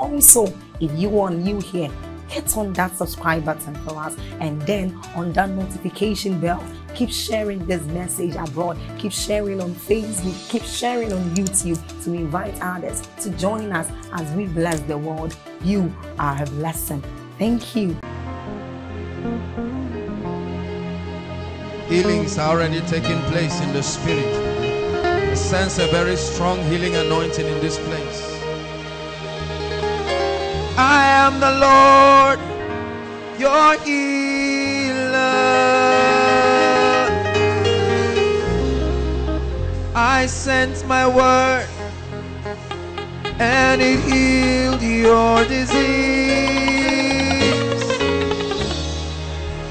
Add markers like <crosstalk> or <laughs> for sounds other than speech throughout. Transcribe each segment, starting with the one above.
Also, if you are new here, hit on that subscribe button for us and then on that notification bell. Keep sharing this message abroad. Keep sharing on Facebook. Keep sharing on YouTube to invite others to join us as we bless the world. You are a blessing. Thank you. Healings are already taking place in the spirit. I sense a very strong healing anointing in this place. I am the Lord, your healer. I sent my word and it healed your disease.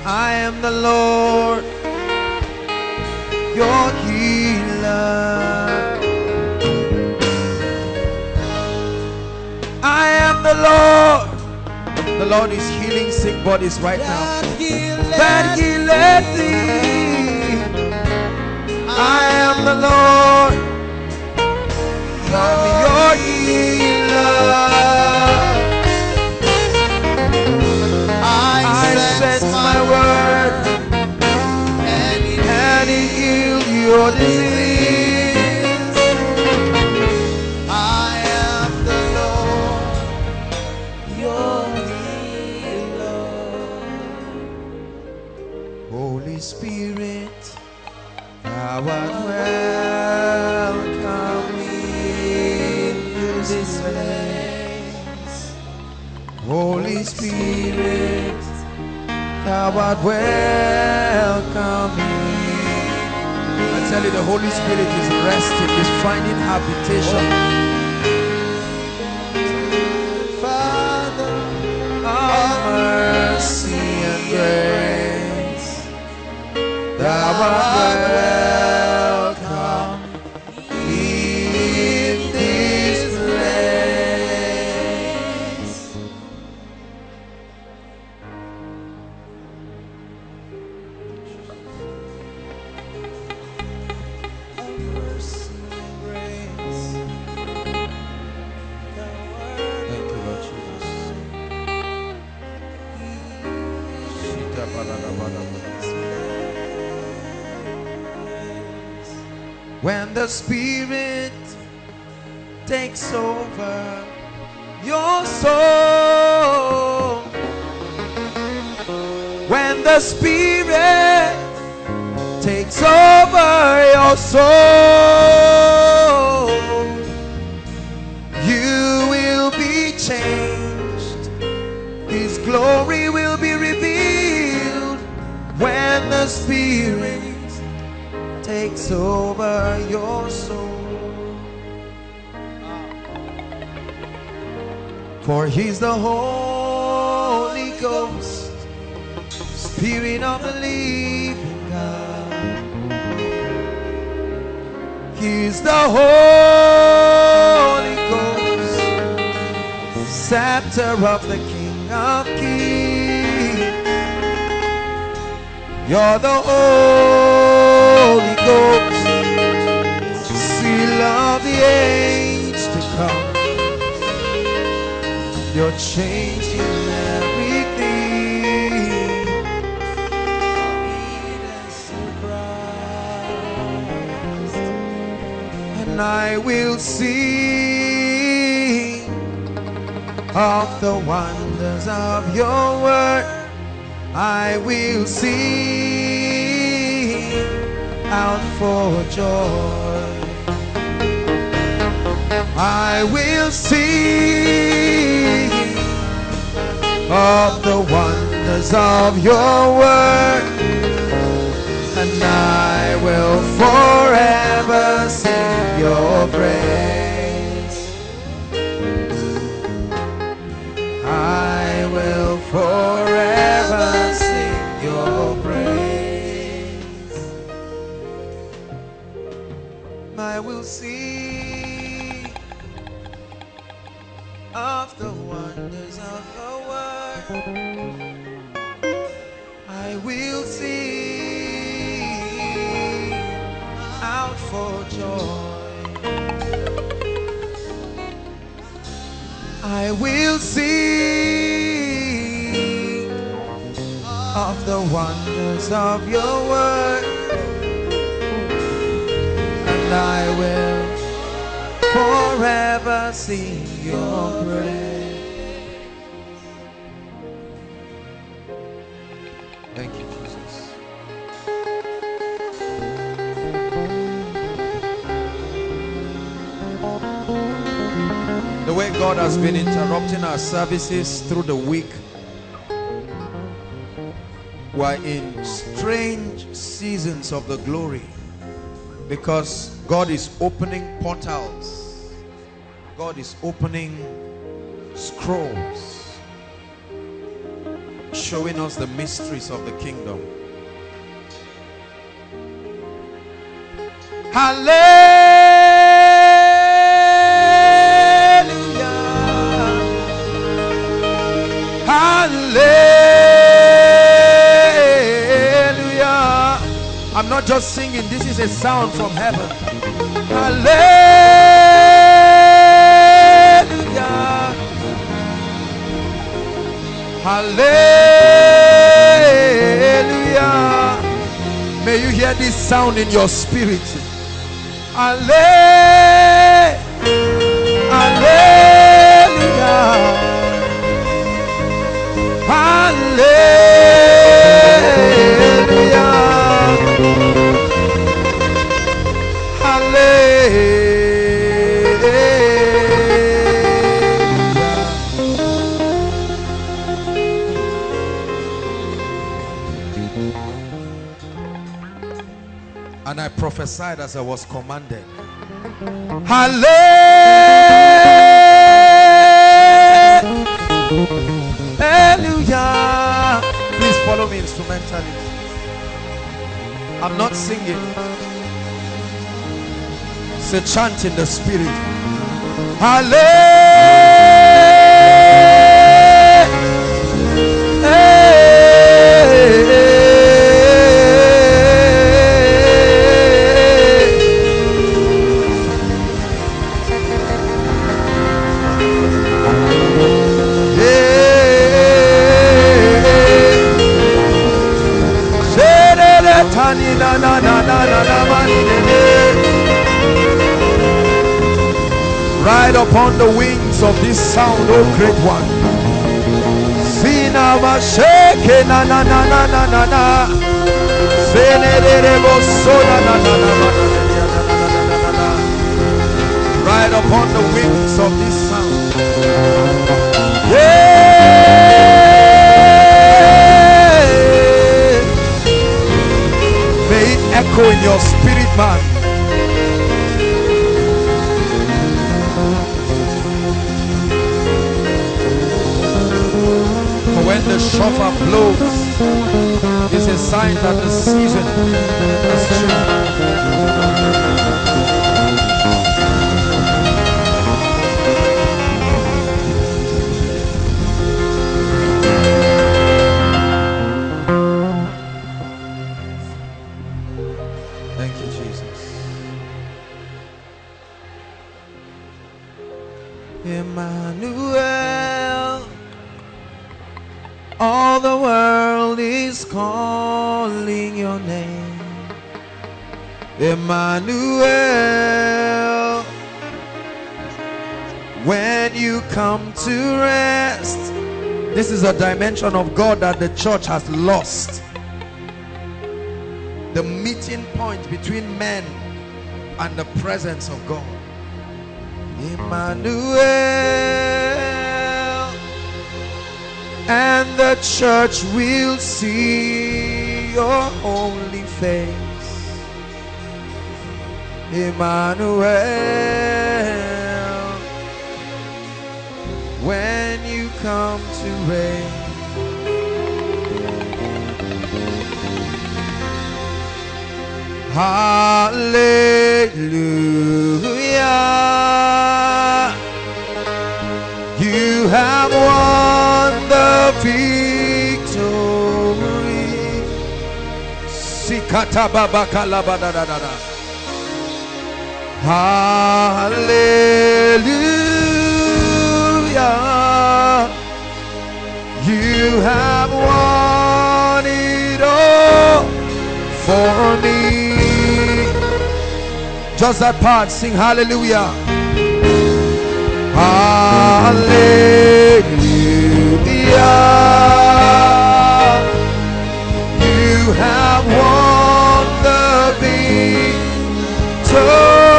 I am the Lord, your healer. Lord. The Lord is healing sick bodies right now. That he led thee. I am the Lord. I'm your healer. I sent my word and it healed your disease. Thou art welcome. I tell you, the Holy Spirit is resting, is finding habitation. Father of mercy and grace, thou art welcome the Spirit takes over your soul, when the Spirit takes over your soul, you will be changed. His glory will be revealed when the Spirit takes over your soul. For He's the Holy Ghost, Spirit of the living God. He's the Holy Ghost, scepter of the King of Kings. You're the Holy Ghost, seal of the age to come. You're changing everything. And I will sing of the wonders of your word. I will sing out for joy. I will sing of the wonders of your work, and I will forever sing your praise. I will forever wonders of your word. I will sing out for joy. I will sing of the wonders of your word, and I will forever sing your praise. God has been interrupting our services through the week, we're in strange seasons of the glory because God is opening portals, God is opening scrolls, showing us the mysteries of the kingdom. Hallelujah. Just singing, this is a sound from heaven. Hallelujah. Hallelujah. May you hear this sound in your spirit. Halle- prophesied as I was commanded. Hallelujah. Please follow me instrumentally. I'm not singing. It's a chant in the spirit. Hallelujah. upon the wings of this sound, O great one. Sinama shake na na na na na na na. Senerebo soda na na na na na Ride upon the wings of this sound. Yeah. May it echo in your spirit, man. The shofar blows, is a sign that the season has changed. Is a dimension of God that the church has lost. The meeting point between men and the presence of God. Emmanuel and the church will see your holy face. Emmanuel, when you come to reign. Hallelujah. You have won the victory. Sikata kalaba da da da da. Hallelujah. You have won it all for me. Just that part, sing hallelujah. Hallelujah. You have won the victory.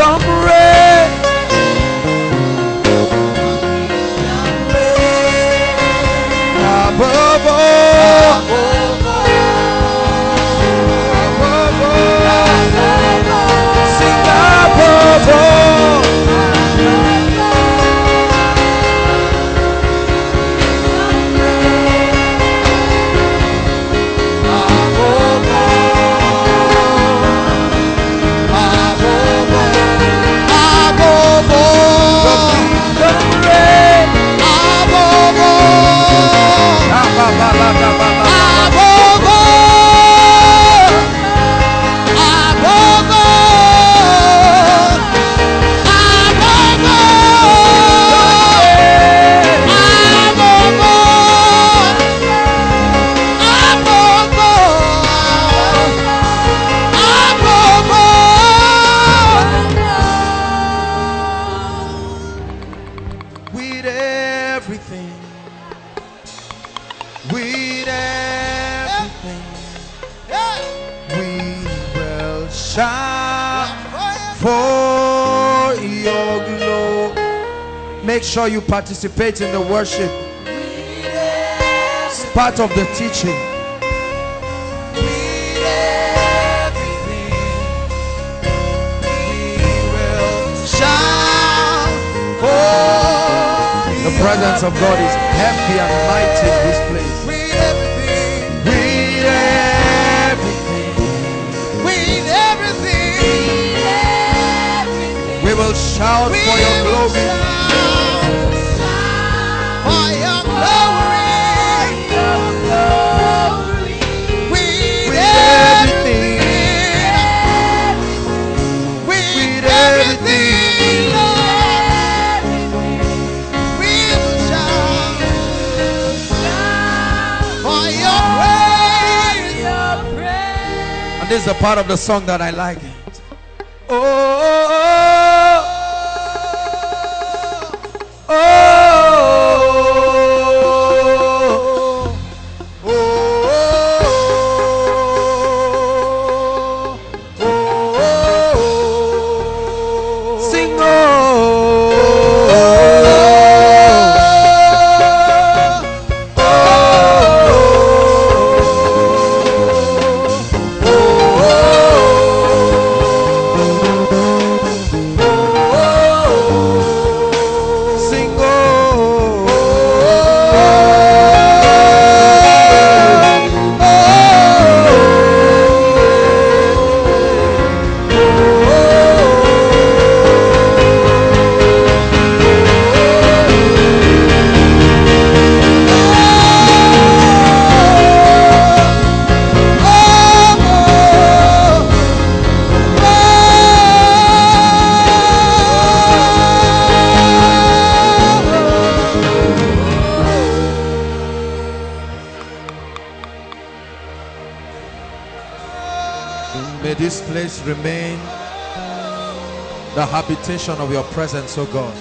kingdom sure you participate in the worship. It's part of the teaching. The presence of God is heavy and mighty in this place. With we will shout for your glory. Is the part of the song that I like. Habitation of your presence, oh God.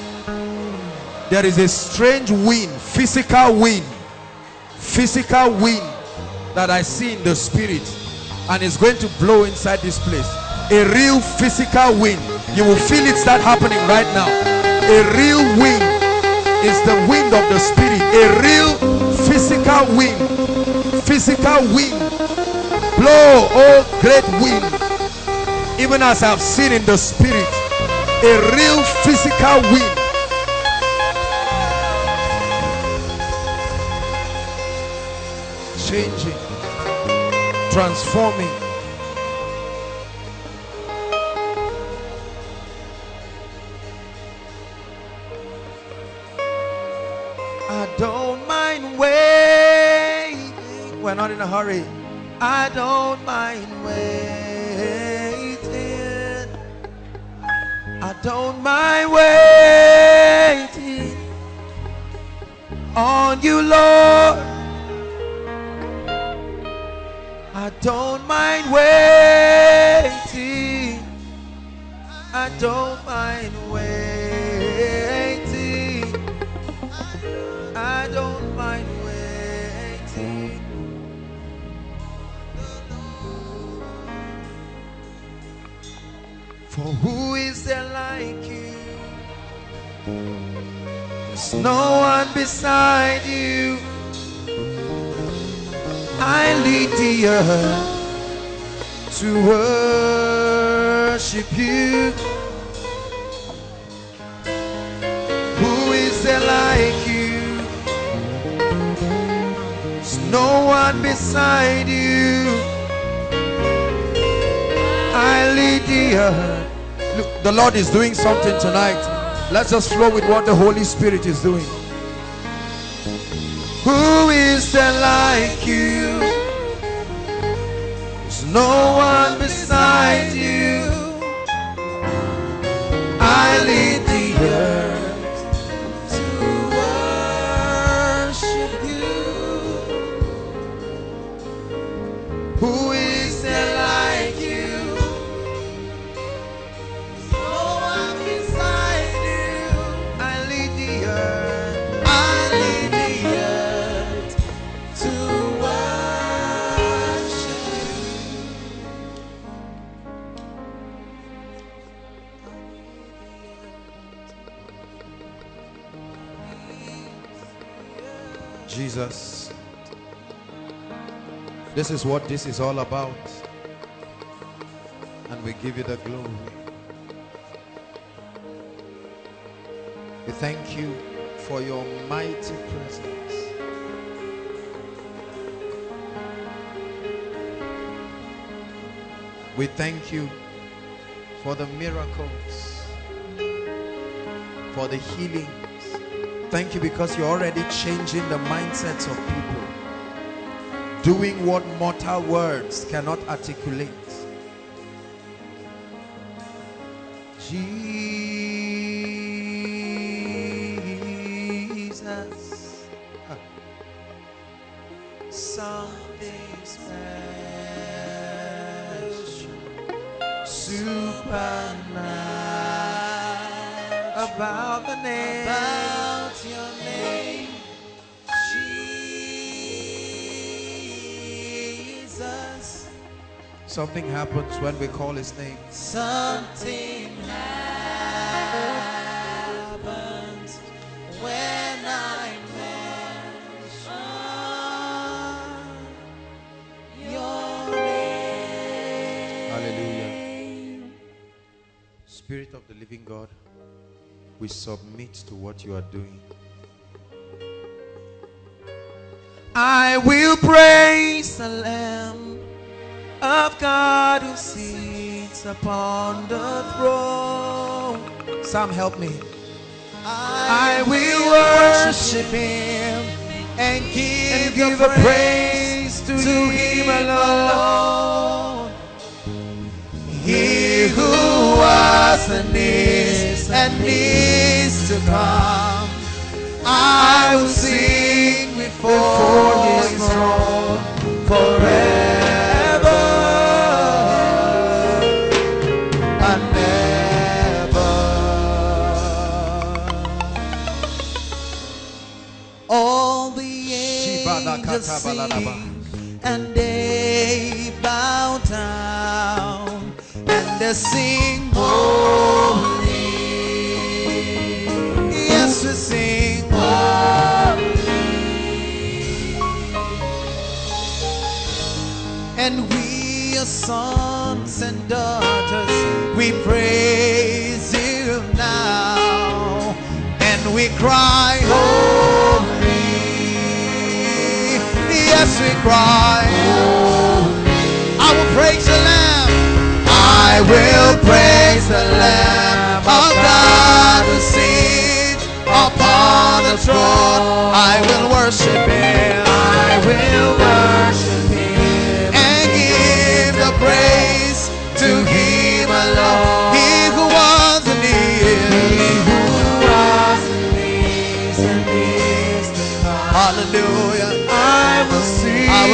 There is a strange wind, physical wind, physical wind that I see in the spirit, and it's going to blow inside this place. A real physical wind. You will feel it start happening right now. A real wind is the wind of the spirit. A real physical wind. Physical wind. Blow, oh great wind. Even as I've seen in the spirit, a real physical win. Changing, transforming. Lord is doing something tonight. Let's just flow with what the Holy Spirit is doing. Who is there like you? There's no one This is what this is all about. And we give you the glory. We thank you for your mighty presence. We thank you for the miracles, for the healings. Thank you because you're already changing the mindsets of people, doing what mortal words cannot articulate. Something happens when we call his name. Something happens when I mention your name. Hallelujah. Spirit of the living God, we submit to what you are doing. I will praise the Lamb of God who sits upon the throne. Sam, help me. I will worship him and give, give the praise to, him alone. He who was and is and is to come. I will sing before his throne forever. And they bow down and they sing holy. Yes, we sing holy. And we are sons and daughters, we praise you now, and we cry holy. Yes, we cry I will praise the Lamb. I will praise the Lamb of God who sits upon the throne. I will worship Him. I will worship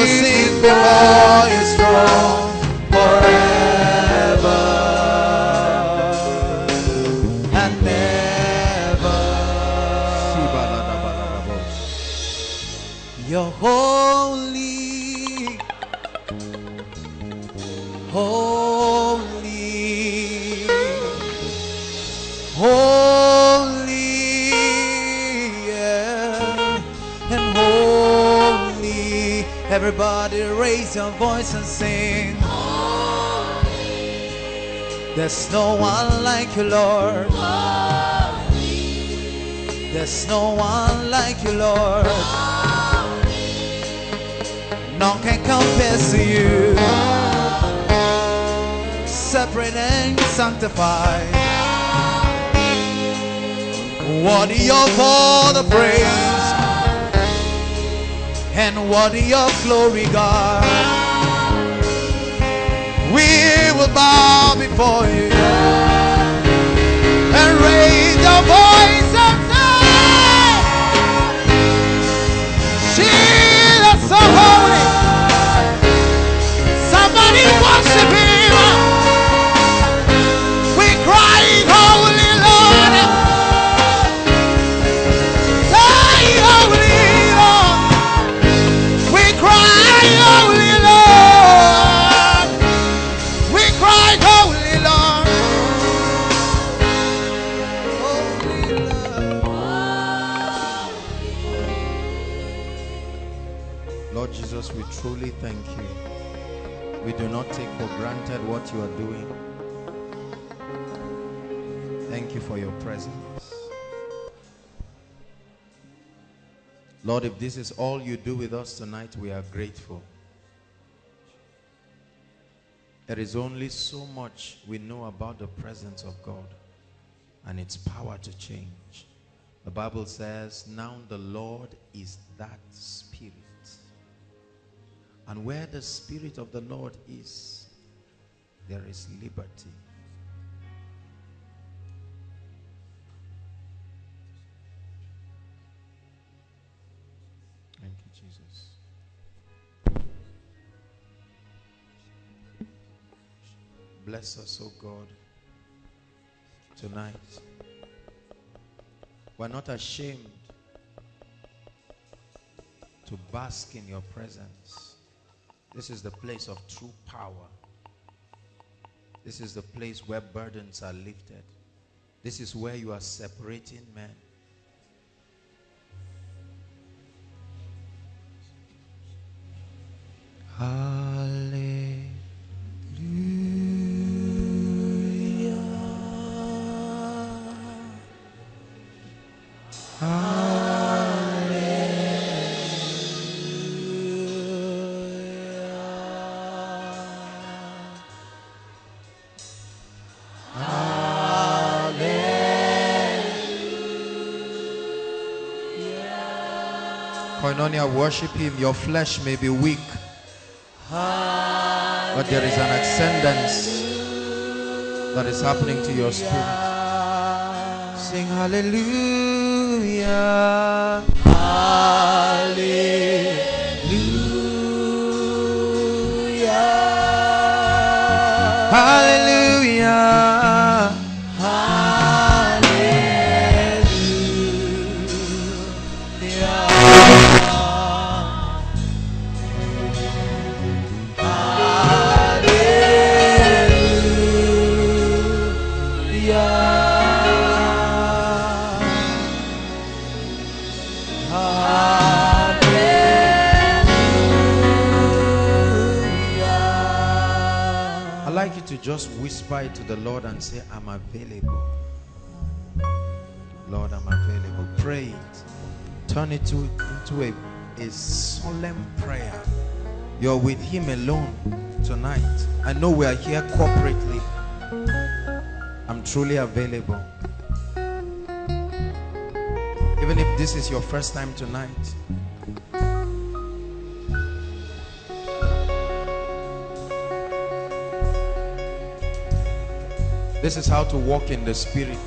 sing. I will sing Everybody raise your voice and sing. There's no one like you, Lord. There's no one like you, Lord. None can compare to you. Separate and sanctified. Worthy of all the praise and worthy of glory, God. We will bow before you and raise your voice and say, Jesus so holy. Somebody worship him. For granted what you are doing. Thank you for your presence. Lord, if this is all you do with us tonight, we are grateful. There is only so much we know about the presence of God and its power to change. The Bible says, Now the Lord is that Spirit. And where the Spirit of the Lord is, there is liberty. Thank you, Jesus. Bless us, oh God, tonight. We're not ashamed to bask in your presence. This is the place of true power. This is the place where burdens are lifted. This is where you are separating men. Hallelujah. Hallelujah. Koinonia, worship him. Your flesh may be weak, but there is an ascendance that is happening to your spirit. Sing hallelujah. Hallelujah. Whisper it to the Lord and say, I'm available. Lord, I'm available. Pray it. Turn it to, into a, a solemn prayer. You're with Him alone tonight. I know we are here corporately. I'm truly available. Even if this is your first time tonight, This is how to walk in the spirit.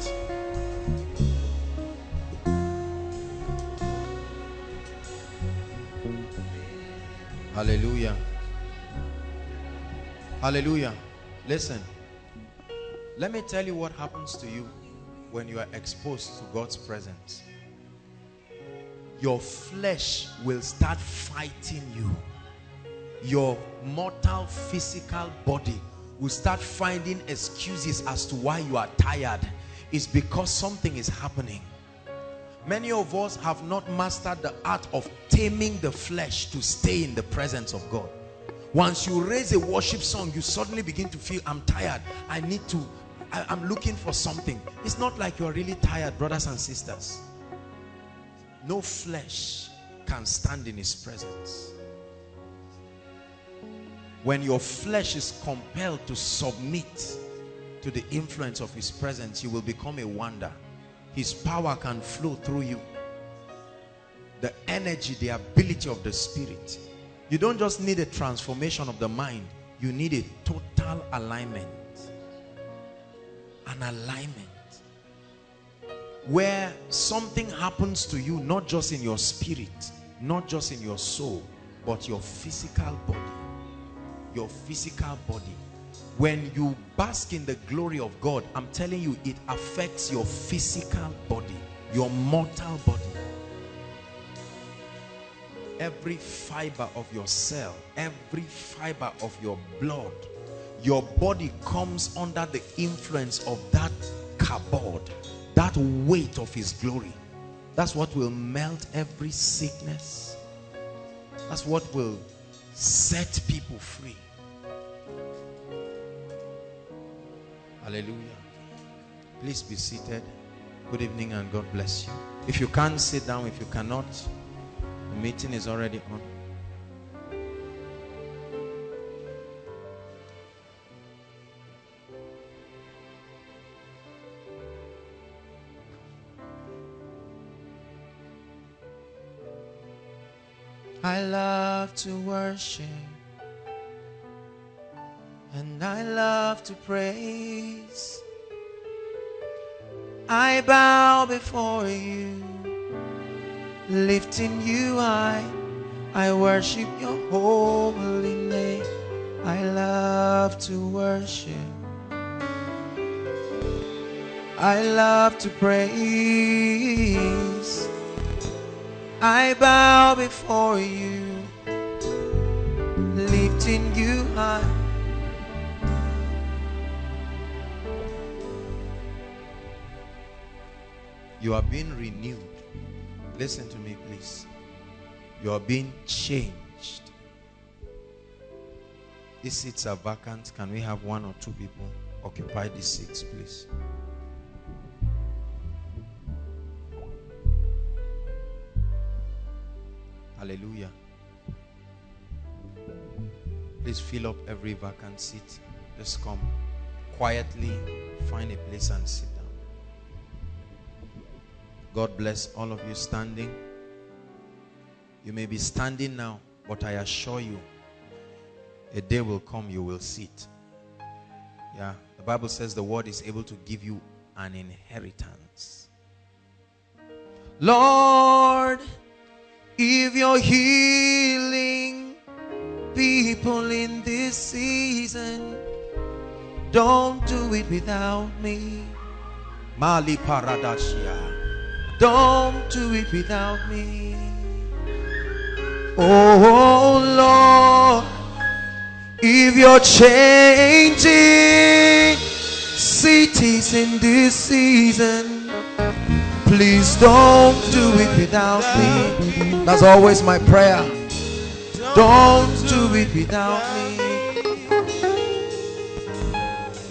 Hallelujah. Hallelujah. Listen. Let me tell you what happens to you when you are exposed to God's presence. Your flesh will start fighting you. Your mortal physical body will start finding excuses as to why you are tired is because something is happening. Many of us have not mastered the art of taming the flesh to stay in the presence of God. Once you raise a worship song you suddenly begin to feel I'm tired. I need to I, am looking for something. It's not like you're really tired brothers and sisters. No flesh can stand in his presence when your flesh is compelled to submit to the influence of his presence you will become a wonder. His power can flow through you. The energy the ability of the spirit. You don't just need a transformation of the mind. You need a total alignment. An alignment. Where something happens to you not just in your spirit not just in your soul but your physical body your physical body. When you bask in the glory of God I'm telling you it affects your physical body your mortal body. Every fiber of your cell every fiber of your blood your body comes under the influence of that kabod that weight of his glory. That's what will melt every sickness. That's what will set people free Hallelujah. Please be seated. Good evening and God bless you. If you can't sit down, if you cannot, the meeting is already on. I love to worship and I love to praise. I bow before you, lifting you high. I worship your holy name. I love to worship. I love to praise. I bow before you, lifting you high. You are being renewed. Listen to me, please. You are being changed. These seats are vacant. Can we have one or two people occupy these seats, please? Hallelujah. Please fill up every vacant seat. Just come quietly, find a place and sit. Down. God bless all of you standing. You may be standing now, but I assure you, a day will come you will sit. Yeah, the Bible says the word is able to give you an inheritance. Lord, if you're healing people in this season, don't do it without me. Mali Paradashia. Don't do it without me. Oh Lord, if you're changing cities in this season, please don't do it without me. That's always my prayer. Don't do it without me.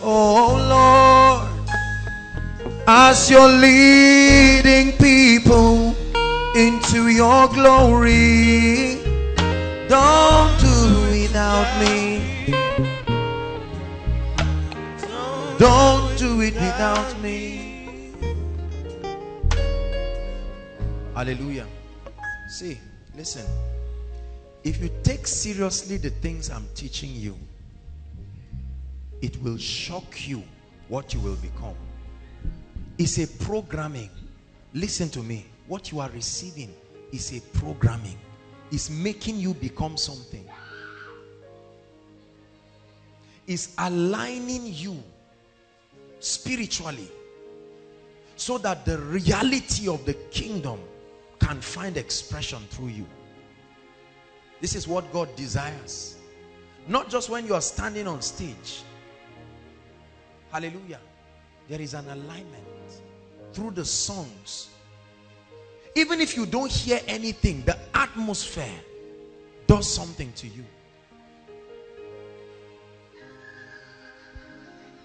Oh Lord, as you're leading people into your glory, don't do it without me. Don't do it without me. Hallelujah. See, listen. If you take seriously the things I'm teaching you, it will shock you what you will become. It's a programming. Listen to me. What you are receiving is a programming. It's making you become something. It's aligning you spiritually so that the reality of the kingdom can find expression through you. This is what God desires. Not just when you are standing on stage. Hallelujah. There is an alignment through the songs. Even if you don't hear anything, the atmosphere does something to you.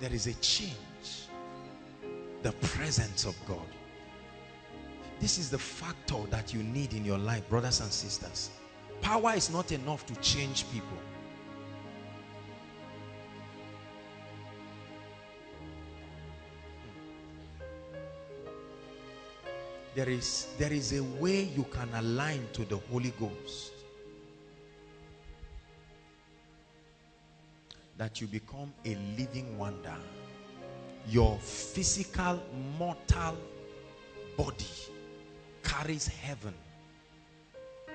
There is a change. The presence of God. This is the factor that you need in your life, brothers and sisters. Power is not enough to change people. There is, there is a way you can align to the Holy Ghost. That you become a living wonder. Your physical, mortal body carries heaven.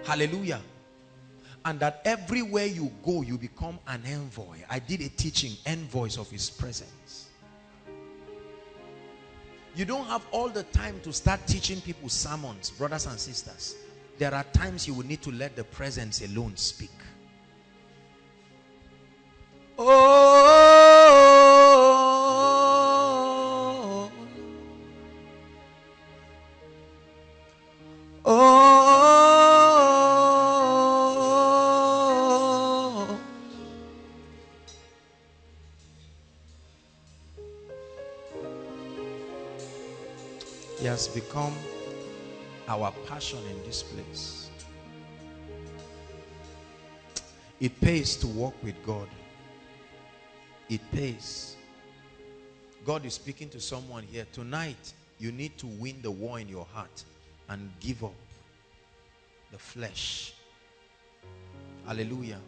Hallelujah. And that everywhere you go, you become an envoy. I did a teaching, envoys of his presence. You don't have all the time to start teaching people sermons, brothers and sisters. There are times you will need to let the presence alone speak. Oh, oh, He has become our passion in this place. It pays to walk with God. It pays. God is speaking to someone here. Tonight, you need to win the war in your heart and give up the flesh. Hallelujah.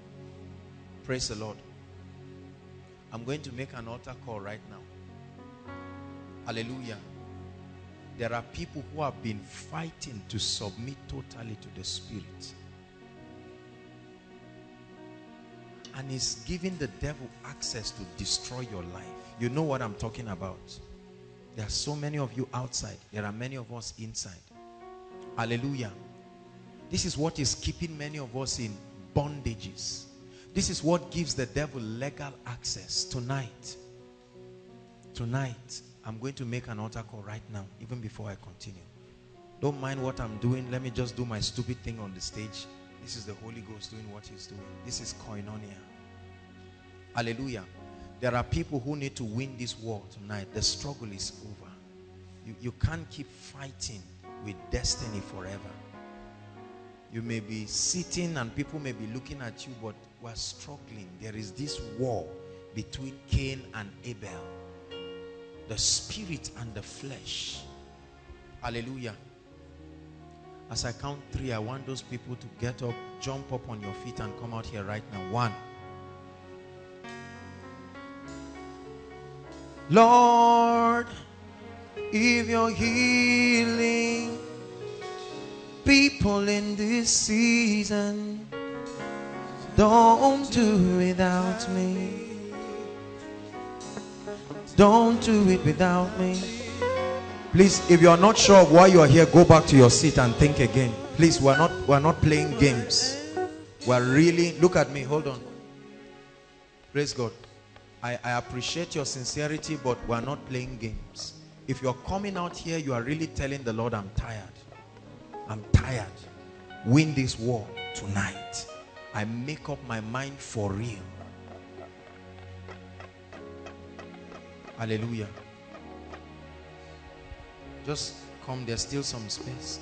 Praise the Lord. I'm going to make an altar call right now. Hallelujah. There are people who have been fighting to submit totally to the Spirit. And it's giving the devil access to destroy your life. You know what I'm talking about. There are so many of you outside. There are many of us inside. Hallelujah. This is what is keeping many of us in bondages. This is what gives the devil legal access tonight. Tonight, I'm going to make an altar call right now, even before I continue. Don't mind what I'm doing. Let me just do my stupid thing on the stage. This is the Holy Ghost doing what he's doing. This is koinonia. Hallelujah. There are people who need to win this war tonight. The struggle is over. You, you can't keep fighting with destiny forever. You may be sitting and people may be looking at you, but we're struggling. There is this war between Cain and Abel. The spirit and the flesh. Hallelujah. As I count three, I want those people to get up, jump up on your feet and come out here right now. One. Lord, if you're healing people in this season, don't do it without me. Don't do it without me. Please, if you are not sure why you are here, go back to your seat and think again. Please, we're not we're not playing games. We're really look at me, hold on. Praise God. I, I appreciate your sincerity, but we're not playing games. If you're coming out here, you are really telling the Lord, I'm tired. I'm tired. Win this war tonight. I make up my mind for real. Hallelujah. Just come, there's still some space.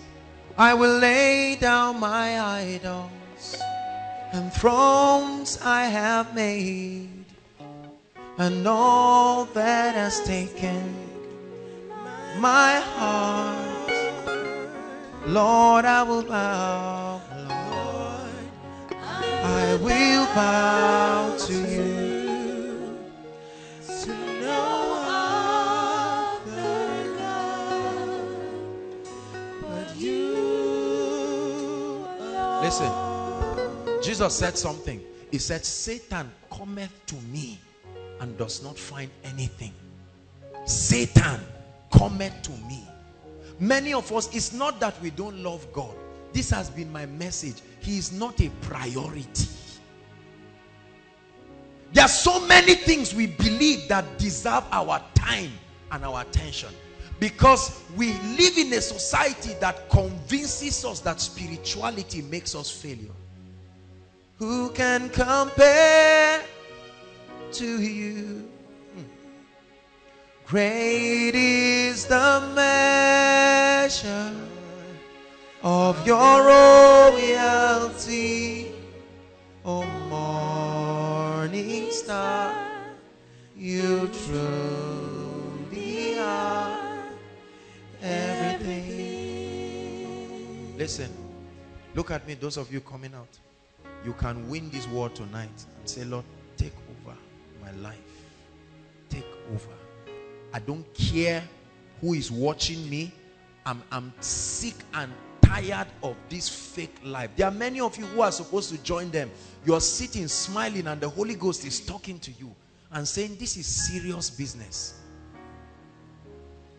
I will lay down my idols and thrones I have made, and all that has taken my heart. Lord, I will bow. Lord, I will bow to you. Listen, Jesus said something. He said, Satan cometh to me and does not find anything. Satan cometh to me Many of us, it's not that we don't love God. This has been my message. He is not a priority. There are so many things we believe that deserve our time and our attention. Because we live in a society that convinces us that spirituality makes us failure. Who can compare to you? Great is the measure of your royalty, O morning star. You truly are everything. Listen, look at me, those of you coming out. You can win this war tonight and say, Lord, take over my life. Take over. I don't care who is watching me. I'm, I'm sick and tired of this fake life. There are many of you who are supposed to join them. You're sitting smiling and the Holy Ghost is talking to you and saying this is serious business.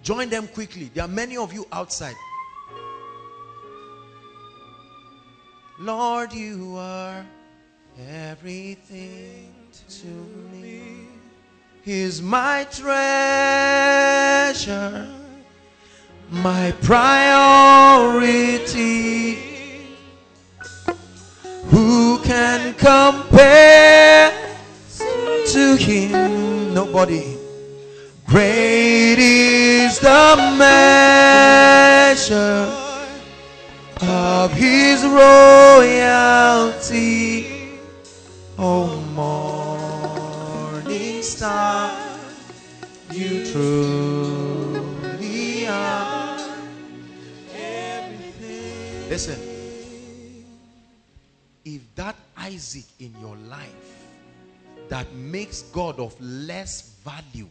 Join them quickly. There are many of you outside. Lord, you are everything to me is my treasure, my priority. Who can compare to him? Nobody. Great is the measure of his royalty. Oh, morning star you truly are everything. Listen, if that Isaac in your life that makes God of less value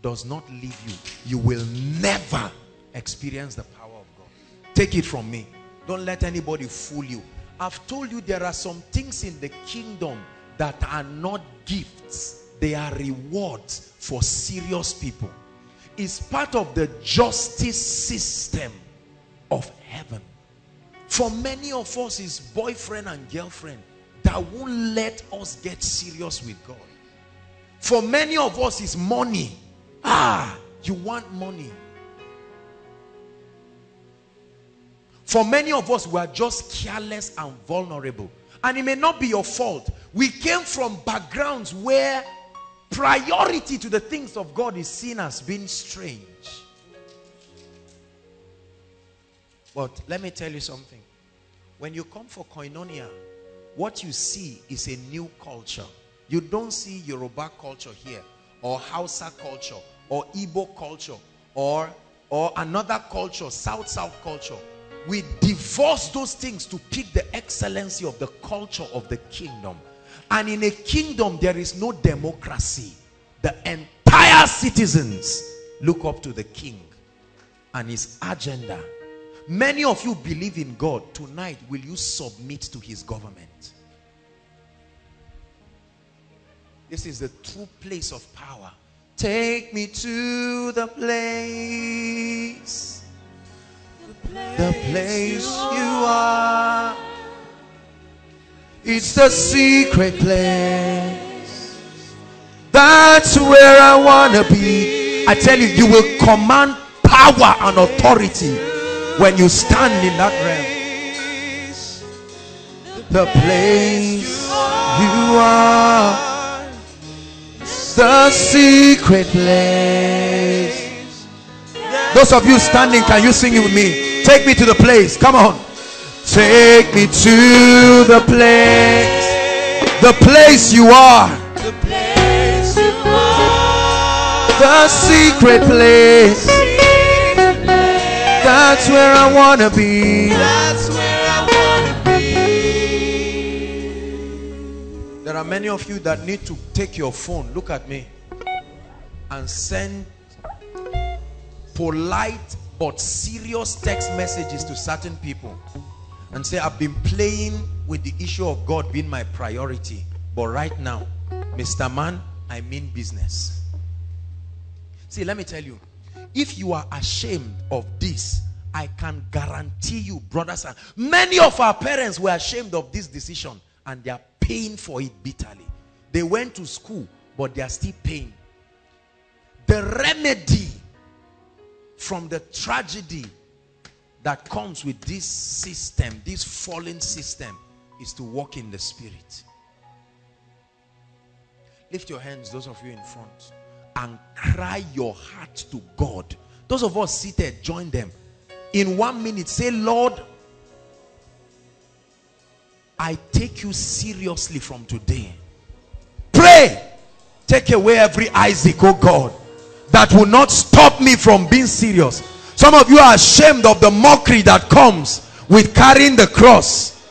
does not leave you, you will never experience the power of God. Take it from me. Don't let anybody fool you. I've told you there are some things in the kingdom that are not gifts they are rewards for serious people. It's part of the justice system of heaven. For many of us, is boyfriend and girlfriend that won't let us get serious with God. For many of us, is money. Ah, you want money. For many of us, we are just careless and vulnerable. And it may not be your fault. We came from backgrounds where priority to the things of God is seen as being strange. But let me tell you something. When you come for koinonia, what you see is a new culture. You don't see Yoruba culture here, or Hausa culture, or Igbo culture, or, or another culture, South-South culture. We divorce those things to pick the excellency of the culture of the kingdom. And in a kingdom, there is no democracy. The entire citizens look up to the king and his agenda. Many of you believe in God. Tonight, will you submit to his government? This is the true place of power. Take me to the place, the place, the place you are. It's the secret place. That's where I want to be. I tell you, you will command power and authority when you stand in that realm. The place you are. the secret place. Those of you standing, can you sing it with me? Take me to the place. Come on. Take me to the place. The place you are. The place you are. The secret place. That's where I want to be. That's where I want to be. There are many of you that need to take your phone, look at me, and send polite but serious text messages to certain people and say, I've been playing with the issue of God being my priority. But right now, Mr. Man, I mean business. See, let me tell you, if you are ashamed of this, I can guarantee you, brothers, and many of our parents were ashamed of this decision and they are paying for it bitterly. They went to school, but they are still paying. The remedy from the tragedy that comes with this system, this fallen system, is to walk in the spirit. Lift your hands, those of you in front, and cry your heart to God. Those of us seated, join them. In one minute, say, Lord, I take you seriously from today. Pray. Take away every Isaac, oh God, that will not stop me from being serious. Some of you are ashamed of the mockery that comes with carrying the cross.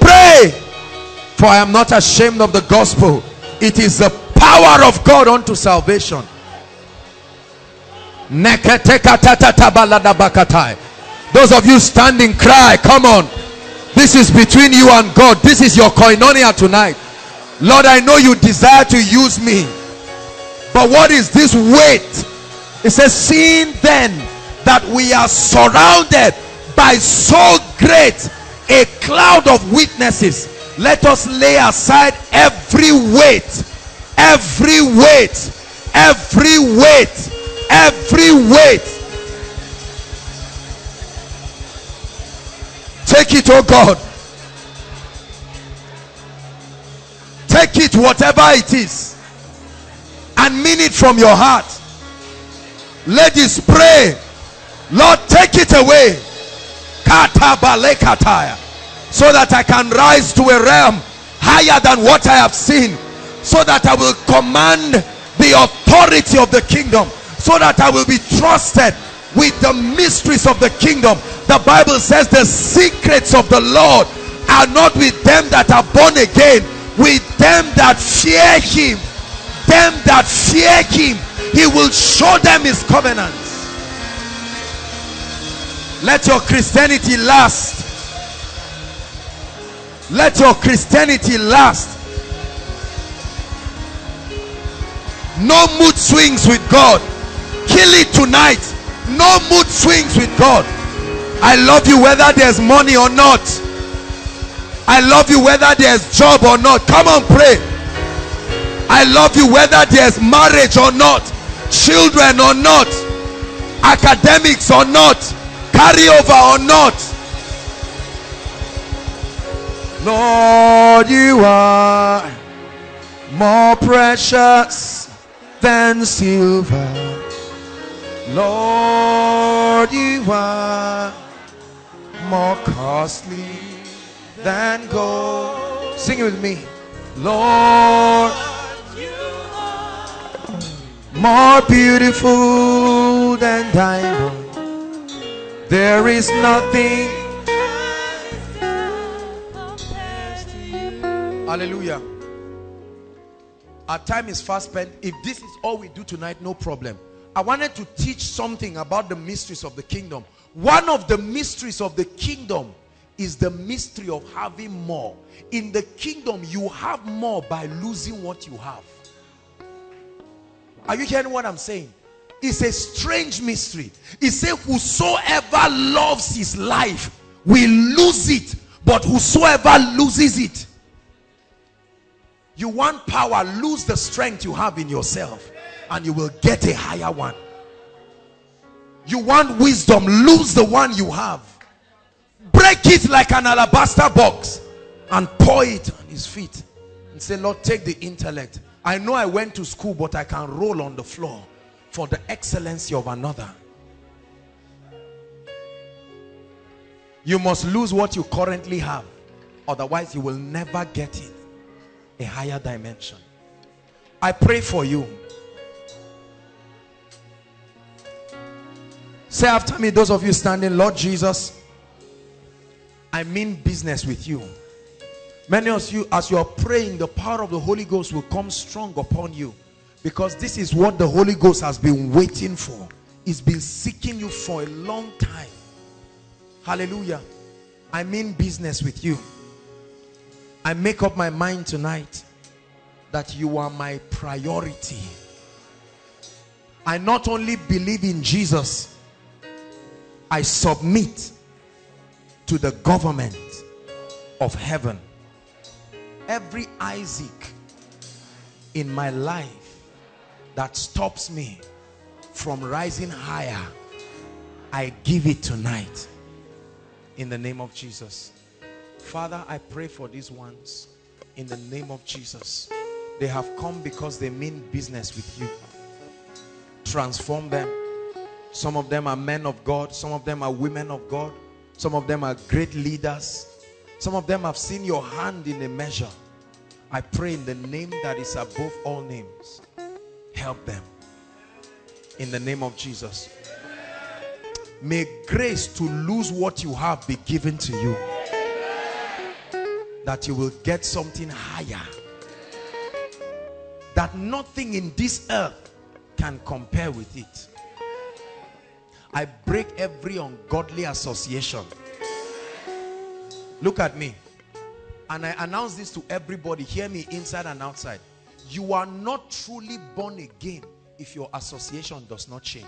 Pray, for I am not ashamed of the gospel. It is the power of God unto salvation. Those of you standing, cry. Come on. This is between you and God. This is your koinonia tonight. Lord, I know you desire to use me. But what is this weight? It says, seeing then that we are surrounded by so great a cloud of witnesses, let us lay aside every weight, every weight, every weight, every weight. Take it, oh God. Take it, whatever it is and mean it from your heart. Ladies, pray. Lord, take it away. So that I can rise to a realm higher than what I have seen. So that I will command the authority of the kingdom. So that I will be trusted with the mysteries of the kingdom. The Bible says the secrets of the Lord are not with them that are born again, with them that fear him them that fear him he will show them his covenants. Let your christianity last. Let your christianity last. No mood swings with god. Kill it tonight. No mood swings with god. I love you whether there's money or not. I love you whether there's job or not. Come on pray I love you whether there's marriage or not, children or not, academics or not, carryover or not. Lord, you are more precious than silver. Lord, you are more costly than gold. Sing it with me. Lord, more beautiful than diamond. There is nothing. Hallelujah. Our time is fast spent. If this is all we do tonight, no problem. I wanted to teach something about the mysteries of the kingdom. One of the mysteries of the kingdom is the mystery of having more. In the kingdom, you have more by losing what you have. Are you hearing what I'm saying? It's a strange mystery. It says, Whosoever loves his life will lose it, but whosoever loses it. You want power, lose the strength you have in yourself, and you will get a higher one. You want wisdom, lose the one you have. Break it like an alabaster box and pour it on his feet. and say, Lord, take the intellect. I know I went to school, but I can roll on the floor for the excellency of another. You must lose what you currently have. Otherwise, you will never get it. A higher dimension. I pray for you. Say after me, those of you standing, Lord Jesus, I mean business with you. Many of you, as you are praying, the power of the Holy Ghost will come strong upon you. Because this is what the Holy Ghost has been waiting for. It's been seeking you for a long time. Hallelujah. I mean business with you. I make up my mind tonight that you are my priority. I not only believe in Jesus, I submit to the government of heaven. Every Isaac in my life that stops me from rising higher, I give it tonight in the name of Jesus. Father, I pray for these ones in the name of Jesus. They have come because they mean business with you. Transform them. Some of them are men of God. Some of them are women of God. Some of them are great leaders. Some of them have seen your hand in a measure. I pray in the name that is above all names. Help them. In the name of Jesus. May grace to lose what you have be given to you. That you will get something higher. That nothing in this earth can compare with it. I break every ungodly association. Look at me. And I announce this to everybody. Hear me inside and outside. You are not truly born again if your association does not change.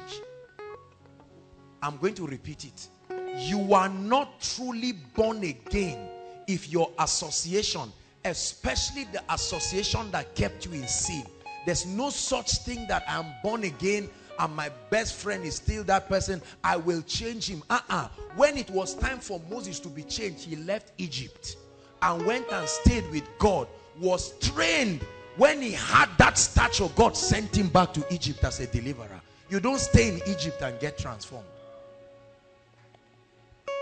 I'm going to repeat it. You are not truly born again if your association, especially the association that kept you in sin, there's no such thing that I'm born again and my best friend is still that person. I will change him. Uh-uh. When it was time for Moses to be changed, he left Egypt and went and stayed with God, was trained. When he had that stature, God sent him back to Egypt as a deliverer. You don't stay in Egypt and get transformed.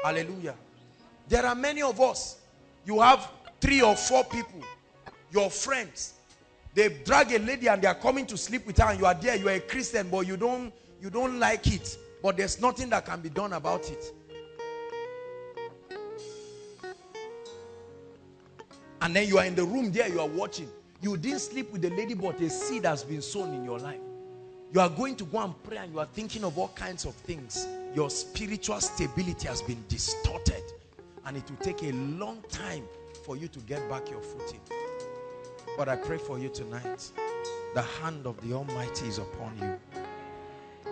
Hallelujah. There are many of us. You have three or four people, your friends. They drag a lady and they are coming to sleep with her and you are there. You are a Christian, but you don't, you don't like it. But there's nothing that can be done about it. And then you are in the room there, you are watching. You didn't sleep with the lady, but a seed has been sown in your life. You are going to go and pray and you are thinking of all kinds of things. Your spiritual stability has been distorted. And it will take a long time for you to get back your footing. But I pray for you tonight. The hand of the Almighty is upon you.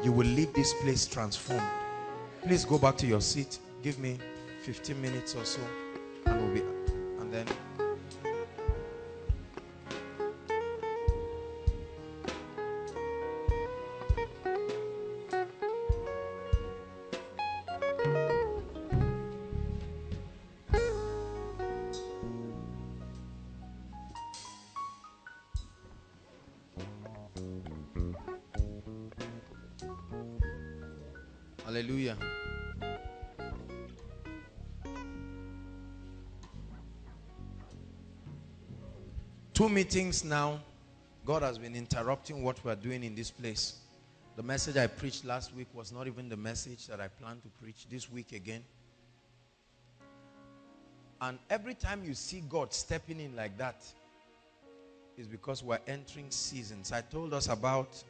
You will leave this place transformed. Please go back to your seat. Give me 15 minutes or so. And we'll be and then Two meetings now. God has been interrupting what we're doing in this place. The message I preached last week was not even the message that I plan to preach this week again. And every time you see God stepping in like that, is because we're entering seasons. I told us about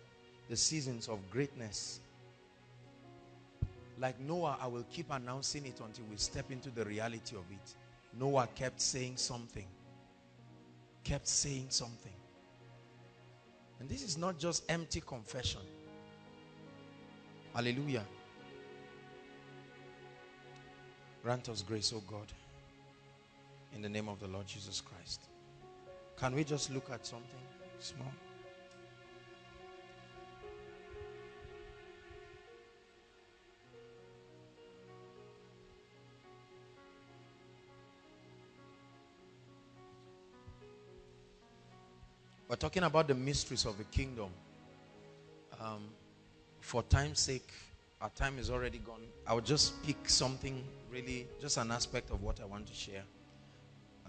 the seasons of greatness like Noah, I will keep announcing it until we step into the reality of it. Noah kept saying something. Kept saying something. And this is not just empty confession. Hallelujah. Grant us grace, oh God. In the name of the Lord Jesus Christ. Can we just look at something small? We're talking about the mysteries of the kingdom. Um, for time's sake, our time is already gone. I will just pick something really, just an aspect of what I want to share.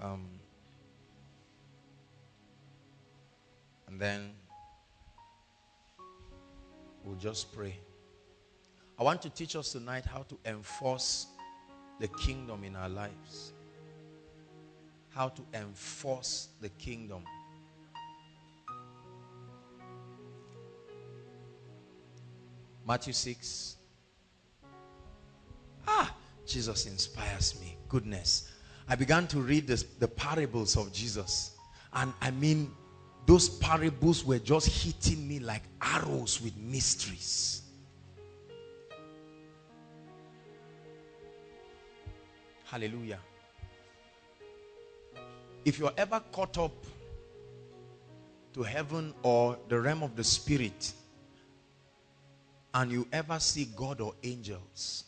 Um, and then we'll just pray. I want to teach us tonight how to enforce the kingdom in our lives. How to enforce the kingdom. Matthew 6. Ah, Jesus inspires me. Goodness. I began to read this, the parables of Jesus. And I mean, those parables were just hitting me like arrows with mysteries. Hallelujah. If you're ever caught up to heaven or the realm of the spirit and you ever see God or angels,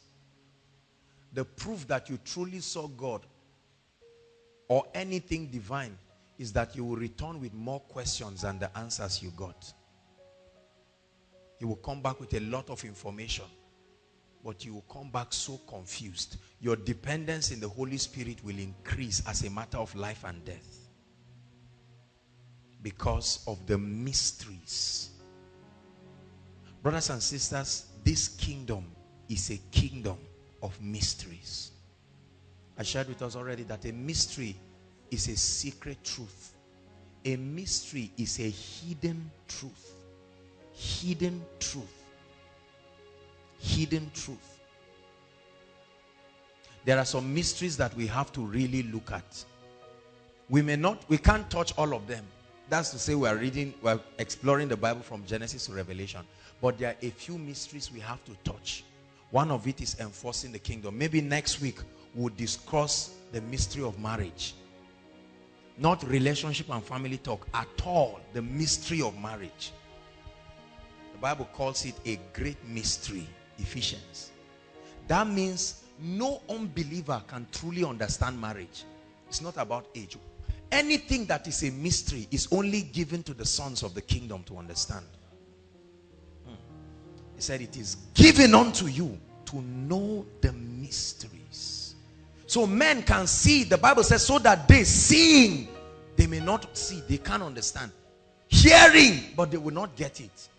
the proof that you truly saw God or anything divine is that you will return with more questions than the answers you got. You will come back with a lot of information, but you will come back so confused. Your dependence in the Holy Spirit will increase as a matter of life and death because of the mysteries. Brothers and sisters, this kingdom is a kingdom of mysteries. I shared with us already that a mystery is a secret truth. A mystery is a hidden truth. Hidden truth. Hidden truth. There are some mysteries that we have to really look at. We may not, we can't touch all of them. That's to say we are reading, we are exploring the Bible from Genesis to Revelation. But there are a few mysteries we have to touch. One of it is enforcing the kingdom. Maybe next week we'll discuss the mystery of marriage. Not relationship and family talk at all. The mystery of marriage. The Bible calls it a great mystery. Ephesians. That means no unbeliever can truly understand marriage. It's not about age. Anything that is a mystery is only given to the sons of the kingdom to understand. He said it is given unto you to know the mysteries. So men can see, the Bible says, so that they seeing, they may not see, they can't understand. Hearing, but they will not get it.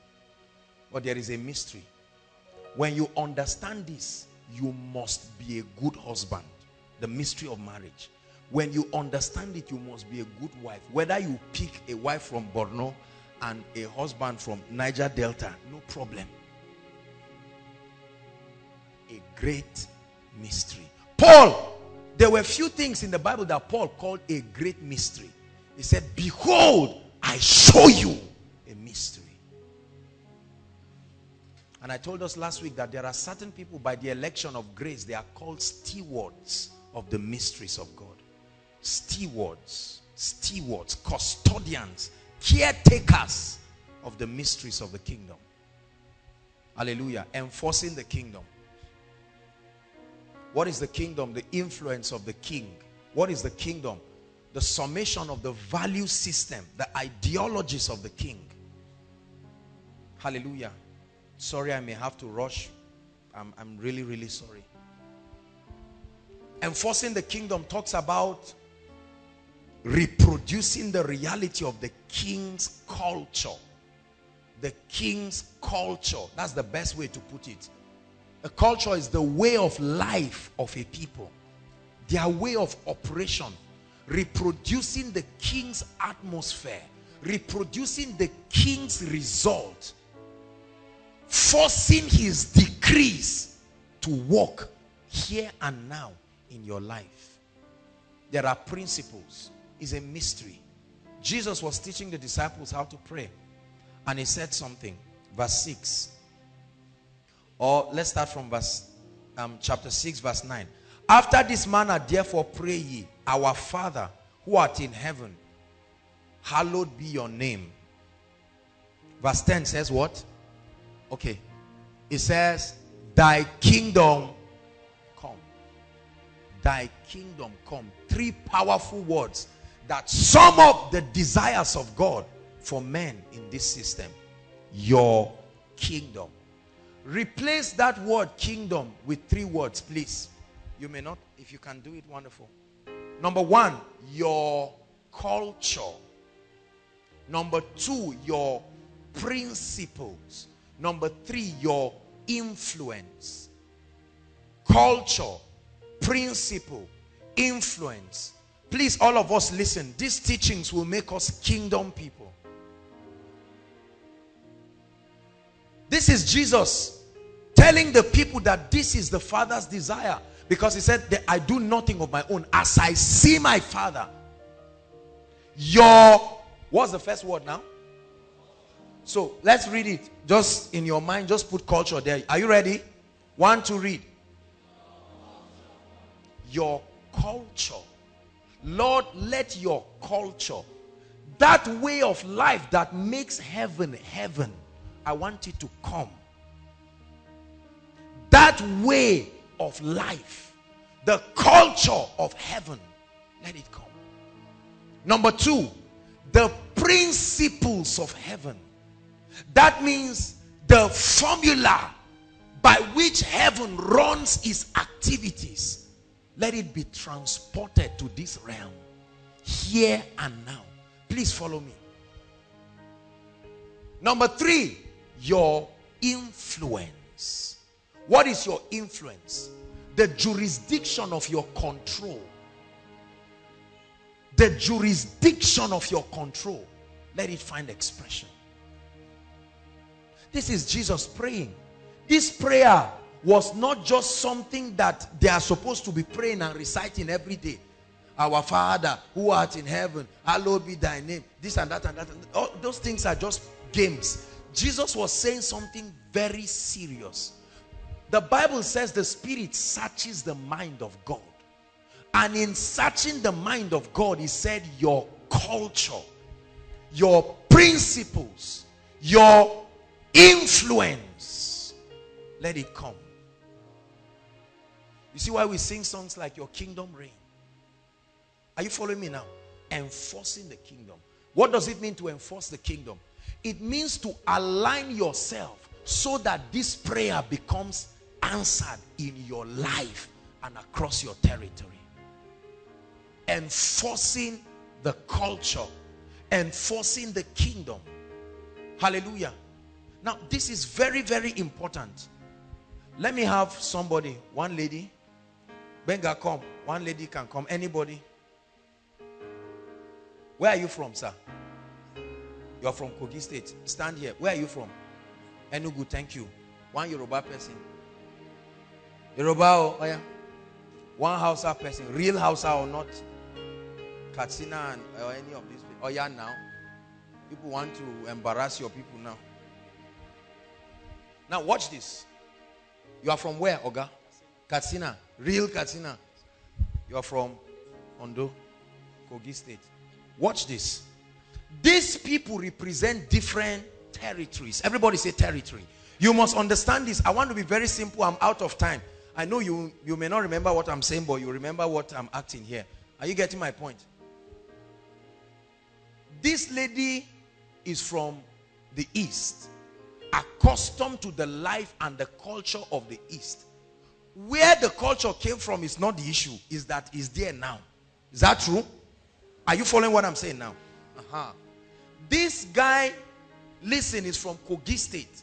But there is a mystery. When you understand this, you must be a good husband. The mystery of marriage. When you understand it, you must be a good wife. Whether you pick a wife from Borno and a husband from Niger Delta, no problem. A great mystery. Paul, there were few things in the Bible that Paul called a great mystery. He said, behold, I show you a mystery. And I told us last week that there are certain people by the election of grace, they are called stewards of the mysteries of God. Stewards, stewards, custodians, caretakers of the mysteries of the kingdom. Hallelujah. Enforcing the kingdom. What is the kingdom? The influence of the king. What is the kingdom? The summation of the value system, the ideologies of the king. Hallelujah. Sorry, I may have to rush. I'm, I'm really, really sorry. Enforcing the kingdom talks about reproducing the reality of the king's culture. The king's culture. That's the best way to put it. A culture is the way of life of a people. Their way of operation. Reproducing the king's atmosphere. Reproducing the king's result forcing his decrees to work here and now in your life. There are principles. It's a mystery. Jesus was teaching the disciples how to pray. And he said something. Verse 6. Or let's start from verse um, chapter 6, verse 9. After this manner, therefore, pray ye, our Father who art in heaven, hallowed be your name. Verse 10 says what? Okay. It says, Thy kingdom come. Thy kingdom come. Three powerful words that sum up the desires of God for men in this system. Your kingdom. Replace that word kingdom with three words, please. You may not, if you can do it, wonderful. Number one, your culture. Number two, your principles. Number three, your influence. Culture, principle, influence. Please, all of us listen. These teachings will make us kingdom people. This is Jesus telling the people that this is the Father's desire. Because he said, that I do nothing of my own as I see my Father. Your, what's the first word now? So let's read it. Just in your mind, just put culture there. Are you ready? One to read. Your culture. Lord, let your culture, that way of life that makes heaven heaven, I want it to come. That way of life, the culture of heaven, let it come. Number two, the principles of heaven. That means the formula by which heaven runs its activities. Let it be transported to this realm here and now. Please follow me. Number three, your influence. What is your influence? The jurisdiction of your control. The jurisdiction of your control. Let it find expression. This is Jesus praying. This prayer was not just something that they are supposed to be praying and reciting every day. Our Father who art in heaven, hallowed be thy name. This and that and that. And all those things are just games. Jesus was saying something very serious. The Bible says the Spirit searches the mind of God. And in searching the mind of God, he said, Your culture, your principles, your influence, let it come. You see why we sing songs like Your Kingdom Reign? Are you following me now? Enforcing the kingdom. What does it mean to enforce the kingdom? It means to align yourself so that this prayer becomes answered in your life and across your territory. Enforcing the culture, enforcing the kingdom. Hallelujah. Now, this is very, very important. Let me have somebody, one lady. Benga, come. One lady can come. Anybody? Where are you from, sir? You are from Kogi State. Stand here. Where are you from? Enugu, thank you. One Yoruba person. Yoruba, oh, oh yeah. One Hausa person. Real Hausa or not. Katsina or any of these people. Oh yeah, now. People want to embarrass your people now. Now watch this. You are from where, Oga? Katsina. Real Katsina. You are from Ondo, Kogi State. Watch this. These people represent different territories. Everybody say territory. You must understand this. I want to be very simple. I'm out of time. I know you, you may not remember what I'm saying, but you remember what I'm acting here. Are you getting my point? This lady is from the east, accustomed to the life and the culture of the east. Where the culture came from is not the issue, is that is there now. Is that true? Are you following what I'm saying now? Uh-huh. This guy, listen, is from Kogi State.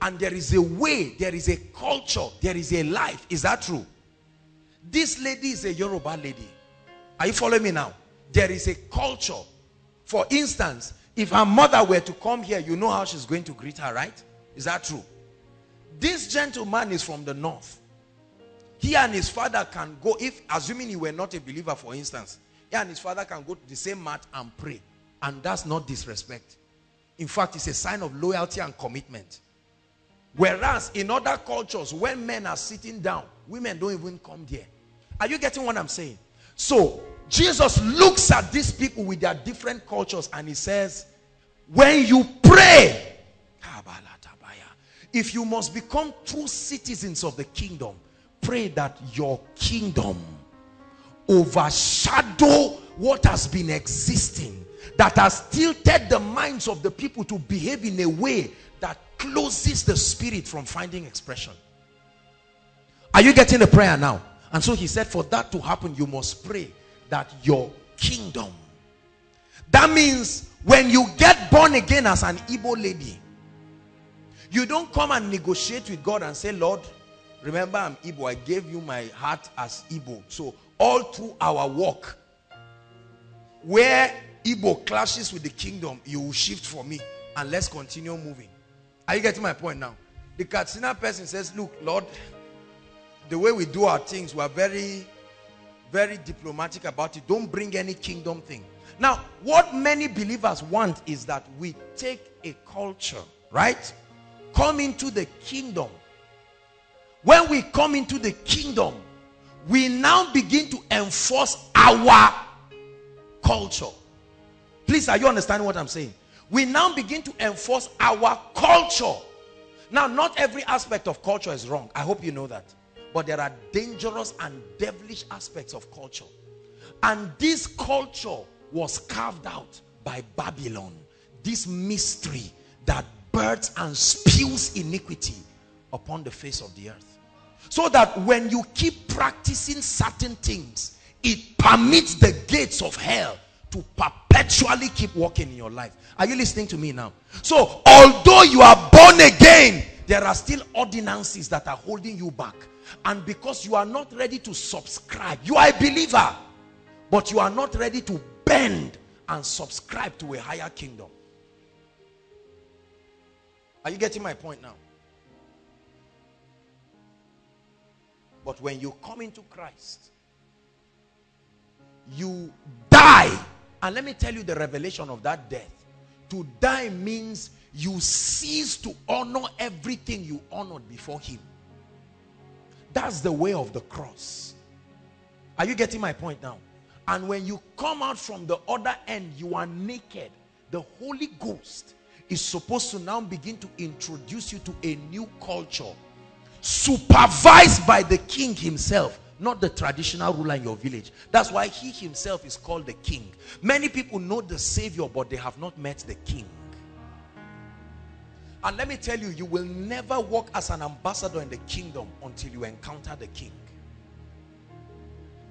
And there is a way, there is a culture, there is a life. Is that true? This lady is a Yoruba lady. Are you following me now? There is a culture. For instance, if her mother were to come here, you know how she's going to greet her, right? Is that true? This gentleman is from the north. He and his father can go, if assuming he were not a believer, for instance, he and his father can go to the same mat and pray. And that's not disrespect. In fact, it's a sign of loyalty and commitment. Whereas in other cultures, when men are sitting down, women don't even come there. Are you getting what I'm saying? So, Jesus looks at these people with their different cultures and he says, when you pray, if you must become true citizens of the kingdom, pray that your kingdom overshadow what has been existing that has tilted the minds of the people to behave in a way that closes the spirit from finding expression. Are you getting the prayer now? And so he said, for that to happen, you must pray that your kingdom. That means when you get born again as an Igbo lady, you don't come and negotiate with God and say, Lord, remember I'm Igbo. I gave you my heart as Igbo. So all through our walk, where Igbo clashes with the kingdom, you will shift for me and let's continue moving. Are you getting my point now? The Katsina person says, look, Lord, the way we do our things, we are very, very diplomatic about it. Don't bring any kingdom thing. Now, what many believers want is that we take a culture, right? Come into the kingdom. When we come into the kingdom, we now begin to enforce our culture. Please, are you understanding what I'm saying? We now begin to enforce our culture. Now, not every aspect of culture is wrong. I hope you know that. But there are dangerous and devilish aspects of culture. And this culture was carved out by Babylon. This mystery that births and spews iniquity upon the face of the earth. So that when you keep practicing certain things, it permits the gates of hell to perpetually keep walking in your life. Are you listening to me now? So, although you are born again, there are still ordinances that are holding you back. And because you are not ready to subscribe, you are a believer, but you are not ready to bend and subscribe to a higher kingdom. Are you getting my point now? But when you come into Christ, you die. And let me tell you the revelation of that death. To die means you cease to honor everything you honored before him. That's the way of the cross. Are you getting my point now? And when you come out from the other end, you are naked. The Holy Ghost is supposed to now begin to introduce you to a new culture supervised by the king himself not the traditional ruler in your village. That's why he himself is called the king. Many people know the savior but they have not met the king. And let me tell you you will never walk as an ambassador in the kingdom until you encounter the king.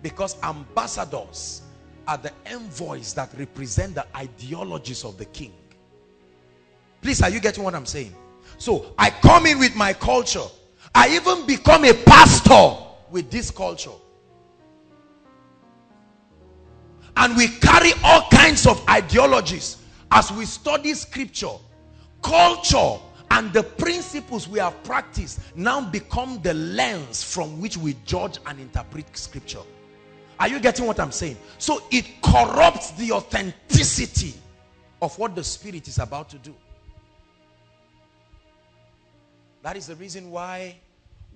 Because ambassadors are the envoys that represent the ideologies of the king. Please, are you getting what I'm saying? So I come in with my culture. I even become a pastor with this culture. And we carry all kinds of ideologies as we study scripture. Culture and the principles we have practiced now become the lens from which we judge and interpret scripture. Are you getting what I'm saying? So it corrupts the authenticity of what the spirit is about to do. That is the reason why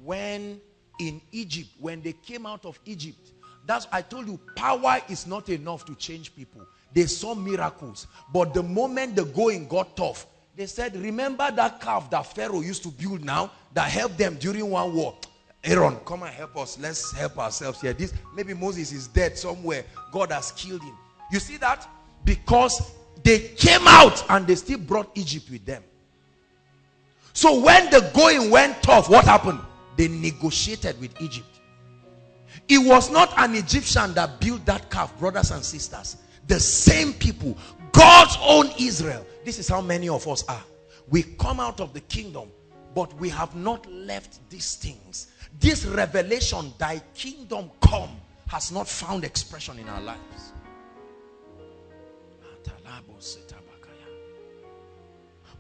when in Egypt, when they came out of Egypt, that's I told you, power is not enough to change people. They saw miracles. But the moment the going got tough, they said, remember that calf that Pharaoh used to build now that helped them during one war? Aaron, come and help us. Let's help ourselves here. This maybe Moses is dead somewhere. God has killed him. You see that? Because they came out and they still brought Egypt with them. So when the going went tough, what happened? They negotiated with Egypt. It was not an Egyptian that built that calf, brothers and sisters. The same people, God's own Israel. This is how many of us are. We come out of the kingdom, but we have not left these things. This revelation, thy kingdom come, has not found expression in our lives.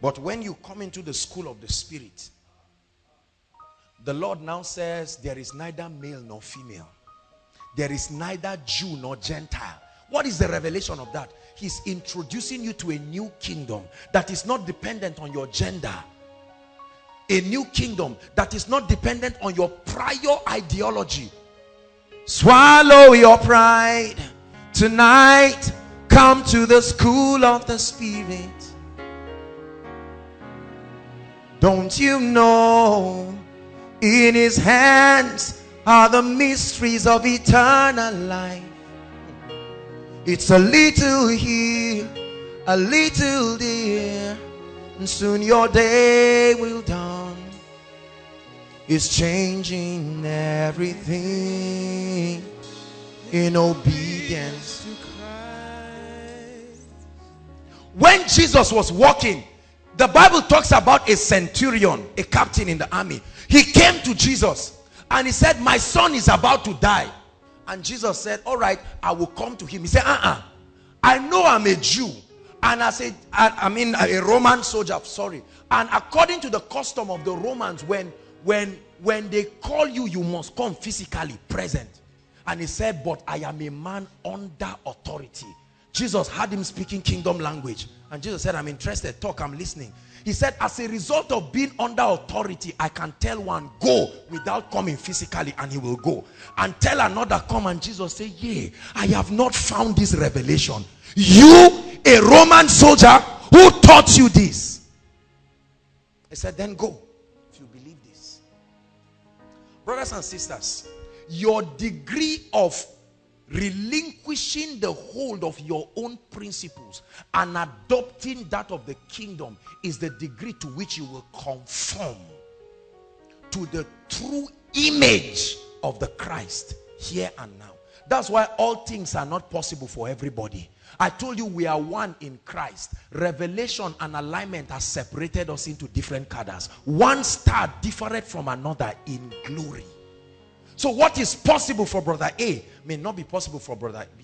But when you come into the school of the spirit, the Lord now says there is neither male nor female. There is neither Jew nor Gentile. What is the revelation of that? He's introducing you to a new kingdom that is not dependent on your gender. A new kingdom that is not dependent on your prior ideology. Swallow your pride tonight. Come to the school of the spirit. Don't you know in his hands are the mysteries of eternal life. It's a little here a little there, and soon your day will dawn. Is changing everything in obedience to Christ. When Jesus was walking, the Bible talks about a centurion, a captain in the army. He came to Jesus and he said, My son is about to die. And Jesus said, All right, I will come to him. He said, Uh uh I know I'm a Jew. And I said, I, I mean, a Roman soldier, sorry. And according to the custom of the Romans, when when when they call you, you must come physically present. And he said, But I am a man under authority. Jesus had him speaking kingdom language. And Jesus said, I'm interested. Talk, I'm listening. He said, as a result of being under authority, I can tell one, go without coming physically and he will go. And tell another, come and Jesus say, yeah, I have not found this revelation. You, a Roman soldier, who taught you this? I said, then go if you believe this. Brothers and sisters, your degree of relinquishing the hold of your own principles and adopting that of the kingdom is the degree to which you will conform to the true image of the Christ here and now. That's why all things are not possible for everybody. I told you we are one in Christ. Revelation and alignment has separated us into different cadres. One star different from another in glory. So what is possible for brother A may not be possible for brother B.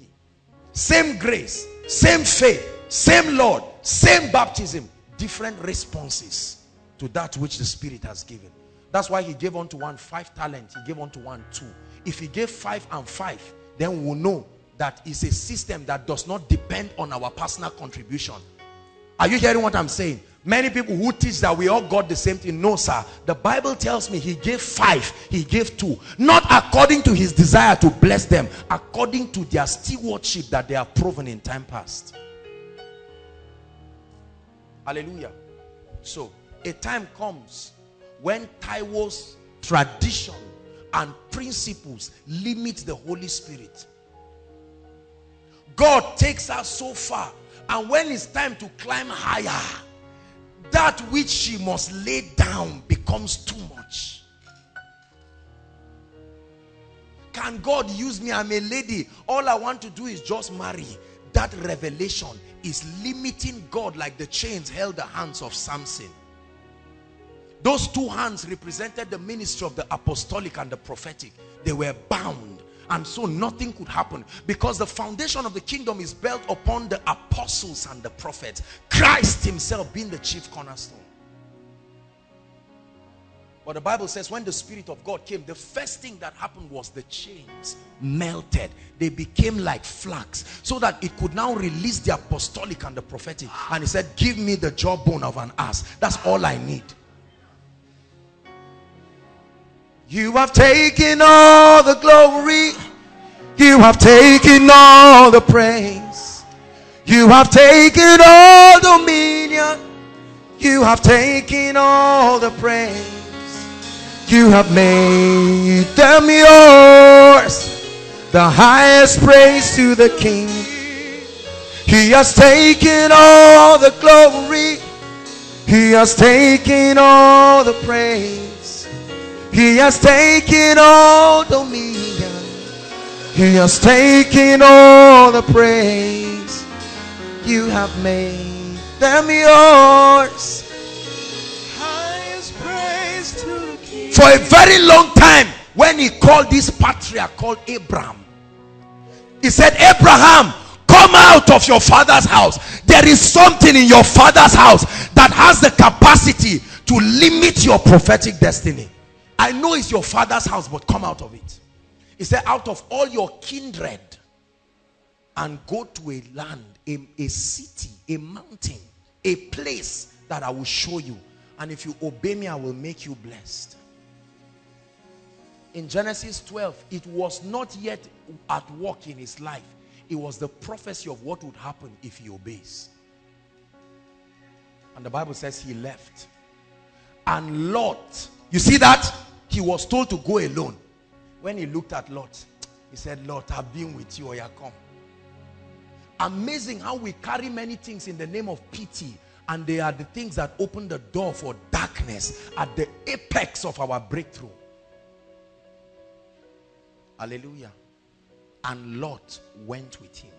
Same grace, same faith, same Lord, same baptism, different responses to that which the Spirit has given. That's why he gave unto one five talents, he gave unto one two. If he gave five and five, then we'll know that it's a system that does not depend on our personal contribution. Are you hearing what I'm saying? Many people who teach that we all got the same thing. No, sir. The Bible tells me he gave five, he gave two. Not according to his desire to bless them, according to their stewardship that they have proven in time past. Hallelujah. So, a time comes when Taiwo's tradition and principles limit the Holy Spirit. God takes us so far, and when it's time to climb higher, that which she must lay down becomes too much. Can God use me? I'm a lady. All I want to do is just marry. That revelation is limiting God like the chains held the hands of Samson. Those two hands represented the ministry of the apostolic and the prophetic. They were bound and so nothing could happen. Because the foundation of the kingdom is built upon the apostles and the prophets. Christ himself being the chief cornerstone. But the bible says when the spirit of god came the first thing that happened was the chains melted. They became like flax so that it could now release the apostolic and the prophetic. And he said give me the jawbone of an ass. That's all i need you have taken all the glory. You have taken all the praise. You have taken all dominion. You have taken all the praise. You have made them yours. The highest praise to the King. He has taken all the glory. He has taken all the praise. He has taken all dominion. He has taken all the praise. You have made them yours. For a very long time, when he called this patriarch called Abraham, he said, Abraham, come out of your father's house. There is something in your father's house that has the capacity to limit your prophetic destiny. I know it's your father's house, but come out of it. He said, out of all your kindred and go to a land, a, a city, a mountain, a place that I will show you. And if you obey me, I will make you blessed. In Genesis 12, it was not yet at work in his life. It was the prophecy of what would happen if he obeys. And the Bible says he left. And Lot, you see that? He was told to go alone. When he looked at Lot, he said, Lot, I've been with you, you come. Amazing how we carry many things in the name of pity and they are the things that open the door for darkness at the apex of our breakthrough. Hallelujah. And Lot went with him.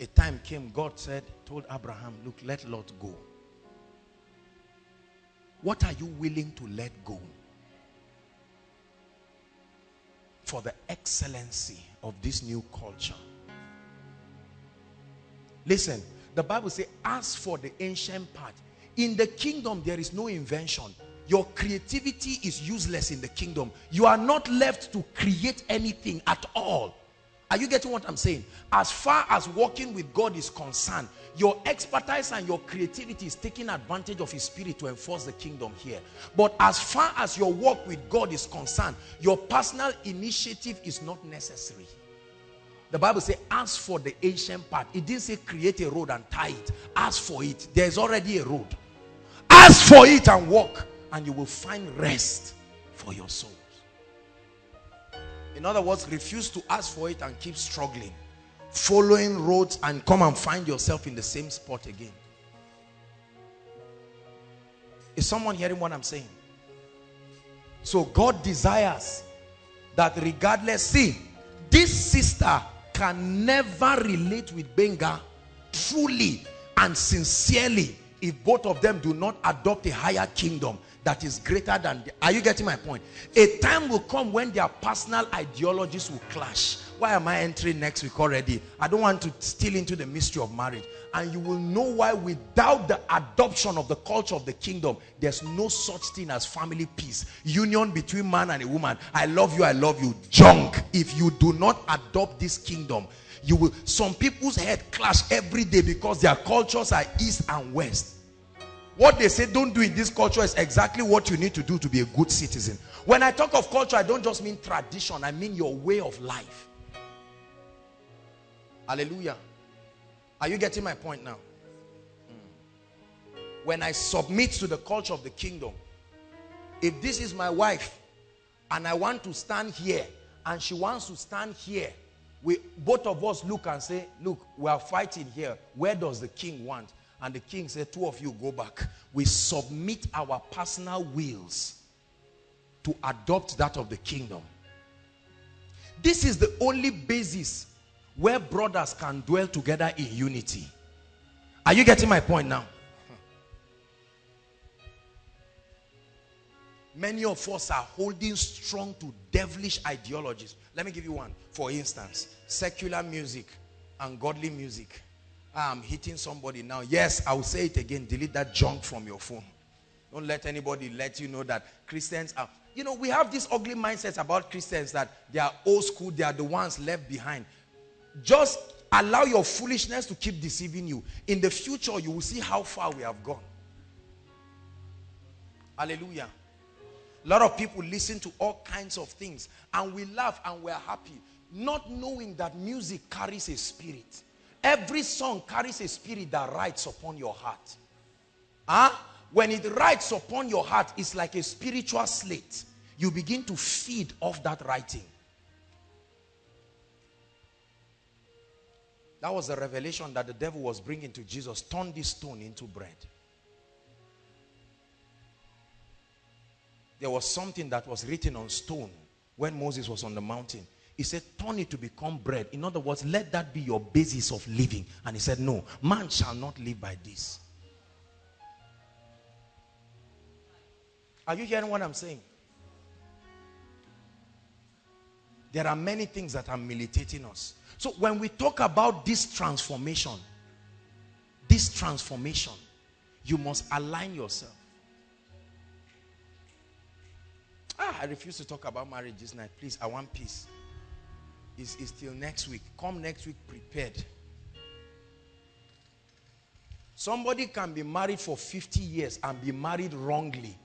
A time came, God said, told Abraham, look, let Lot go. What are you willing to let go? For the excellency of this new culture. Listen, the Bible says, as for the ancient part, in the kingdom there is no invention. Your creativity is useless in the kingdom. You are not left to create anything at all. Are you getting what I'm saying? As far as working with God is concerned, your expertise and your creativity is taking advantage of his spirit to enforce the kingdom here. But as far as your work with God is concerned, your personal initiative is not necessary. The Bible says, ask for the ancient part. It didn't say create a road and tie it. Ask for it. There's already a road. Ask for it and walk. And you will find rest for your souls. In other words, refuse to ask for it and keep struggling. Following roads and come and find yourself in the same spot again. Is someone hearing what I'm saying? So God desires that regardless, see, this sister can never relate with Benga truly and sincerely if both of them do not adopt a higher kingdom that is greater than the, are you getting my point a time will come when their personal ideologies will clash why am i entering next week already i don't want to steal into the mystery of marriage and you will know why without the adoption of the culture of the kingdom there's no such thing as family peace union between man and a woman i love you i love you junk if you do not adopt this kingdom you will some people's head clash every day because their cultures are east and west what they say don't do in this culture is exactly what you need to do to be a good citizen. When I talk of culture, I don't just mean tradition. I mean your way of life. Hallelujah. Are you getting my point now? Hmm. When I submit to the culture of the kingdom, if this is my wife and I want to stand here and she wants to stand here, we both of us look and say, look, we are fighting here. Where does the king want? And the king said, two of you go back. We submit our personal wills to adopt that of the kingdom. This is the only basis where brothers can dwell together in unity. Are you getting my point now? Many of us are holding strong to devilish ideologies. Let me give you one. For instance, secular music and godly music I'm hitting somebody now. Yes, I'll say it again. Delete that junk from your phone. Don't let anybody let you know that Christians are. You know, we have this ugly mindset about Christians that they are old school, they are the ones left behind. Just allow your foolishness to keep deceiving you. In the future, you will see how far we have gone. Hallelujah. A lot of people listen to all kinds of things and we laugh and we're happy, not knowing that music carries a spirit. Every song carries a spirit that writes upon your heart. Huh? When it writes upon your heart, it's like a spiritual slate. You begin to feed off that writing. That was the revelation that the devil was bringing to Jesus. Turn this stone into bread. There was something that was written on stone when Moses was on the mountain. He said, turn it to become bread. In other words, let that be your basis of living. And he said, no, man shall not live by this. Are you hearing what I'm saying? There are many things that are militating us. So when we talk about this transformation, this transformation, you must align yourself. Ah, I refuse to talk about marriage this night. Please, I want peace is, is till next week. Come next week prepared. Somebody can be married for 50 years and be married wrongly,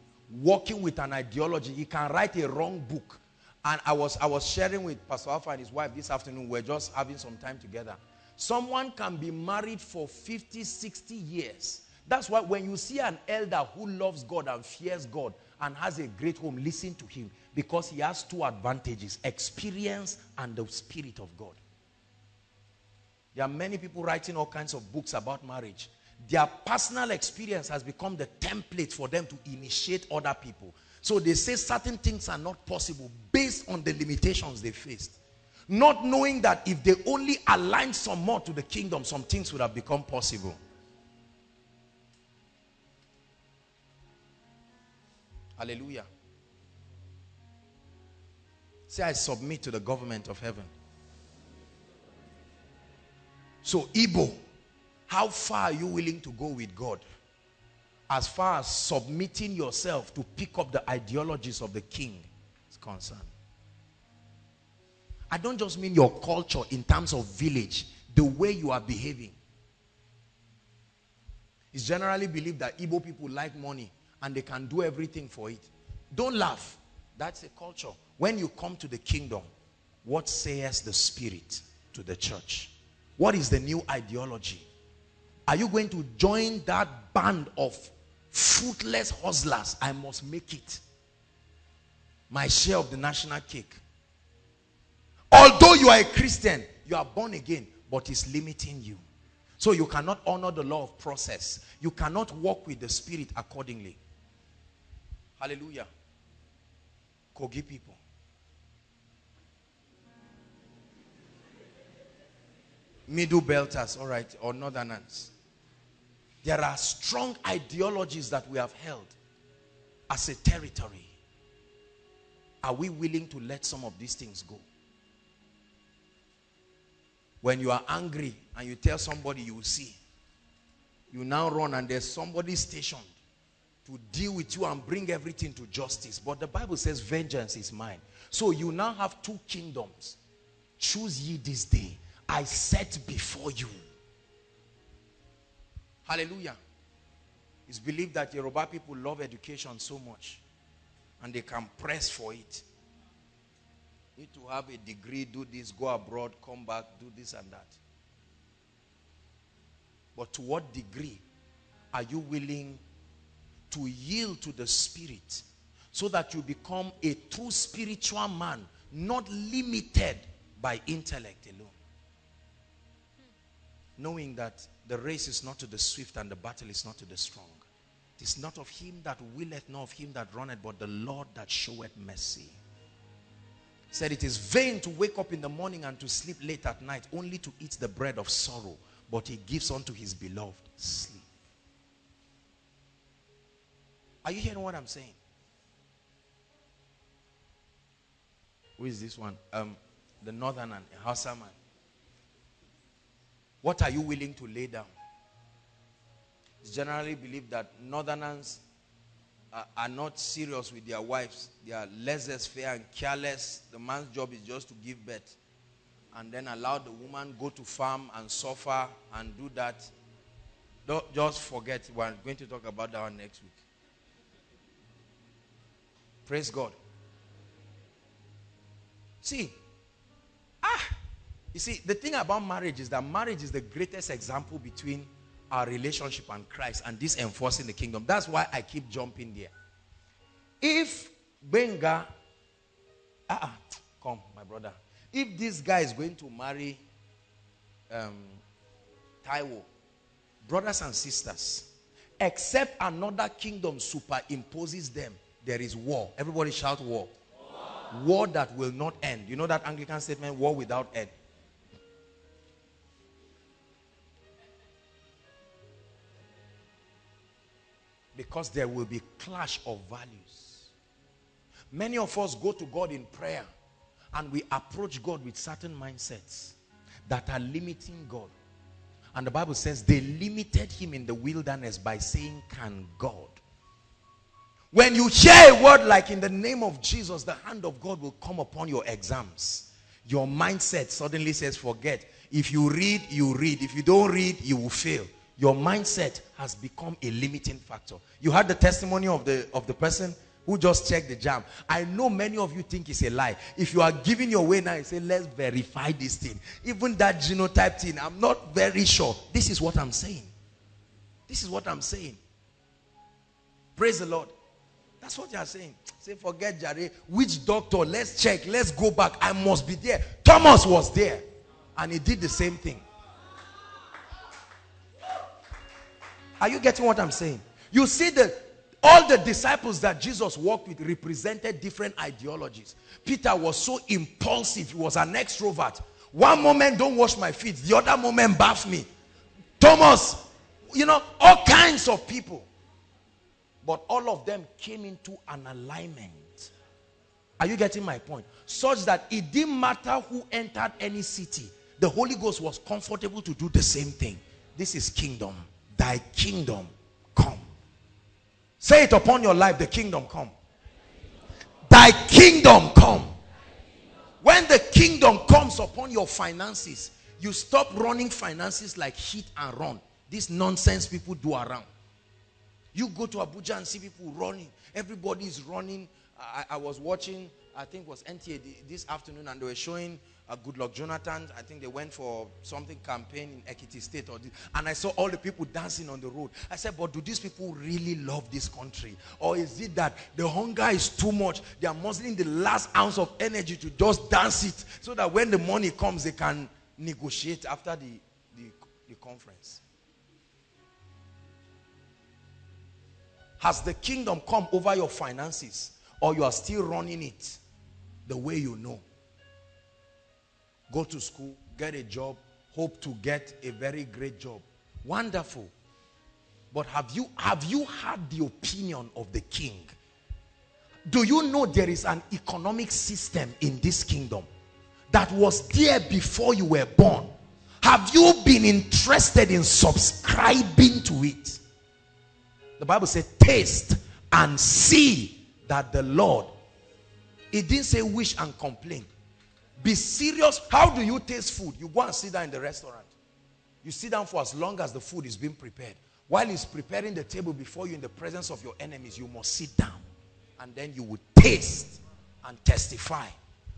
working with an ideology. He can write a wrong book. And I was, I was sharing with Pastor Alpha and his wife this afternoon. We're just having some time together. Someone can be married for 50, 60 years. That's why when you see an elder who loves God and fears God and has a great home, listen to him because he has two advantages experience and the Spirit of God. There are many people writing all kinds of books about marriage. Their personal experience has become the template for them to initiate other people. So they say certain things are not possible based on the limitations they faced. Not knowing that if they only aligned some more to the kingdom, some things would have become possible. Hallelujah. Say, I submit to the government of heaven. So, Igbo, how far are you willing to go with God? As far as submitting yourself to pick up the ideologies of the king is concerned. I don't just mean your culture in terms of village, the way you are behaving. It's generally believed that Igbo people like money and they can do everything for it. Don't laugh. That's a culture. When you come to the kingdom, what says the spirit to the church? What is the new ideology? Are you going to join that band of fruitless hustlers? I must make it. My share of the national cake. Although you are a Christian, you are born again, but it's limiting you. So you cannot honor the law of process. You cannot walk with the spirit accordingly. Hallelujah. Kogi people. Middle belters, all right, or northerners. There are strong ideologies that we have held as a territory. Are we willing to let some of these things go? When you are angry and you tell somebody you will see, you now run and there's somebody stationed to deal with you and bring everything to justice. But the Bible says vengeance is mine. So you now have two kingdoms. Choose ye this day. I set before you. Hallelujah. It's believed that Yoruba people love education so much and they can press for it. Need to have a degree, do this, go abroad, come back, do this and that. But to what degree are you willing to yield to the spirit so that you become a true spiritual man, not limited by intellect alone? Knowing that the race is not to the swift and the battle is not to the strong. It is not of him that willeth, nor of him that runneth, but the Lord that showeth mercy. Said it is vain to wake up in the morning and to sleep late at night only to eat the bread of sorrow but he gives unto his beloved sleep. Are you hearing what i'm saying? Who is this one? Um the northern and Hausa man what are you willing to lay down it's generally believed that northerners are, are not serious with their wives. They are laissez-faire and careless. The man's job is just to give birth. And then allow the woman go to farm and suffer and do that. Don't just forget. We're going to talk about that next week. Praise God. See, you see, the thing about marriage is that marriage is the greatest example between our relationship and Christ and this enforcing the kingdom. That's why I keep jumping there. If Benga, ah, uh, come, my brother. If this guy is going to marry um, Taiwo, brothers and sisters, except another kingdom superimposes them, there is war. Everybody shout war. War, war that will not end. You know that Anglican statement, war without end. Because there will be clash of values. Many of us go to God in prayer and we approach God with certain mindsets that are limiting God. And the Bible says they limited him in the wilderness by saying, Can God? When you hear a word like in the name of Jesus, the hand of God will come upon your exams. Your mindset suddenly says, Forget. If you read, you read. If you don't read, you will fail your mindset has become a limiting factor. You heard the testimony of the, of the person who just checked the jam. I know many of you think it's a lie. If you are giving your way now, you say, let's verify this thing. Even that genotype thing, I'm not very sure. This is what I'm saying. This is what I'm saying. Praise the Lord. That's what you are saying. Say, forget Jare. Which doctor? Let's check. Let's go back. I must be there. Thomas was there. And he did the same thing. Are you getting what I'm saying? You see that all the disciples that Jesus walked with represented different ideologies. Peter was so impulsive. He was an extrovert. One moment, don't wash my feet. The other moment, bath me. Thomas, you know, all kinds of people. But all of them came into an alignment. Are you getting my point? Such that it didn't matter who entered any city. The Holy Ghost was comfortable to do the same thing. This is kingdom. Thy kingdom come. Say it upon your life, the kingdom come. Thy kingdom come. When the kingdom comes upon your finances, you stop running finances like hit and run. This nonsense people do around. You go to Abuja and see people running. Everybody is running. I, I was watching, I think was NTA this afternoon, and they were showing uh, Goodluck Jonathan. I think they went for something campaign in Ekiti State. Or and I saw all the people dancing on the road. I said, but do these people really love this country? Or is it that the hunger is too much? They are muzzling the last ounce of energy to just dance it so that when the money comes, they can negotiate after the, the, the conference. Has the kingdom come over your finances or you are still running it the way you know? Go to school, get a job, hope to get a very great job. Wonderful. But have you have you had the opinion of the king? Do you know there is an economic system in this kingdom that was there before you were born? Have you been interested in subscribing to it? The Bible said, taste and see that the Lord. It didn't say wish and complain. Be serious. How do you taste food? You go and sit down in the restaurant. You sit down for as long as the food is being prepared. While he's preparing the table before you in the presence of your enemies, you must sit down. And then you will taste and testify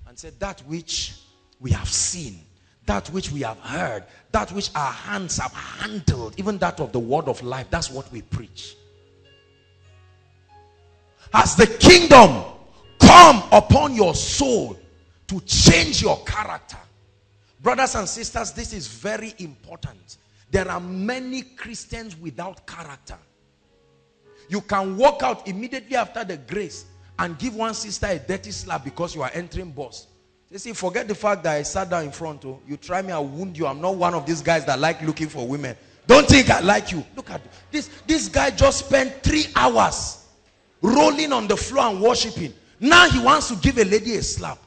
and say, that which we have seen, that which we have heard, that which our hands have handled, even that of the word of life, that's what we preach. Has the kingdom come upon your soul to change your character. Brothers and sisters, this is very important. There are many Christians without character. You can walk out immediately after the grace and give one sister a dirty slap because you are entering boss. You see, forget the fact that I sat down in front. Oh, you try me, I wound you. I'm not one of these guys that like looking for women. Don't think I like you. Look at this. This guy just spent three hours rolling on the floor and worshiping. Now he wants to give a lady a slap.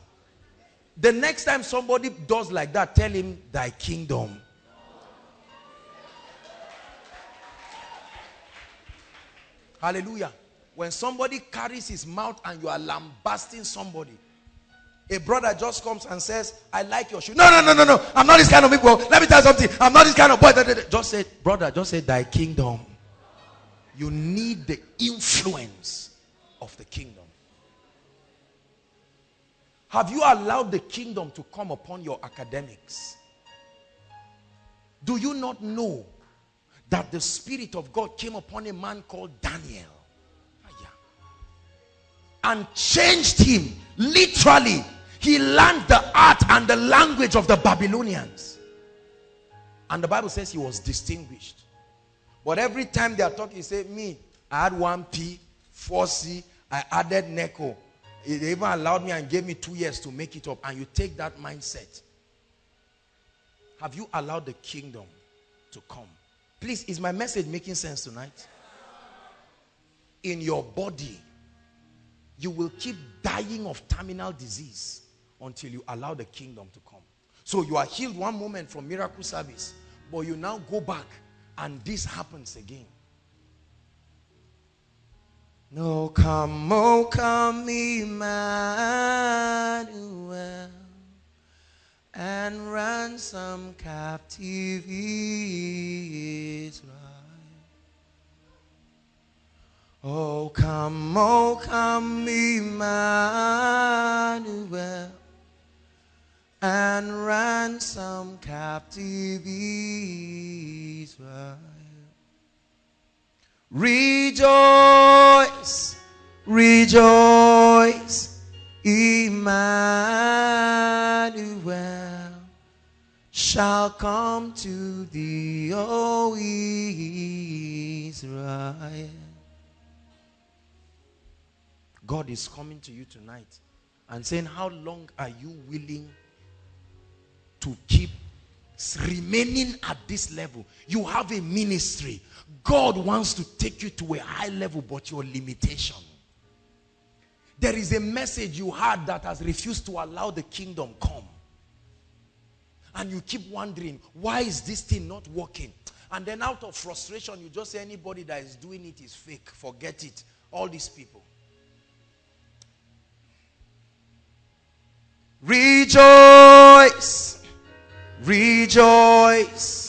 The next time somebody does like that, tell him, Thy kingdom. Hallelujah. When somebody carries his mouth and you are lambasting somebody, a brother just comes and says, I like your shoe. No, no, no, no, no. I'm not this kind of people. Let me tell you something. I'm not this kind of boy. Just say, brother, just say, Thy kingdom. You need the influence of the kingdom. Have you allowed the kingdom to come upon your academics? Do you not know that the Spirit of God came upon a man called Daniel and changed him literally? He learned the art and the language of the Babylonians. And the Bible says he was distinguished. But every time they are talking, he say, me, I had 1P, 4C, I added NECO, it even allowed me and gave me two years to make it up. And you take that mindset. Have you allowed the kingdom to come? Please, is my message making sense tonight? In your body, you will keep dying of terminal disease until you allow the kingdom to come. So you are healed one moment from miracle service, but you now go back and this happens again. No, come, oh, come, Emmanuel, and ransom captive Israel. Oh, come, oh, come, Emmanuel, and ransom captive Israel. Rejoice, rejoice, Emmanuel shall come to thee, O Israel. God is coming to you tonight and saying, How long are you willing to keep remaining at this level? You have a ministry. God wants to take you to a high level, but your limitation. There is a message you had that has refused to allow the kingdom come. And you keep wondering, why is this thing not working? And then out of frustration, you just say anybody that is doing it is fake. Forget it. All these people. Rejoice. Rejoice.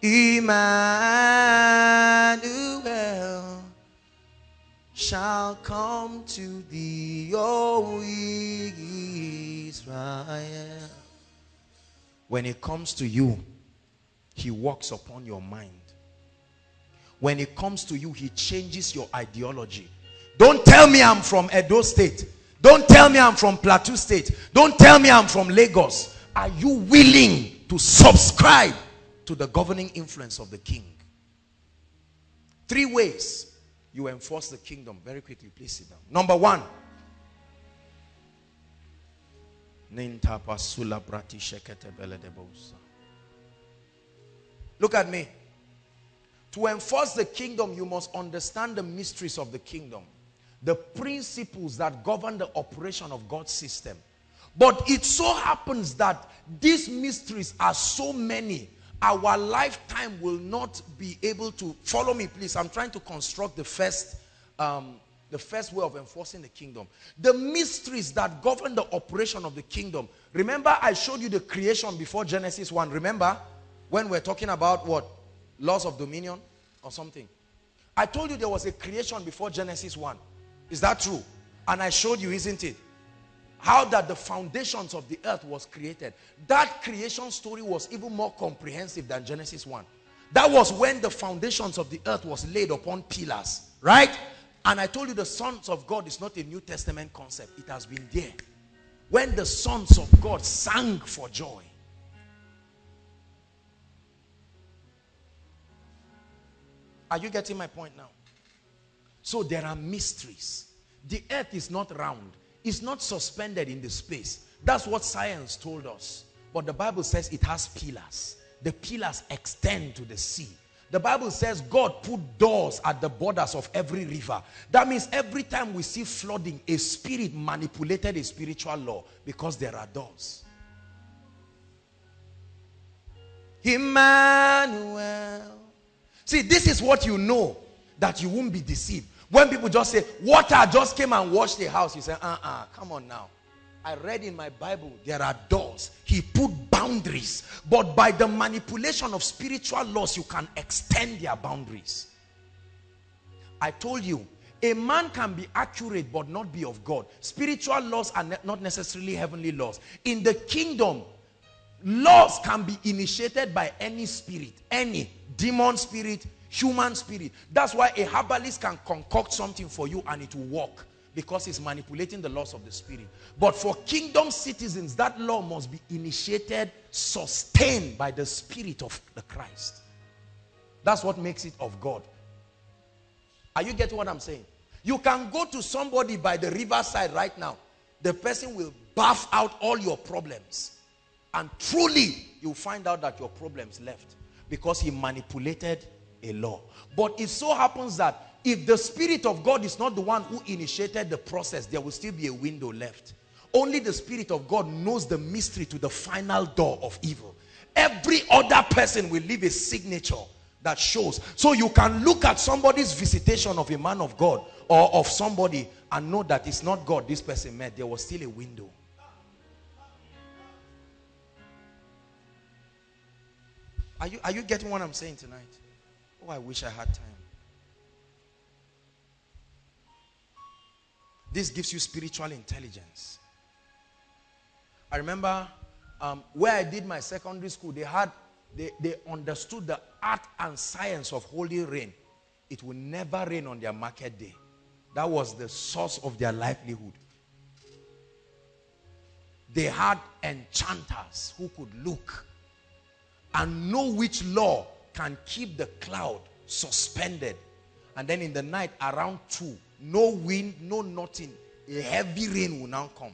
Emmanuel shall come to thee, O Israel. When it comes to you, he walks upon your mind. When it comes to you, he changes your ideology. Don't tell me I'm from Edo State. Don't tell me I'm from Plateau State. Don't tell me I'm from Lagos. Are you willing to subscribe to the governing influence of the king? Three ways you enforce the kingdom. Very quickly, please sit down. Number one. Look at me. To enforce the kingdom, you must understand the mysteries of the kingdom the principles that govern the operation of God's system. But it so happens that these mysteries are so many, our lifetime will not be able to follow me, please. I'm trying to construct the first, um, the first way of enforcing the kingdom. The mysteries that govern the operation of the kingdom. Remember, I showed you the creation before Genesis 1. Remember when we're talking about what? Laws of dominion or something. I told you there was a creation before Genesis 1. Is that true? And I showed you, isn't it? How that the foundations of the earth was created. That creation story was even more comprehensive than Genesis 1. That was when the foundations of the earth was laid upon pillars. Right? And I told you the sons of God is not a New Testament concept. It has been there. When the sons of God sang for joy. Are you getting my point now? So there are mysteries. The earth is not round. It's not suspended in the space. That's what science told us. But the Bible says it has pillars. The pillars extend to the sea. The Bible says God put doors at the borders of every river. That means every time we see flooding, a spirit manipulated a spiritual law because there are doors. Emmanuel. See, this is what you know that you won't be deceived. When people just say, water just came and washed the house, you say, uh-uh, come on now. I read in my Bible, there are doors. He put boundaries. But by the manipulation of spiritual laws, you can extend their boundaries. I told you, a man can be accurate but not be of God. Spiritual laws are not necessarily heavenly laws. In the kingdom, laws can be initiated by any spirit, any demon spirit, human spirit. That's why a herbalist can concoct something for you and it will work because he's manipulating the laws of the spirit. But for kingdom citizens, that law must be initiated, sustained by the spirit of the Christ. That's what makes it of God. Are you getting what I'm saying? You can go to somebody by the riverside right now. The person will buff out all your problems. And truly, you'll find out that your problems left because he manipulated a law. But it so happens that if the Spirit of God is not the one who initiated the process, there will still be a window left. Only the Spirit of God knows the mystery to the final door of evil. Every other person will leave a signature that shows. So you can look at somebody's visitation of a man of God or of somebody and know that it's not God this person met. There was still a window. Are you, are you getting what I'm saying tonight? Oh, I wish I had time. This gives you spiritual intelligence. I remember um, where I did my secondary school, they had, they, they understood the art and science of holy rain. It will never rain on their market day. That was the source of their livelihood. They had enchanters who could look and know which law can keep the cloud suspended And then in the night, around 2, no wind, no nothing. A heavy rain will now come.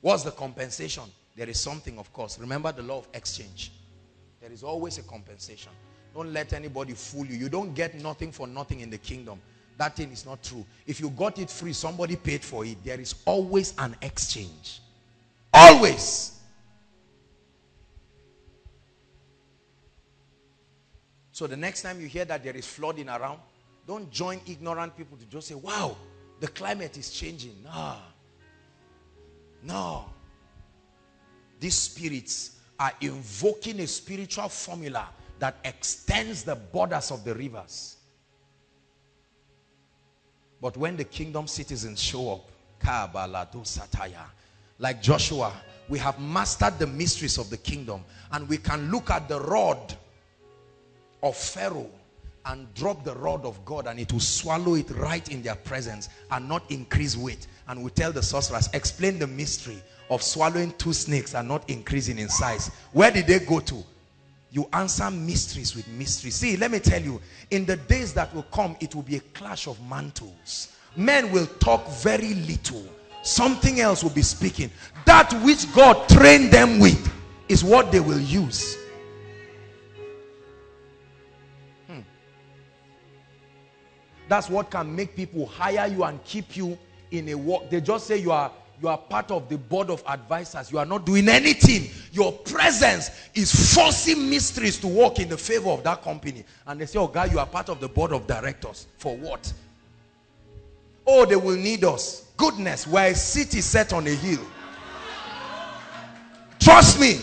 What's the compensation? There is something, of course. Remember the law of exchange. There is always a compensation. Don't let anybody fool you. You don't get nothing for nothing in the kingdom. That thing is not true. If you got it free, somebody paid for it. There is always an exchange. Always. So the next time you hear that there is flooding around, don't join ignorant people to just say, wow, the climate is changing. No. No. These spirits are invoking a spiritual formula that extends the borders of the rivers. But when the kingdom citizens show up, like Joshua, we have mastered the mysteries of the kingdom and we can look at the rod of Pharaoh and drop the rod of God and it will swallow it right in their presence and not increase weight. And we tell the sorcerers, explain the mystery of swallowing two snakes and not increasing in size. Where did they go to? You answer mysteries with mysteries. See, let me tell you, in the days that will come, it will be a clash of mantles. Men will talk very little. Something else will be speaking. That which God trained them with is what they will use. That's what can make people hire you and keep you in a work. They just say you are you are part of the board of advisors. You are not doing anything. Your presence is forcing mysteries to work in the favor of that company. And they say, oh God, you are part of the board of directors. For what? Oh, they will need us. Goodness, we're a city set on a hill. Trust me.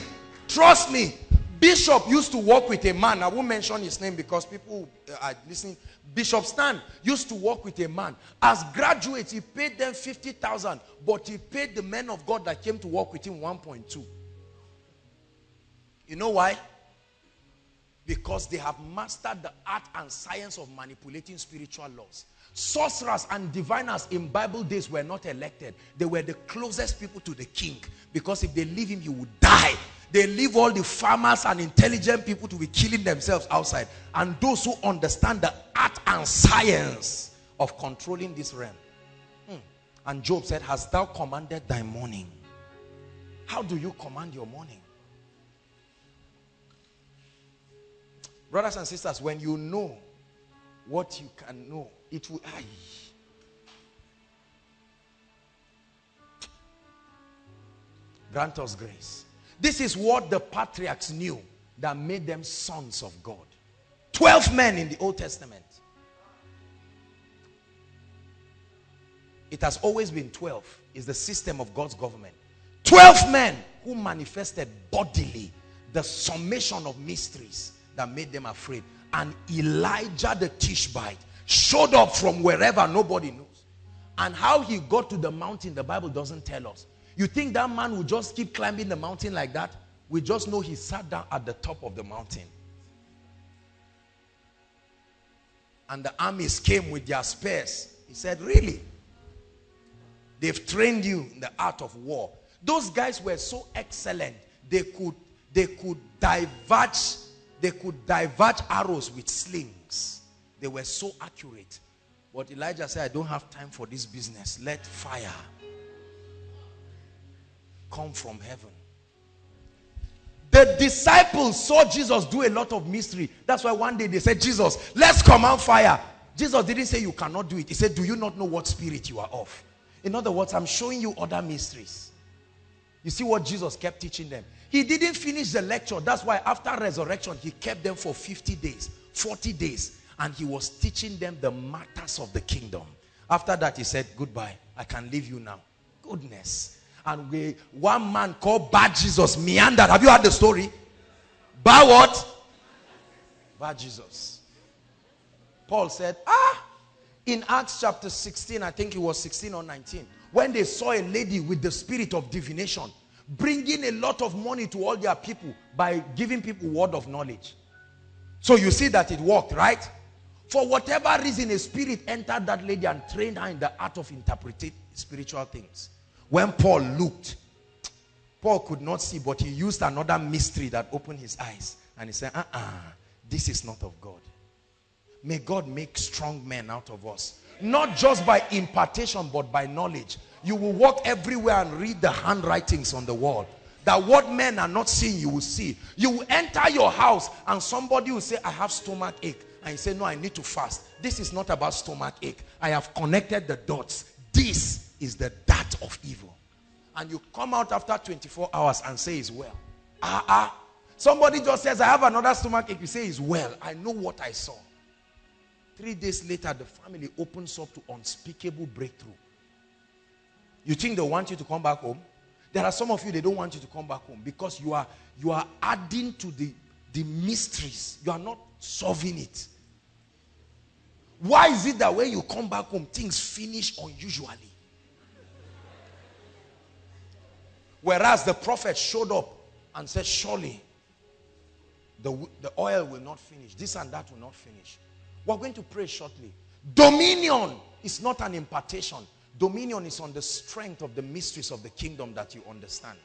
Trust me. Bishop used to work with a man. I won't mention his name because people uh, are listening. Bishop Stan used to work with a man. As graduates, he paid them 50,000, but he paid the men of God that came to work with him 1.2. You know why? Because they have mastered the art and science of manipulating spiritual laws. Sorcerers and diviners in Bible days were not elected. They were the closest people to the king. Because if they leave him, he would die. They leave all the farmers and intelligent people to be killing themselves outside. And those who understand the art and science of controlling this realm. Hmm. And Job said, Hast thou commanded thy morning? How do you command your morning? Brothers and sisters, when you know what you can know, it will. Aye. Grant us grace. This is what the patriarchs knew that made them sons of God. Twelve men in the Old Testament. It has always been 12. Is the system of God's government. 12 men who manifested bodily the summation of mysteries that made them afraid. And Elijah the Tishbite showed up from wherever nobody knows. And how he got to the mountain, the Bible doesn't tell us. You think that man would just keep climbing the mountain like that? We just know he sat down at the top of the mountain. And the armies came with their spears. He said, really? They've trained you in the art of war. Those guys were so excellent. They could, they could diverge, they could diverge arrows with slings. They were so accurate. But Elijah said, I don't have time for this business. Let fire come from heaven. The disciples saw Jesus do a lot of mystery. That's why one day they said, Jesus, let's command fire. Jesus didn't say you cannot do it. He said, do you not know what spirit you are of? In other words, I'm showing you other mysteries. You see what Jesus kept teaching them. He didn't finish the lecture. That's why after resurrection, he kept them for 50 days, 40 days. And he was teaching them the matters of the kingdom. After that, he said, goodbye. I can leave you now. Goodness and we, one man called Bar-Jesus meandered. Have you heard the story? Bar what? Bar-Jesus. Paul said, ah, in Acts chapter 16, I think it was 16 or 19, when they saw a lady with the spirit of divination, bringing a lot of money to all their people by giving people word of knowledge. So you see that it worked, right? For whatever reason, a spirit entered that lady and trained her in the art of interpreting spiritual things. When Paul looked, Paul could not see, but he used another mystery that opened his eyes. And he said, uh-uh, this is not of God. May God make strong men out of us. Not just by impartation, but by knowledge. You will walk everywhere and read the handwritings on the wall. That what men are not seeing, you will see. You will enter your house and somebody will say, I have stomach ache. And you say, no, I need to fast. This is not about stomach ache. I have connected the dots. This is the of evil. And you come out after 24 hours and say it's well. Ah, ah. Somebody just says, I have another stomach ache. You say it's well. I know what I saw. Three days later, the family opens up to unspeakable breakthrough. You think they want you to come back home? There are some of you, they don't want you to come back home because you are, you are adding to the, the mysteries. You are not solving it. Why is it that when you come back home, things finish unusually? Whereas the prophet showed up and said, surely the, the oil will not finish. This and that will not finish. We're going to pray shortly. Dominion is not an impartation. Dominion is on the strength of the mysteries of the kingdom that you understand.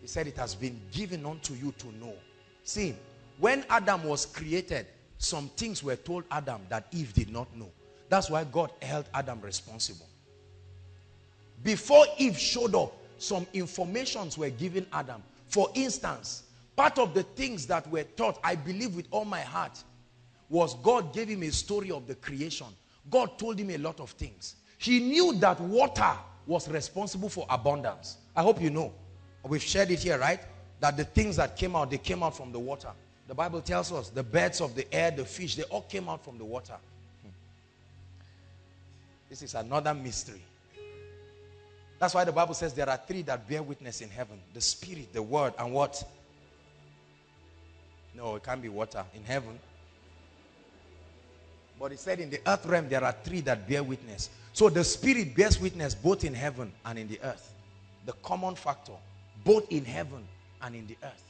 He said it has been given unto you to know. See, when Adam was created, some things were told Adam that Eve did not know. That's why God held Adam responsible. Before Eve showed up, some informations were given Adam. For instance, part of the things that were taught, I believe with all my heart, was God gave him a story of the creation. God told him a lot of things. He knew that water was responsible for abundance. I hope you know. We've shared it here, right? That the things that came out, they came out from the water. The Bible tells us the birds of the air, the fish, they all came out from the water. Hmm. This is another mystery. That's why the Bible says there are three that bear witness in heaven. The spirit, the word, and what? No, it can't be water. In heaven, but he said in the earth realm, there are three that bear witness. So the spirit bears witness both in heaven and in the earth. The common factor, both in heaven and in the earth.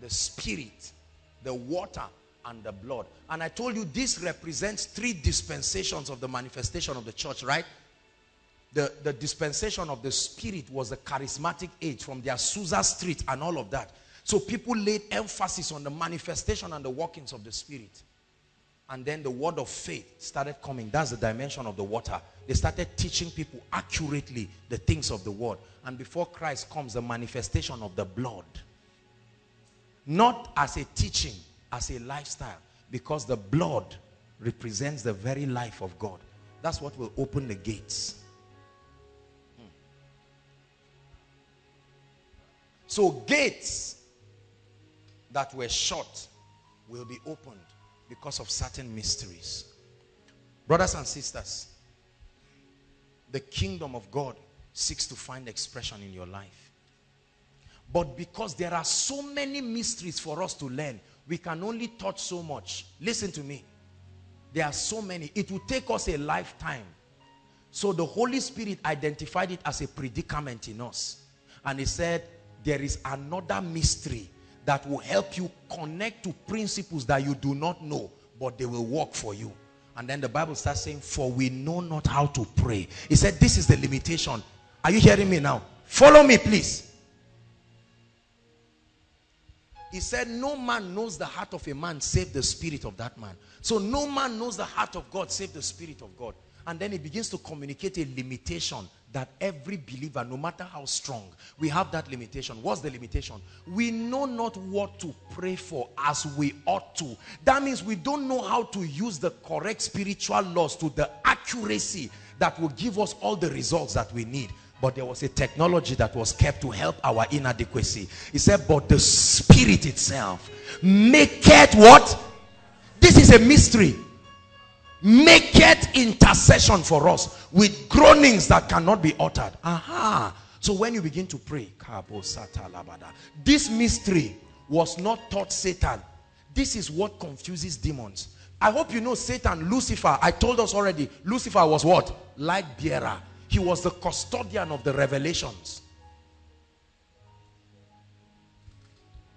The spirit, the water, and the blood. And I told you this represents three dispensations of the manifestation of the church, right? The, the dispensation of the spirit was the charismatic age from the Azusa Street and all of that. So people laid emphasis on the manifestation and the workings of the spirit. And then the word of faith started coming. That's the dimension of the water. They started teaching people accurately the things of the word. And before Christ comes, the manifestation of the blood. Not as a teaching, as a lifestyle. Because the blood represents the very life of God. That's what will open the gates. So gates that were shut will be opened because of certain mysteries. Brothers and sisters, the kingdom of God seeks to find expression in your life. But because there are so many mysteries for us to learn, we can only touch so much. Listen to me. There are so many. It will take us a lifetime. So the Holy Spirit identified it as a predicament in us. And he said, there is another mystery that will help you connect to principles that you do not know, but they will work for you. And then the Bible starts saying, for we know not how to pray. He said, this is the limitation. Are you hearing me now? Follow me, please. He said, no man knows the heart of a man save the spirit of that man. So no man knows the heart of God save the spirit of God. And then he begins to communicate a limitation that every believer, no matter how strong, we have that limitation. What's the limitation? We know not what to pray for as we ought to. That means we don't know how to use the correct spiritual laws to the accuracy that will give us all the results that we need. But there was a technology that was kept to help our inadequacy. He said, but the spirit itself make it what? This is a mystery maketh intercession for us with groanings that cannot be uttered. Aha. So when you begin to pray, this mystery was not taught Satan. This is what confuses demons. I hope you know Satan, Lucifer. I told us already, Lucifer was what? Light bearer. He was the custodian of the revelations.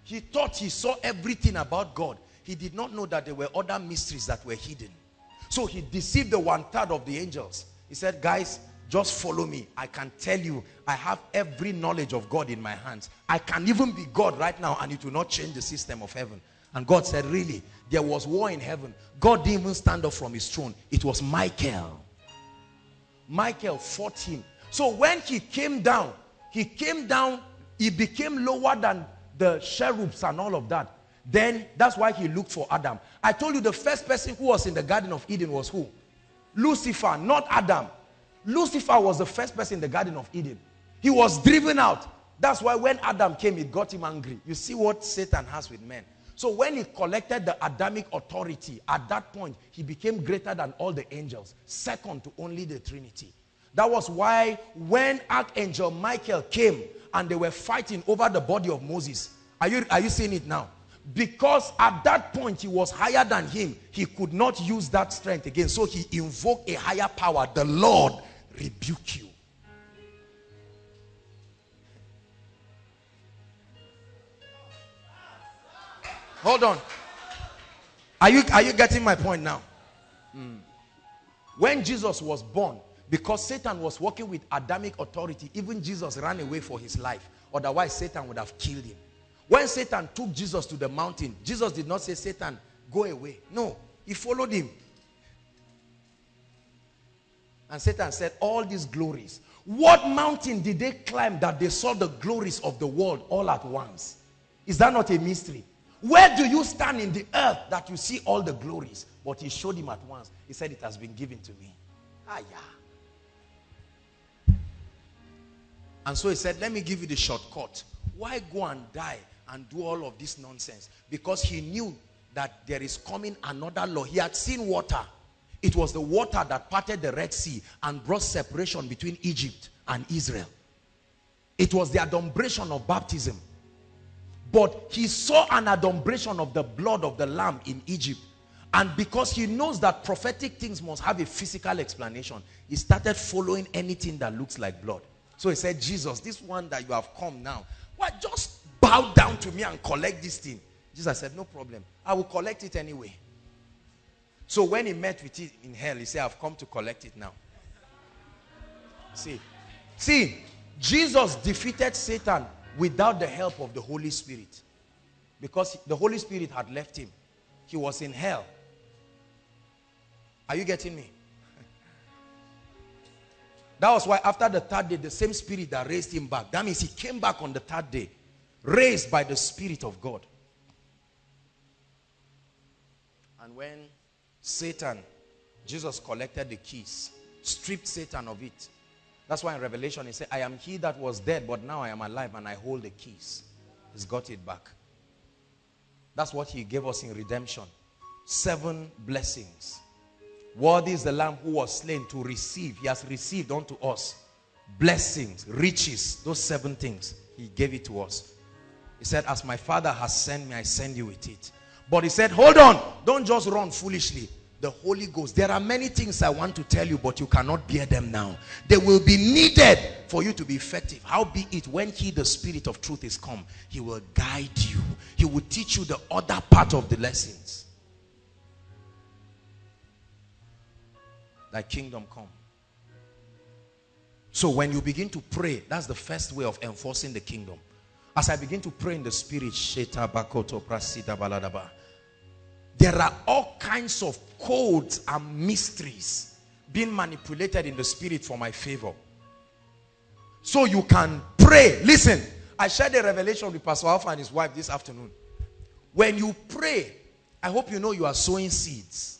He thought he saw everything about God. He did not know that there were other mysteries that were hidden. So he deceived the one third of the angels. He said, guys, just follow me. I can tell you, I have every knowledge of God in my hands. I can even be God right now and it will not change the system of heaven. And God said, really, there was war in heaven. God didn't even stand up from his throne. It was Michael. Michael fought him. So when he came down, he came down, he became lower than the cherubs and all of that. Then that's why he looked for Adam. I told you the first person who was in the Garden of Eden was who? Lucifer, not Adam. Lucifer was the first person in the Garden of Eden. He was driven out. That's why when Adam came, it got him angry. You see what Satan has with men. So when he collected the Adamic authority, at that point, he became greater than all the angels, second to only the Trinity. That was why when Archangel Michael came and they were fighting over the body of Moses, are you, are you seeing it now? Because at that point he was higher than him, he could not use that strength again. So he invoked a higher power. The Lord rebuke you. Hold on. Are you, are you getting my point now? Mm. When Jesus was born, because Satan was working with Adamic authority, even Jesus ran away for his life. Otherwise, Satan would have killed him. When Satan took Jesus to the mountain, Jesus did not say, Satan, go away. No, he followed him. And Satan said, all these glories. What mountain did they climb that they saw the glories of the world all at once? Is that not a mystery? Where do you stand in the earth that you see all the glories? But he showed him at once. He said, it has been given to me. Ah, yeah. And so he said, let me give you the shortcut. Why go and die and do all of this nonsense? Because he knew that there is coming another law. He had seen water. It was the water that parted the Red Sea and brought separation between Egypt and Israel. It was the adumbration of baptism. But he saw an adumbration of the blood of the lamb in Egypt. And because he knows that prophetic things must have a physical explanation, he started following anything that looks like blood. So he said, Jesus, this one that you have come now, what just bow down to me and collect this thing. Jesus said, no problem. I will collect it anyway. So when he met with it in hell, he said, I've come to collect it now. See, see, Jesus defeated Satan without the help of the Holy Spirit. Because the Holy Spirit had left him. He was in hell. Are you getting me? <laughs> That was why after the third day, the same spirit that raised him back. That means he came back on the third day, raised by the Spirit of God. And when Satan, Jesus collected the keys, stripped Satan of it. That's why in Revelation he said, I am he that was dead, but now I am alive and I hold the keys. He's got it back. That's what he gave us in redemption. Seven blessings. Worthy is the lamb who was slain to receive. He has received unto us blessings, riches, those seven things. He gave it to us. He said, as my father has sent me, I send you with it. But he said, hold on. Don't just run foolishly. The Holy Ghost. There are many things I want to tell you, but you cannot bear them now. They will be needed for you to be effective. How be it when he, the spirit of truth is come, he will guide you. He will teach you the other part of the lessons. thy kingdom come. So when you begin to pray, that's the first way of enforcing the kingdom. As I begin to pray in the spirit, there are all kinds of codes and mysteries being manipulated in the spirit for my favor. So you can pray. Listen, I shared a revelation with Pastor Alpha and his wife this afternoon. When you pray, I hope you know you are sowing seeds.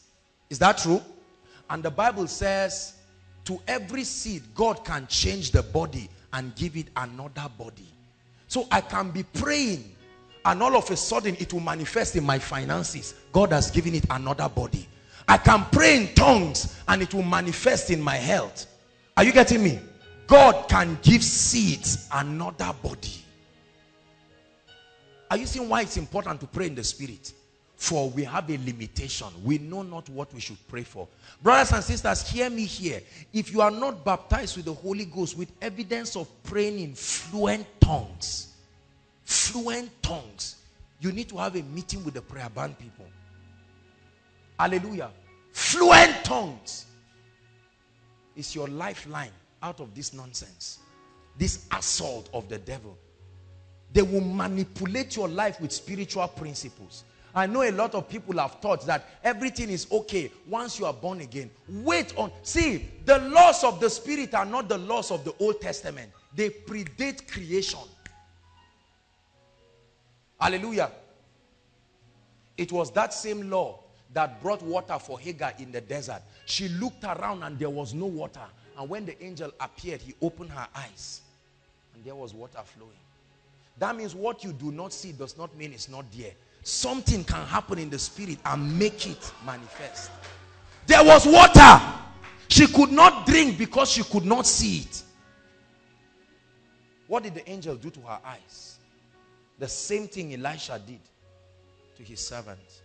Is that true? And the Bible says, to every seed, God can change the body and give it another body. So I can be praying and all of a sudden it will manifest in my finances. God has given it another body. I can pray in tongues and it will manifest in my health. Are you getting me? God can give seeds another body. Are you seeing why it's important to pray in the spirit? For we have a limitation. We know not what we should pray for. Brothers and sisters, hear me here. If you are not baptized with the Holy Ghost with evidence of praying in fluent tongues, fluent tongues, you need to have a meeting with the prayer band people. Hallelujah. Fluent tongues is your lifeline out of this nonsense. This assault of the devil. They will manipulate your life with spiritual principles. I know a lot of people have thought that everything is okay once you are born again. Wait on. See, the laws of the spirit are not the laws of the Old Testament. They predate creation. Hallelujah. It was that same law that brought water for Hagar in the desert. She looked around and there was no water. And when the angel appeared, he opened her eyes and there was water flowing. That means what you do not see does not mean it's not there. Something can happen in the spirit and make it manifest. There was water. She could not drink because she could not see it. What did the angel do to her eyes? The same thing Elisha did to his servant.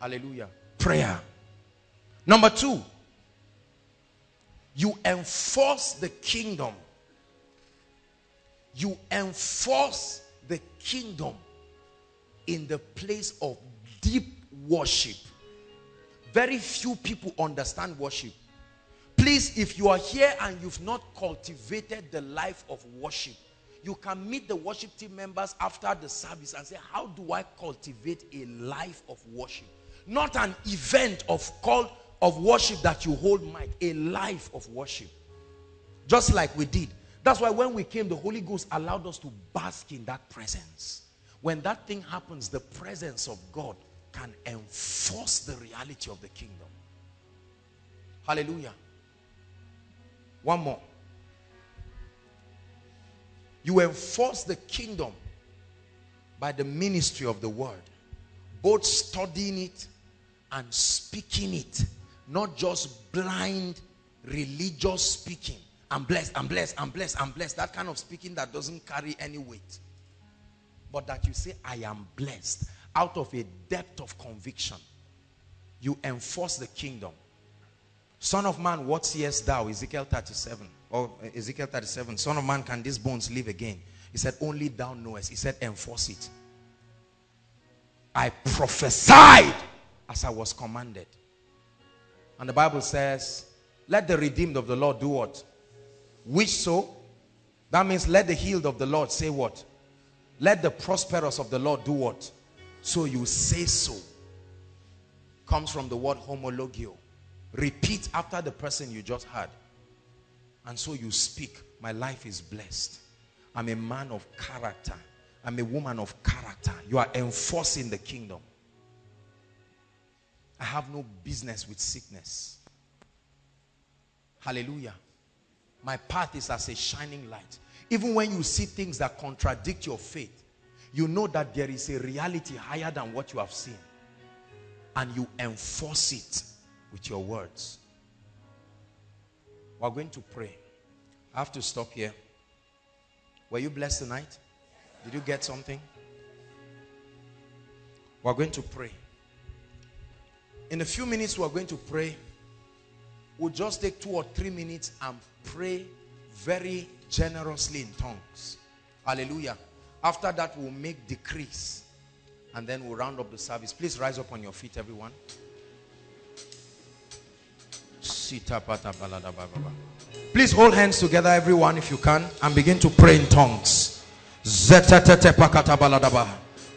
Hallelujah. Prayer. Number two, you enforce the kingdom. You enforce the kingdom in the place of deep worship. Very few people understand worship. Please, if you are here and you've not cultivated the life of worship, you can meet the worship team members after the service and say, how do I cultivate a life of worship? Not an event of called of worship that you hold mic, a life of worship. Just like we did. That's why when we came, the Holy Ghost allowed us to bask in that presence. When that thing happens, the presence of God can enforce the reality of the kingdom. Hallelujah. One more. You enforce the kingdom by the ministry of the word. Both studying it and speaking it. Not just blind religious speaking. I'm blessed, I'm blessed, I'm blessed, I'm blessed. That kind of speaking that doesn't carry any weight. But that you say, I am blessed out of a depth of conviction. You enforce the kingdom. Son of man, what seest thou? Ezekiel 37. Or uh, Ezekiel 37. Son of man, can these bones live again? He said, only thou knowest. He said, enforce it. I prophesied as I was commanded. And the Bible says, let the redeemed of the Lord do what? Which so? That means let the healed of the Lord say what? Let the prosperous of the Lord do what? So you say so. Comes from the word homologeo. Repeat after the person you just had. And so you speak. My life is blessed. I'm a man of character. I'm a woman of character. You are enforcing the kingdom. I have no business with sickness. Hallelujah. My path is as a shining light. Even when you see things that contradict your faith, you know that there is a reality higher than what you have seen. And you enforce it with your words. We're going to pray. I have to stop here. Were you blessed tonight? Did you get something? We're going to pray. In a few minutes, we're going to pray. We'll just take two or three minutes and pray very generously in tongues. Hallelujah. After that, we'll make decrees. And then we'll round up the service. Please rise up on your feet, everyone. Please hold hands together, everyone, if you can, and begin to pray in tongues.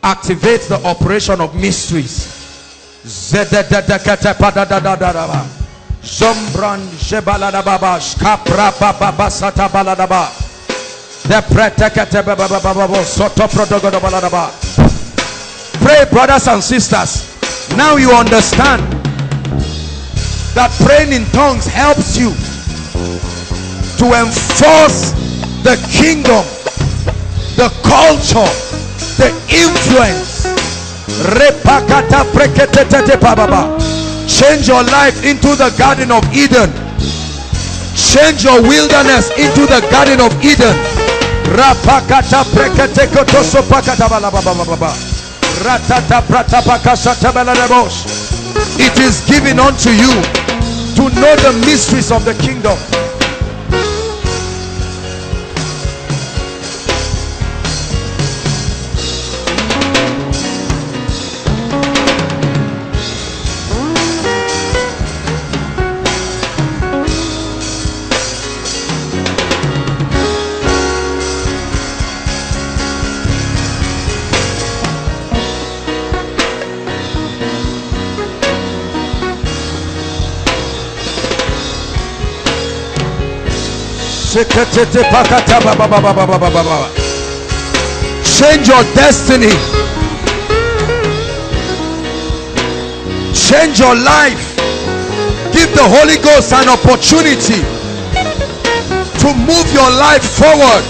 Activate the operation of mysteries. Zombran Jebaladababa, Skapra Baba Sata Baladaba, the Pretekate Baba Soto Protogodabaladaba. Pray, brothers and sisters. Now you understand that praying in tongues helps you to enforce the kingdom, the culture, the influence. Repakata prekete baba. Change your life into the Garden of Eden. Change your wilderness into the Garden of Eden. It is given unto you to know the mysteries of the kingdom. Change your destiny. Change your life. Give the Holy Ghost an opportunity to move your life forward.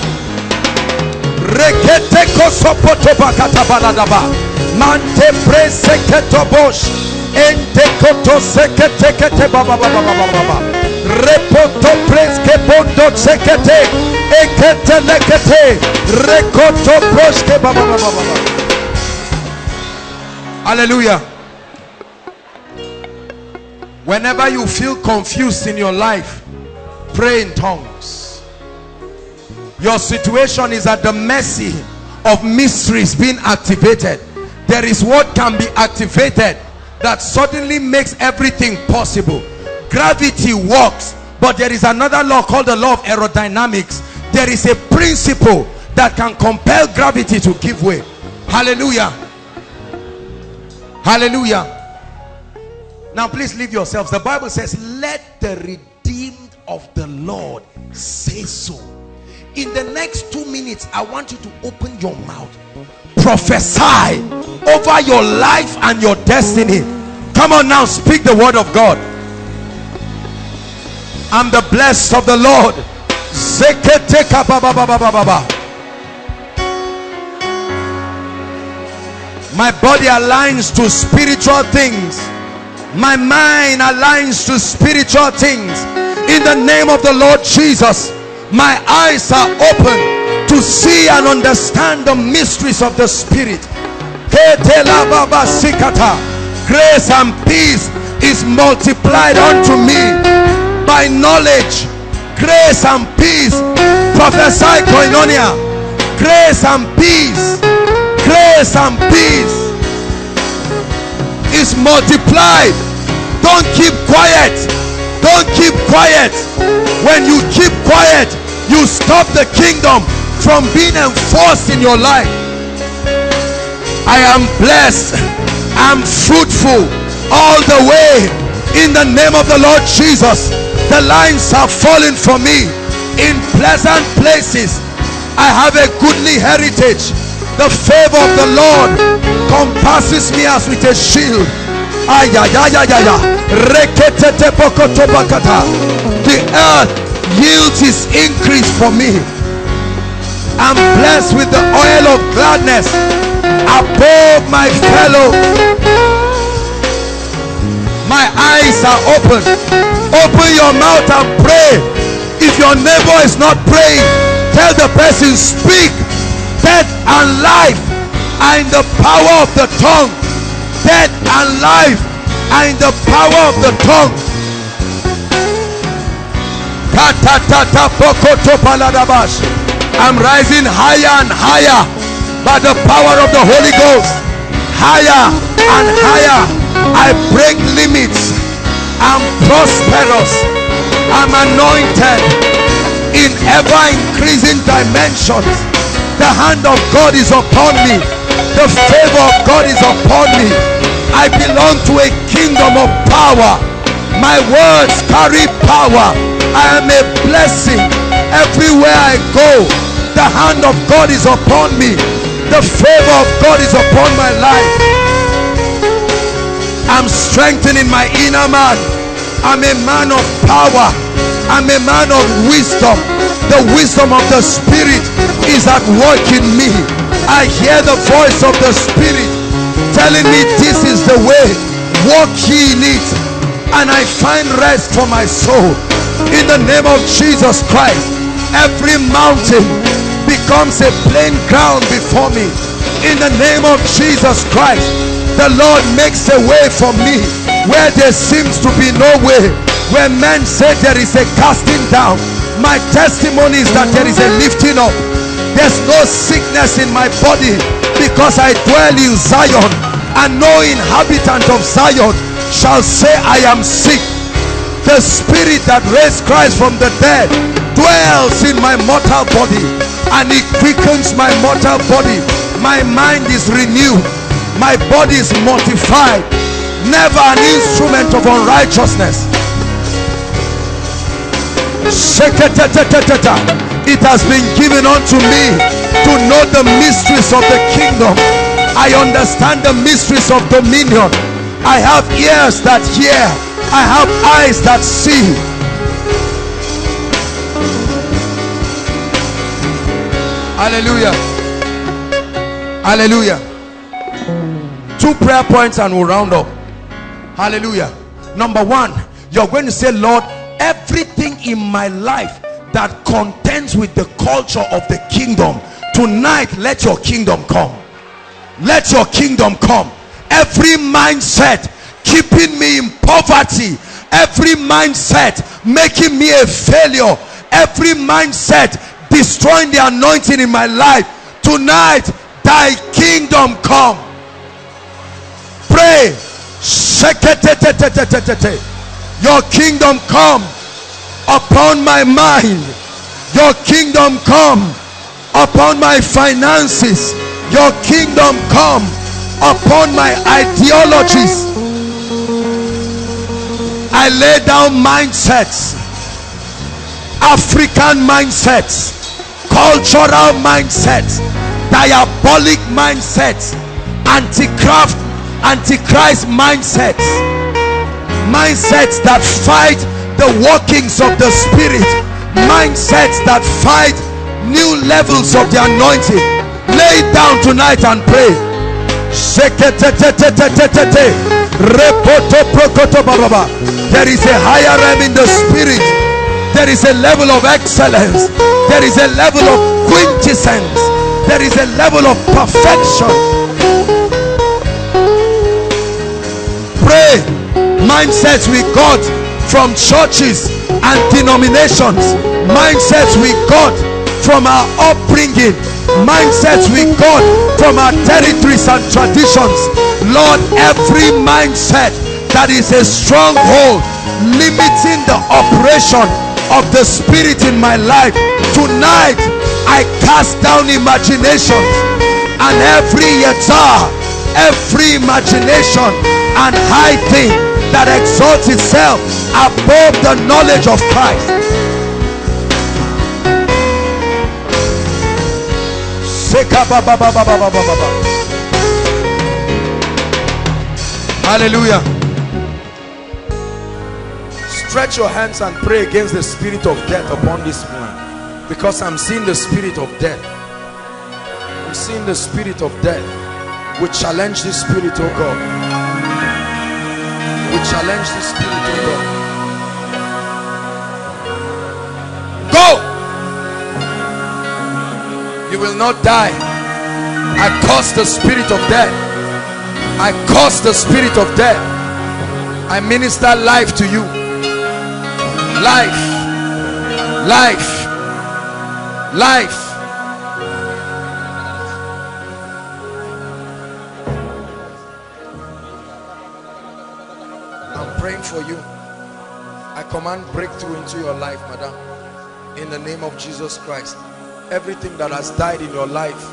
Repoto preske pondo sekete. Ekete lekete. Rekoto proske ba ba ba ba ba ba. Hallelujah. Whenever you feel confused in your life, pray in tongues. Your situation is at the mercy of mysteries being activated. There is what can be activated that suddenly makes everything possible. Gravity works, but there is another law called the law of aerodynamics. There is a principle that can compel gravity to give way. Hallelujah. Hallelujah. Now, please leave yourselves. The Bible says, Let the redeemed of the Lord say so. In the next two minutes, I want you to open your mouth, prophesy over your life and your destiny. Come on now, speak the word of God. I'm the blessed of the Lord. My body aligns to spiritual things. My mind aligns to spiritual things. In the name of the Lord Jesus, my eyes are open to see and understand the mysteries of the Spirit. Grace and peace is multiplied unto me by knowledge. Grace and peace. Prophesy koinonia. Grace and peace. Grace and peace is multiplied. Don't keep quiet. Don't keep quiet. When you keep quiet, you stop the kingdom from being enforced in your life. I am blessed. I'm fruitful all the way in the name of the Lord Jesus. The lines are falling for me in pleasant places. I have a goodly heritage. The favor of the Lord compasses me as with a shield. The earth yields its increase for me. I'm blessed with the oil of gladness above my fellow. My eyes are open. Open your mouth and pray. If your neighbor is not praying, tell the person, speak. Death and life are in the power of the tongue. Death and life are in the power of the tongue. I'm rising higher and higher by the power of the Holy Ghost. Higher and higher. I break limits. I'm prosperous. I'm anointed in ever increasing dimensions. The hand of God is upon me. The favor of God is upon me. I belong to a kingdom of power. My words carry power. I am a blessing everywhere I go. The hand of God is upon me. The favor of God is upon my life. I'm strengthening my inner man. I'm a man of power. I'm a man of wisdom. The wisdom of the Spirit is at work in me. I hear the voice of the Spirit telling me this is the way. Walk ye in it. And I find rest for my soul. In the name of Jesus Christ, every mountain becomes a plain ground before me. In the name of Jesus Christ, the Lord makes a way for me where there seems to be no way. Where men say there is a casting down, my testimony is that there is a lifting up. There's no sickness in my body because I dwell in Zion, and no inhabitant of Zion shall say, I am sick. The spirit that raised Christ from the dead dwells in my mortal body and it quickens my mortal body. My mind is renewed, my body is mortified, never an instrument of unrighteousness. It has been given unto me to know the mysteries of the kingdom. I understand the mysteries of dominion. I have ears that hear. I have eyes that see. Hallelujah. Hallelujah. Two prayer points and we'll round up. Hallelujah. Number one, you're going to say, Lord, everything in my life that contends with the culture of the kingdom, tonight let your kingdom come. Let your kingdom come. Every mindset keeping me in poverty, every mindset making me a failure, every mindset destroying the anointing in my life, tonight thy kingdom come. Pray your kingdom come upon my mind. Your kingdom come upon my finances. Your kingdom come upon my ideologies. I lay down mindsets, African mindsets, cultural mindsets, diabolic mindsets, anti-craft, antichrist mindsets. Mindsets that fight the workings of the spirit. Mindsets that fight new levels of the anointing. Lay down tonight and pray. There is a higher realm in the spirit. There is a level of excellence. There is a level of quintessence. There is a level of perfection mindsets we got from churches and denominations mindsets we got from our upbringing mindsets we got from our territories and traditions. Lord every mindset that is a stronghold limiting the operation of the spirit in my life tonight i cast down imaginations and every yatar every imagination and high thing that exalts itself above the knowledge of Christ. Hallelujah. Stretch your hands and pray against the spirit of death upon this man. Because I'm seeing the spirit of death. I'm seeing the spirit of death. We challenge this spirit, oh God challenge the spirit of God. Go! You will not die. I curse the spirit of death. I curse the spirit of death. I minister life to you. Life. Life. Life. For you. I command breakthrough into your life madam. In the name of jesus christ. Everything that has died in your life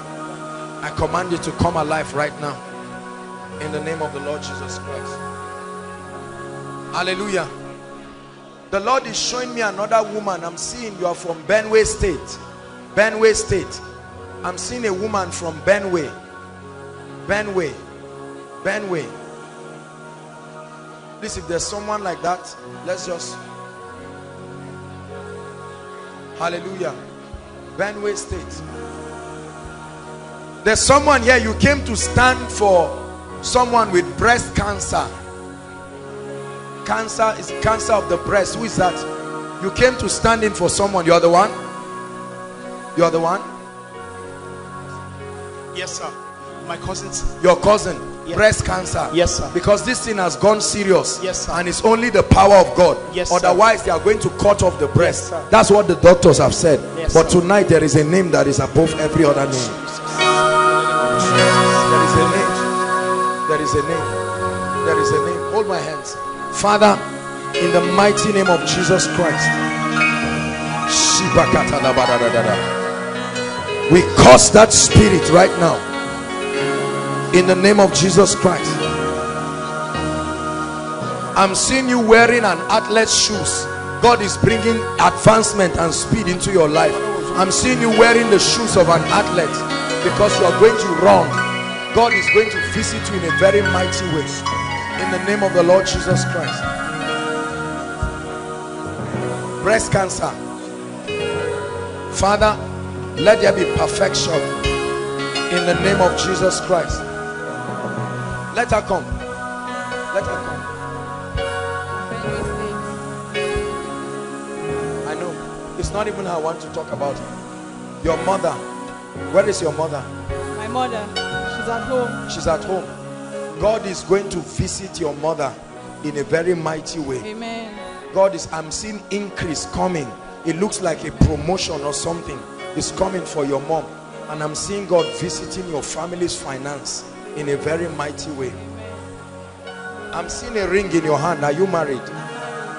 i command you to come alive right now. In the name of the lord jesus christ. Hallelujah. The lord is showing me another woman. I'm seeing you are from Benue state. Benue state. I'm seeing a woman from Benue Benue Benue Please, if there's someone like that, let's just. Hallelujah. Benue State. There's someone here, you came to stand for someone with breast cancer. Cancer is cancer of the breast. Who is that? You came to stand in for someone. You're the one? You're the one? Yes, sir. My cousins. Your cousin Yes. breast cancer. Yes, sir. because this thing has gone serious. Yes, sir. and it's only the power of god. Yes, sir. otherwise they are going to cut off the breast. Yes, sir. that's what the doctors have said. Yes, but sir. tonight there is a name that is above every other name. There is a name. There is a name. There is a name. Hold my hands. Father in the mighty name of jesus christ. We curse that spirit right now in the name of Jesus Christ I'm seeing you wearing an athlete shoes God is bringing advancement and speed into your life. I'm seeing you wearing the shoes of an athlete because you are going to run. God is going to visit you in a very mighty way. In the name of the Lord Jesus Christ. Breast cancer. Father, let there be perfection in the name of Jesus Christ. Let her come. Let her come. I know. It's not even how I want to talk about it. Your mother. Where is your mother? My mother, she's at home. She's at home. God is going to visit your mother in a very mighty way. Amen. God is, I'm seeing increase coming. It looks like a promotion or something is coming for your mom. And I'm seeing God visiting your family's finance in a very mighty way. I'm seeing a ring in your hand. Are you married?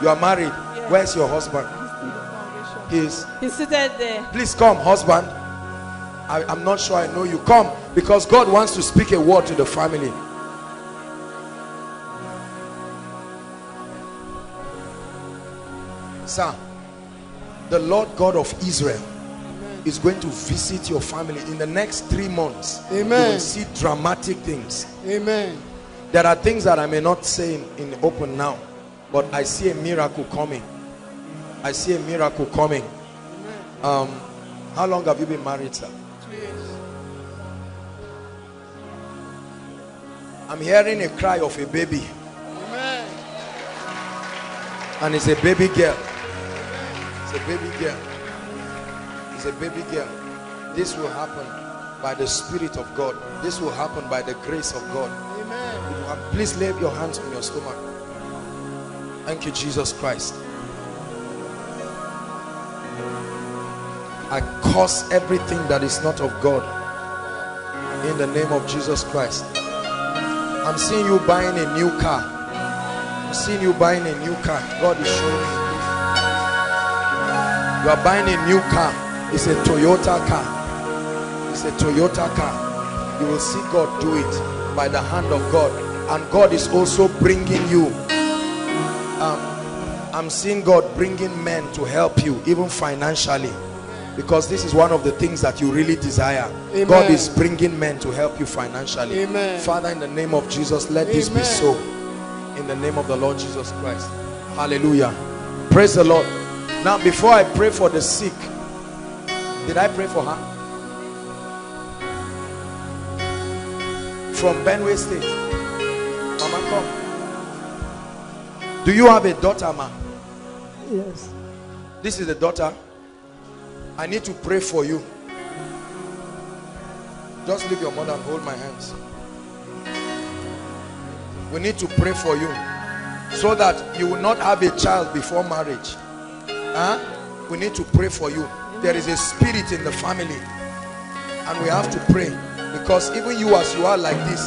You are married. Where's your husband? He's He's seated there. Please come, husband. I, am not sure I know you. Come because God wants to speak a word to the family. Sir, the Lord God of Israel is going to visit your family in the next three months. Amen. You will see dramatic things. Amen. There are things that I may not say in, in open now, but I see a miracle coming. I see a miracle coming. Um, how long have you been married, sir? Two years. I'm hearing a cry of a baby, Amen. and it's a baby girl. It's a baby girl. A baby girl. This will happen by the Spirit of God. This will happen by the grace of God. Amen. Please lay your hands on your stomach. Thank you, Jesus Christ. I curse everything that is not of God in the name of Jesus Christ. I'm seeing you buying a new car. I'm seeing you buying a new car. God is showing me. You are buying a new car. It's a Toyota car. It's a Toyota car. You will see God do it by the hand of God. And God is also bringing you. Um, I'm seeing God bringing men to help you, even financially. Because this is one of the things that you really desire. Amen. God is bringing men to help you financially. Amen. Father, in the name of Jesus, let this be so. In the name of the Lord Jesus Christ. Hallelujah. Praise the Lord. Now, before I pray for the sick, did I pray for her? From Benue State. Mama, come. Do you have a daughter, ma? Yes. This is the daughter. I need to pray for you. Just leave your mother and hold my hands. We need to pray for you so that you will not have a child before marriage. Huh? We need to pray for you. There is a spirit in the family, and we have to pray because even you, as you are like this,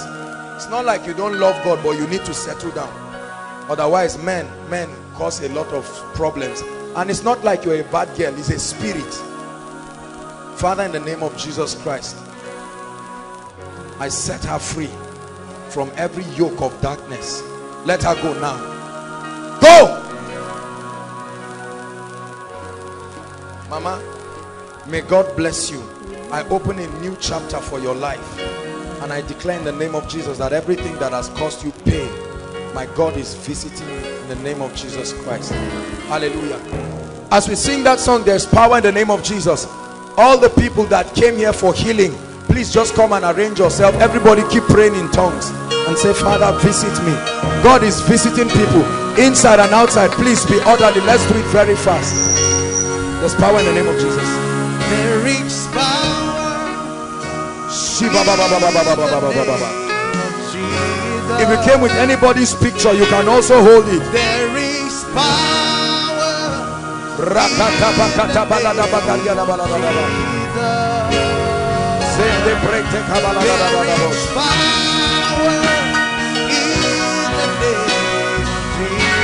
it's not like you don't love God, but you need to settle down. Otherwise, men, men cause a lot of problems, and it's not like you're a bad girl; it's a spirit. Father, in the name of Jesus Christ, I set her free from every yoke of darkness. Let her go now. Go! Mama, may God bless you. I open a new chapter for your life. And I declare in the name of Jesus that everything that has caused you pain, my God is visiting you in the name of Jesus Christ. Hallelujah. As we sing that song, there's power in the name of Jesus. All the people that came here for healing, please just come and arrange yourself. Everybody keep praying in tongues and say, Father, visit me. God is visiting people inside and outside. Please be orderly. Let's do it very fast. There's power in the name of Jesus. There is power. If you came with anybody's picture, you can also hold it. There is power.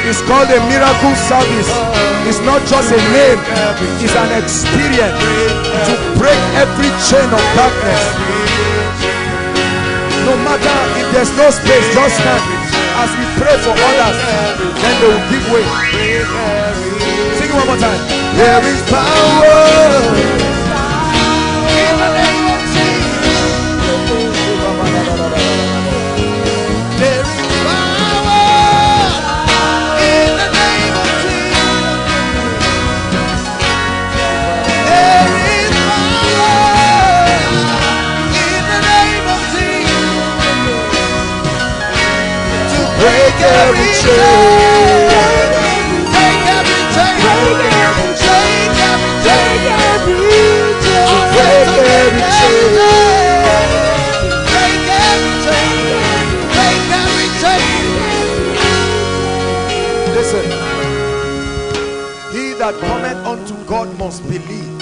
It's called a miracle service. It's not just a name, it's an experience to break every chain of darkness. No matter if there's no space, just stand as we pray for others, then they will give way. Sing it One more time. There is power break every chain. Break every chain. Break every chain. Break every chain. Break every chain. Break every chain. Break every chain. Listen. He that cometh unto God must believe.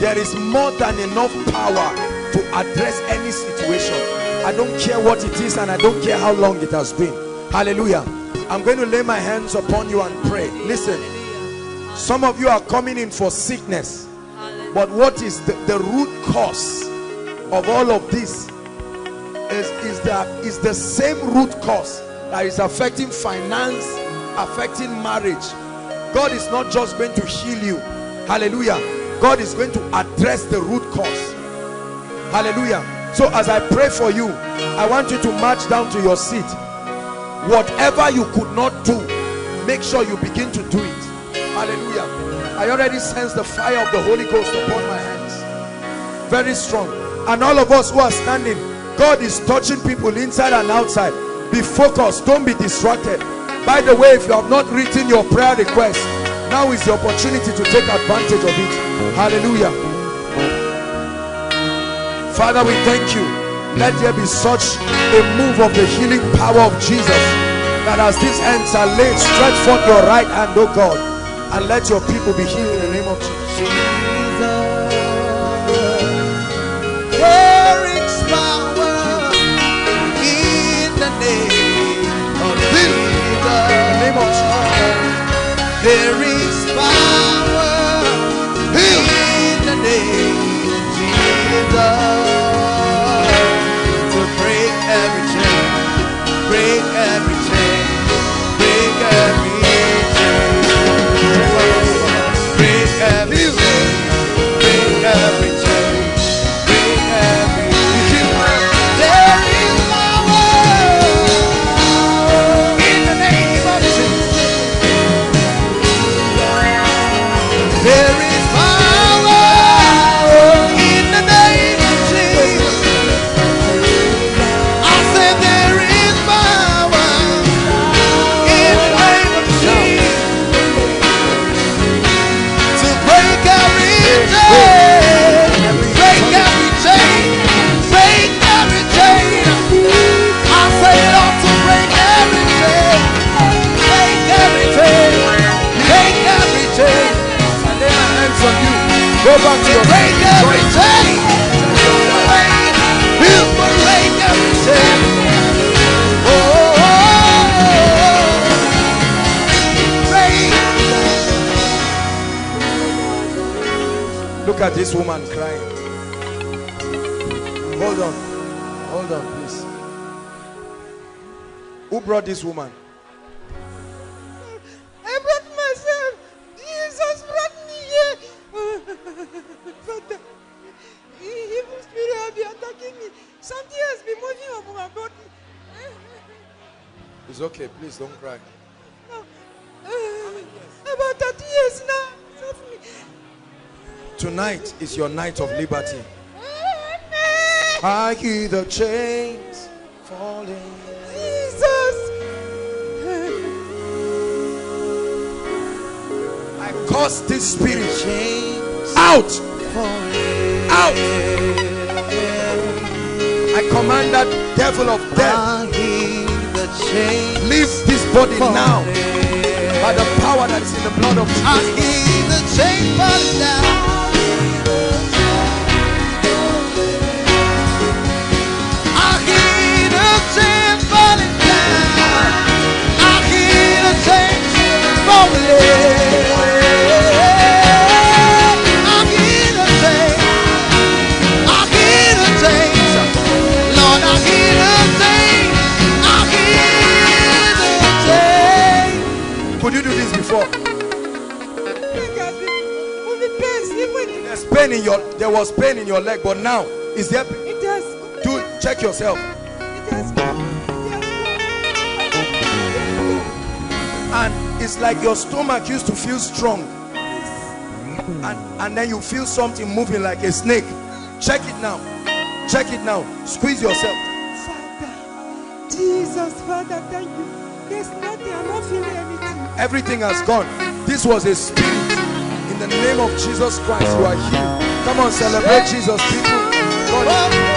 There is more than enough power to address any situation. I don't care what it is and I don't care how long it has been. Hallelujah. I'm going to lay my hands upon you and pray. Listen. Some of you are coming in for sickness. But what is the, the root cause of all of this is, is, the, is the same root cause that is affecting finance, affecting marriage. God is not just going to heal you. Hallelujah. God is going to address the root cause. Hallelujah. So as I pray for you, I want you to march down to your seat. Whatever you could not do, make sure you begin to do it. Hallelujah. I already sense the fire of the Holy Ghost upon my hands. Very strong. And all of us who are standing, God is touching people inside and outside. Be focused. Don't be distracted. By the way, if you have not written your prayer request, now is the opportunity to take advantage of it. Hallelujah. Father, we thank you. Let there be such a move of the healing power of Jesus that as these hands are laid, stretch forth your right hand, oh God, and let your people be healed in the name of Jesus. There is power in the name of Jesus. In the name of Jesus. Go back to your every. Oh, oh, oh. Look at this woman crying. Hold on. Hold on, please. Who brought this woman? Okay, please don't cry. Uh, about 30 years now. Tonight is your night of liberty. I hear the chains falling. Jesus. I cause this spirit out. Out. I command that devil of death. I hear the chain. Leave this body now by the power that is in the blood of I Jesus. hear the chain falling down. I hear the chain falling down. I hear the chain falling. Could you do this before? Got pain in your there was pain in your leg, but now is there It gone. do check yourself. It has. It has. And it's like your stomach used to feel strong. And and then you feel something moving like a snake. Check it now. Check it now. Squeeze yourself. Father, Jesus, Father, thank you. Everything has gone. This was a spirit. In the name of Jesus Christ, you are healed. Come on, celebrate Jesus, people. God,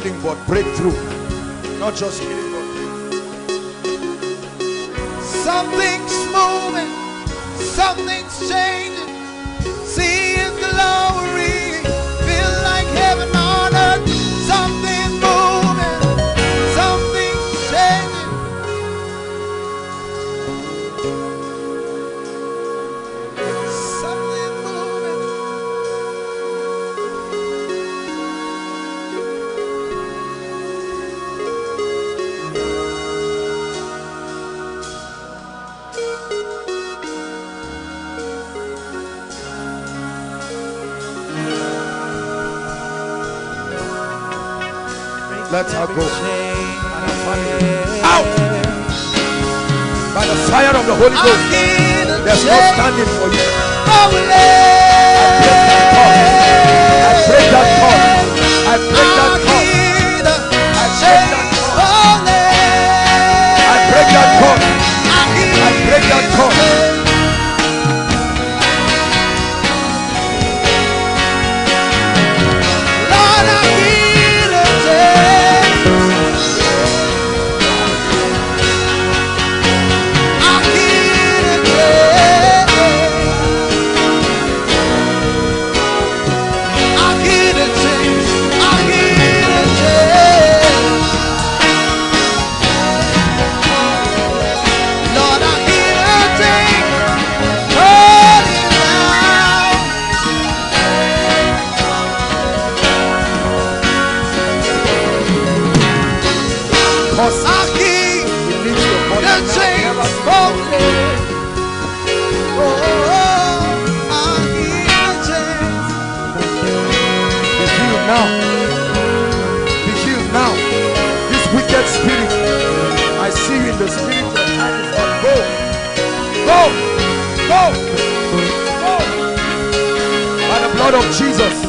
healing, but breakthrough. Not just healing, but Something's moving, something's changing. Let her go. Out. By the fire of the Holy Ghost, there's no standing for you. I break that cord. I break that cord. I break that cord. I break that cord. I break that cord. Blood of Jesus.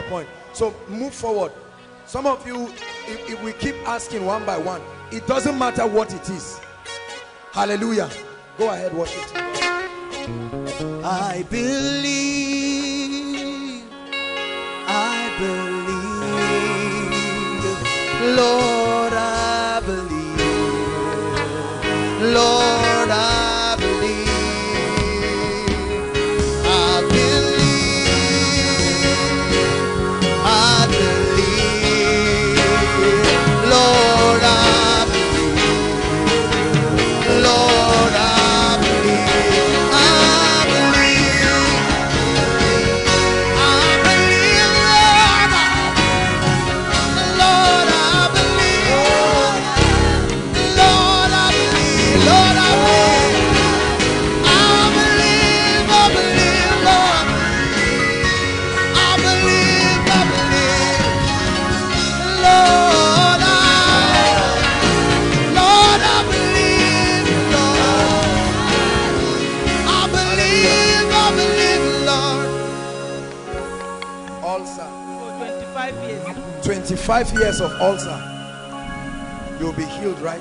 my point. So move forward. Some of you, if, if we keep asking one by one, it doesn't matter what it is. Hallelujah. Go ahead, watch it. I believe, I believe, Lord, I believe, Lord. five years of ulcer, you'll be healed right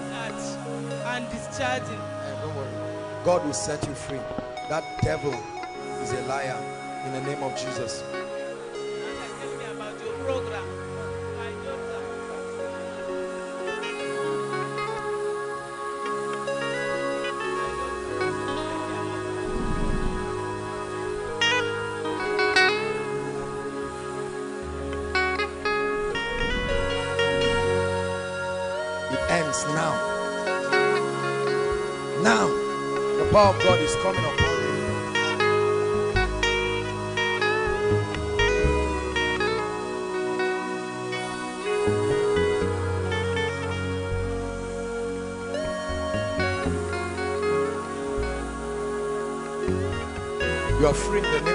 And discharging. Eh, don't worry. God will set you free. That devil is a liar in the name of Jesus. power of God is coming upon you. You are free in the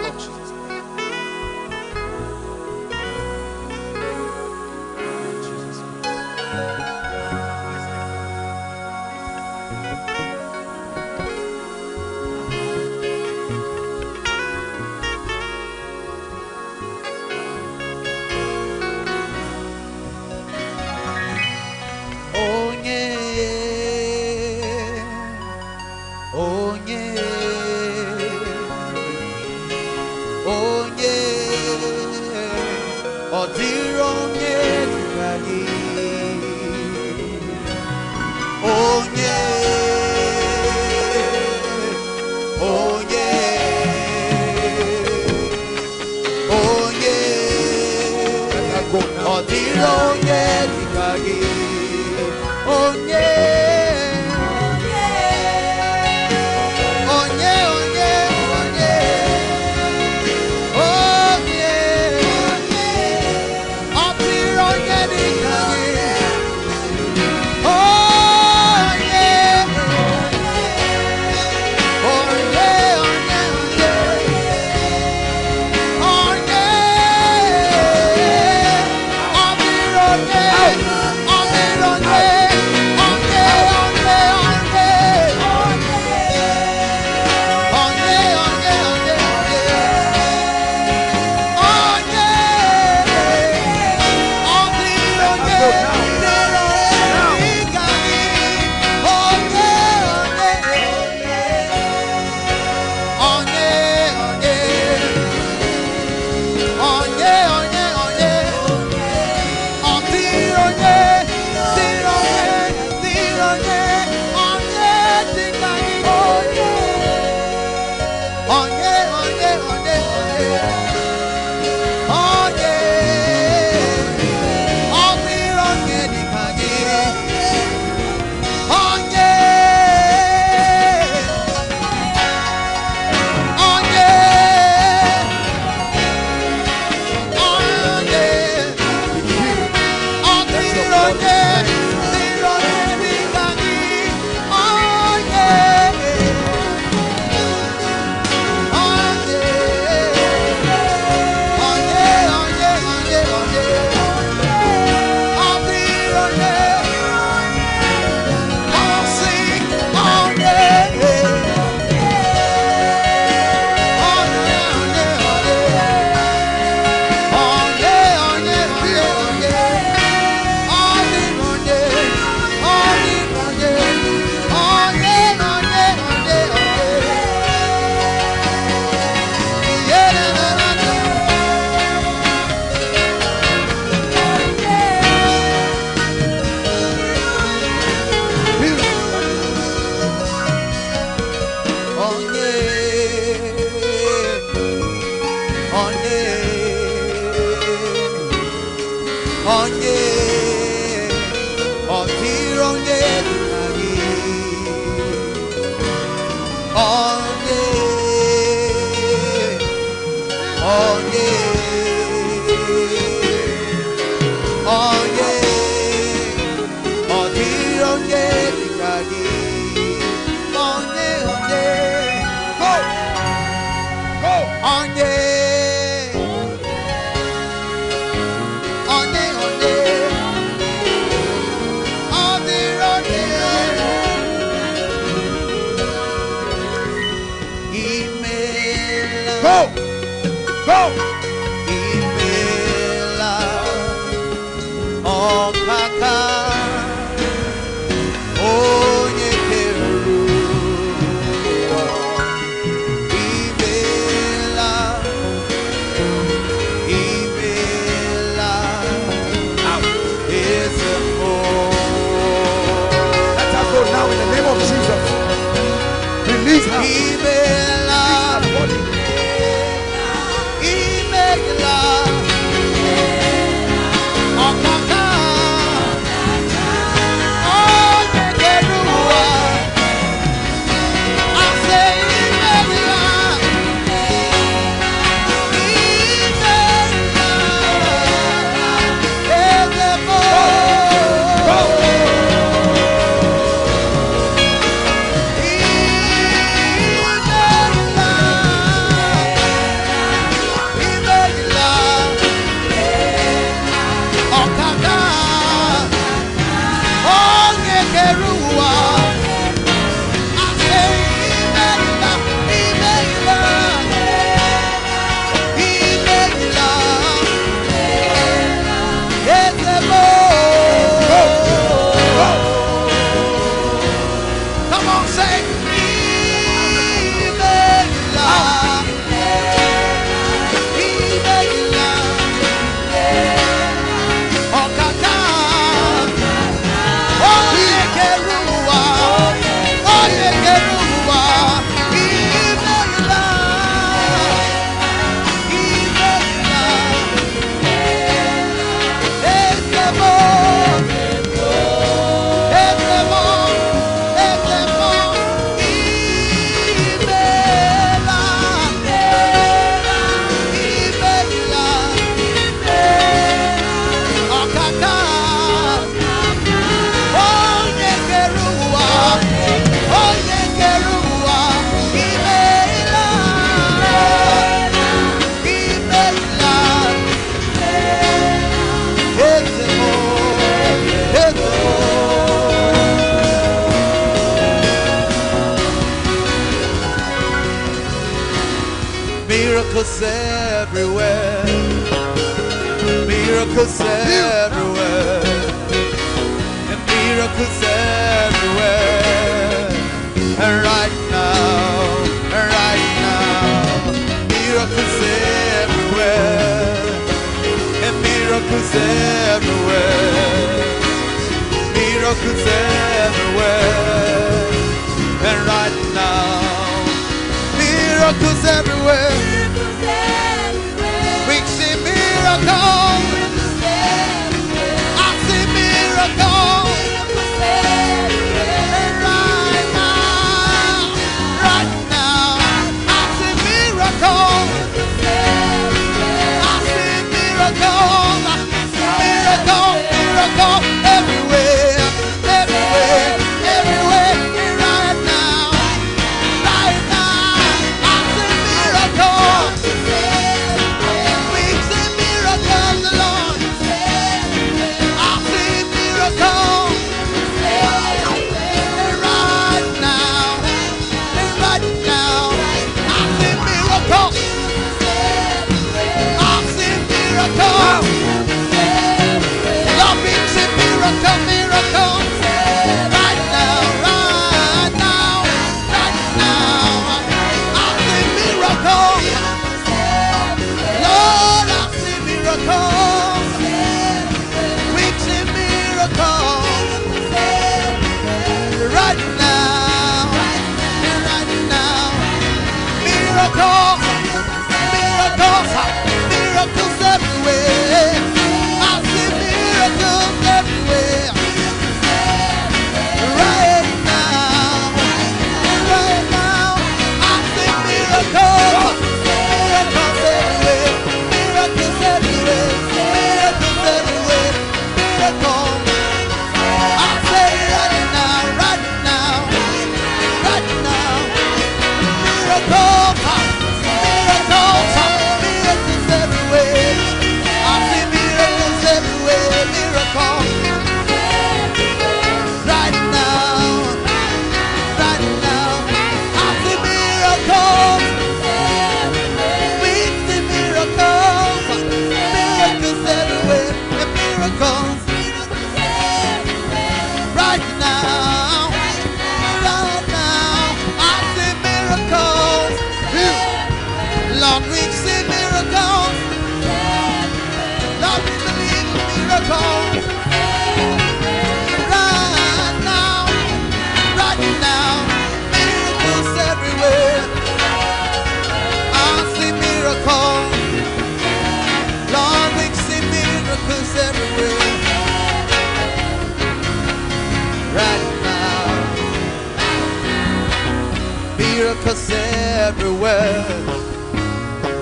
everywhere,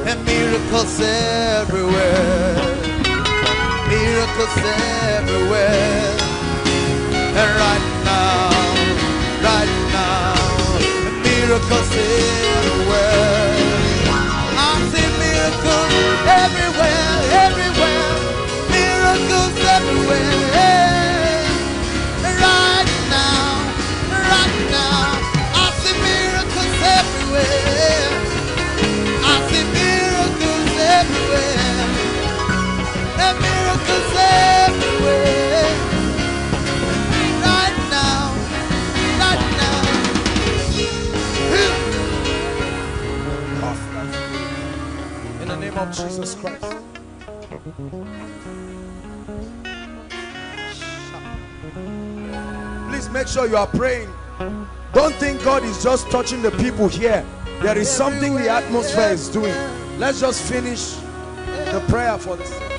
and miracles everywhere, miracles everywhere, and right now, right now, miracles everywhere. I see miracles everywhere, everywhere, miracles everywhere. Jesus Christ. Please make sure you are praying. Don't think God is just touching the people here. There is something the atmosphere is doing. Let's just finish the prayer for this.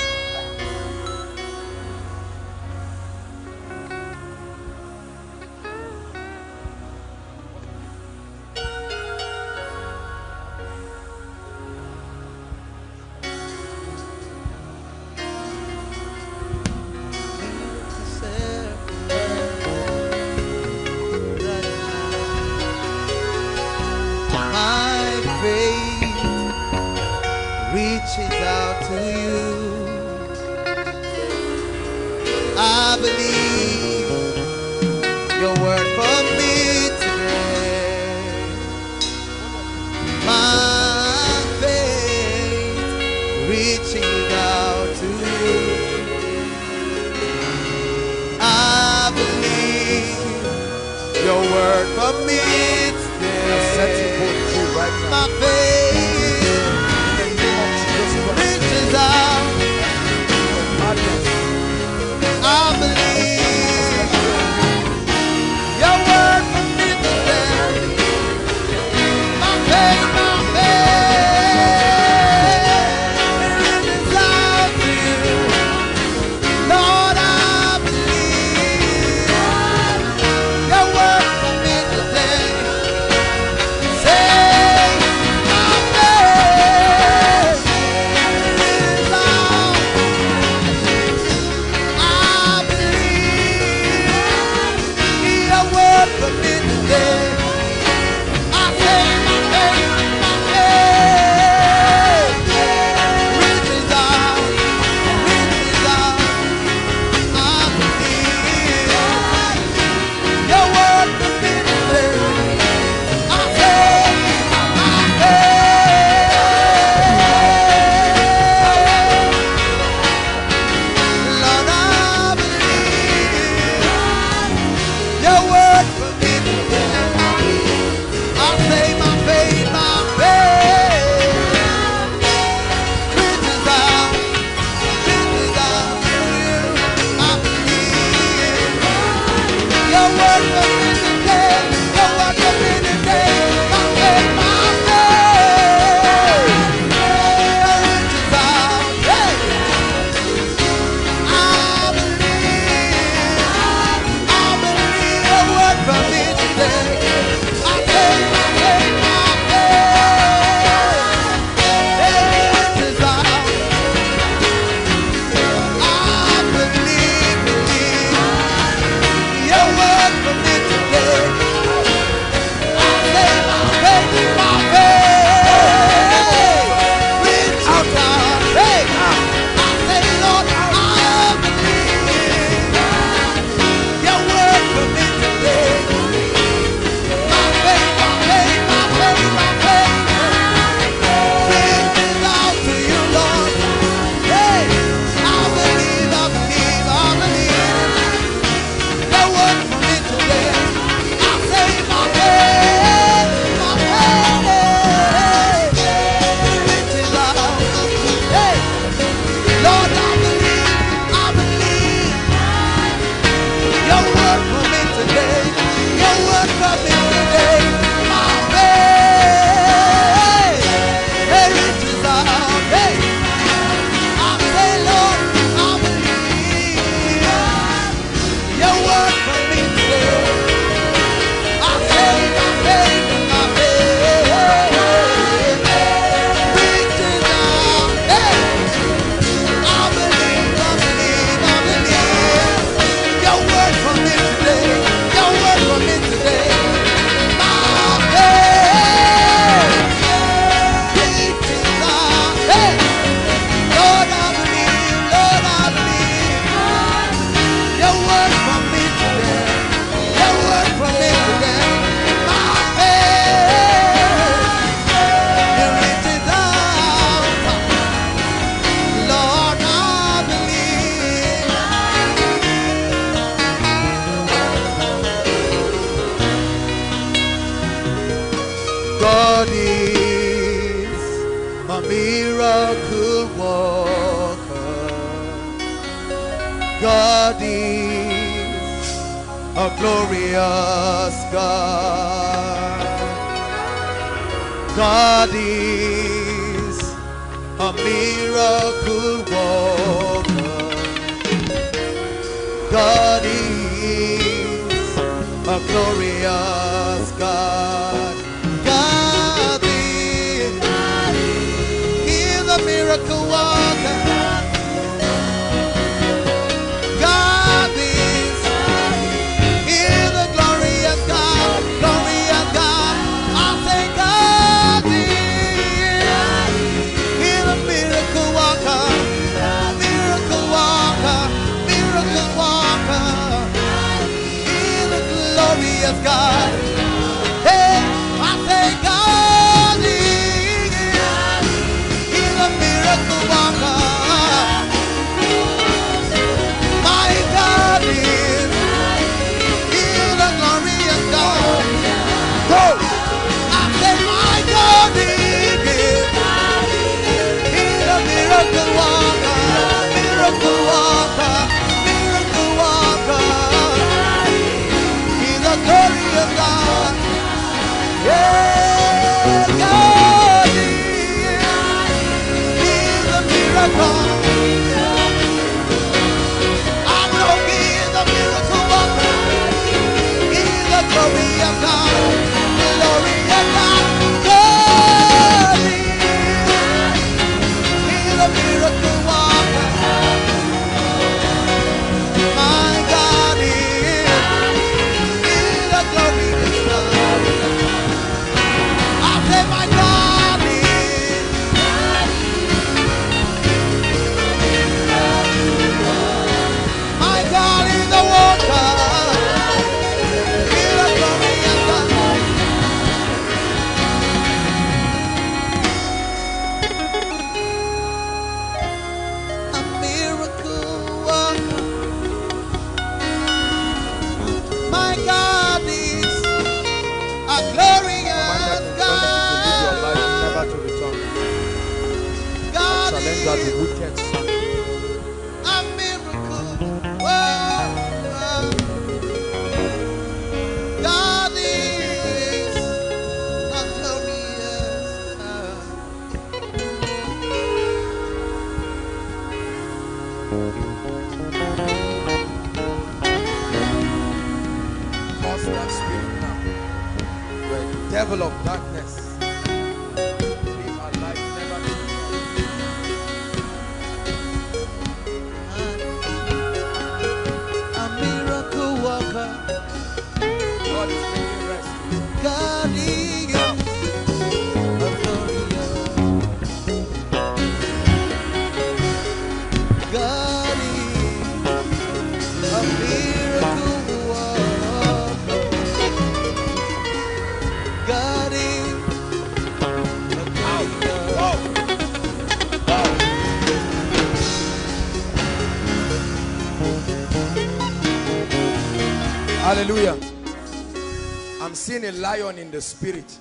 Lion in the spirit.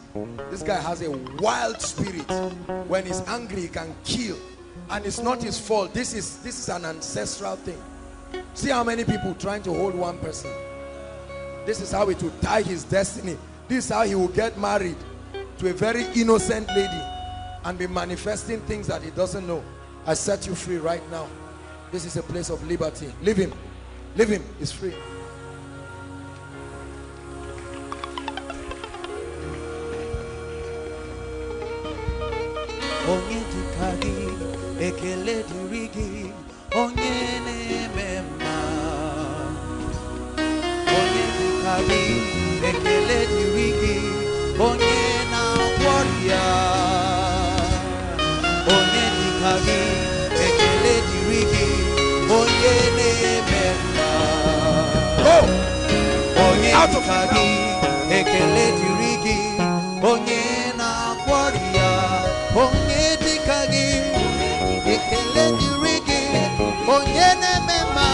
This guy has a wild spirit. When he's angry, he can kill. And it's not his fault. This is this is an ancestral thing. See how many people trying to hold one person. This is how it will tie his destiny. This is how he will get married to a very innocent lady and be manifesting things that he doesn't know. I set you free right now. This is a place of liberty. Leave him. Leave him. He's free. It gị ekele dịrị gị onye na-agwọ ọrịa onye dịka gị. Ekele dịrị gị onye na-eme mma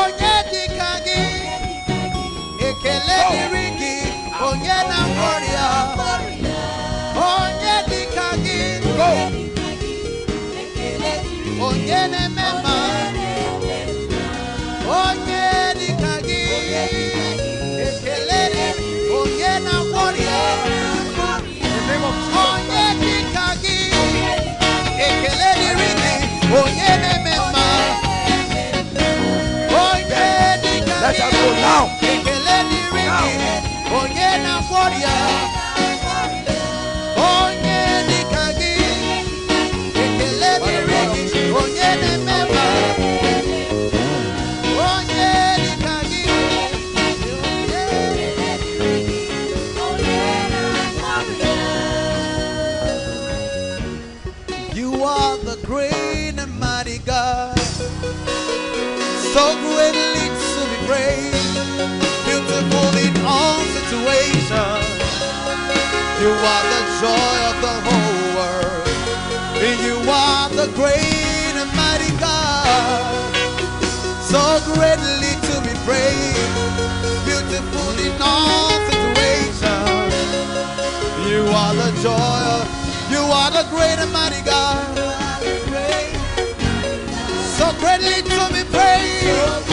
onye dịka ekele dịrị gị onye na-agwọ ọrịa onye dịka gị. Onye na-eme now. You are the joy of the whole world. You are the great and mighty God, so greatly to be praised, beautiful in all situations. You are the joy of, you are the great and mighty God. So greatly to be praised.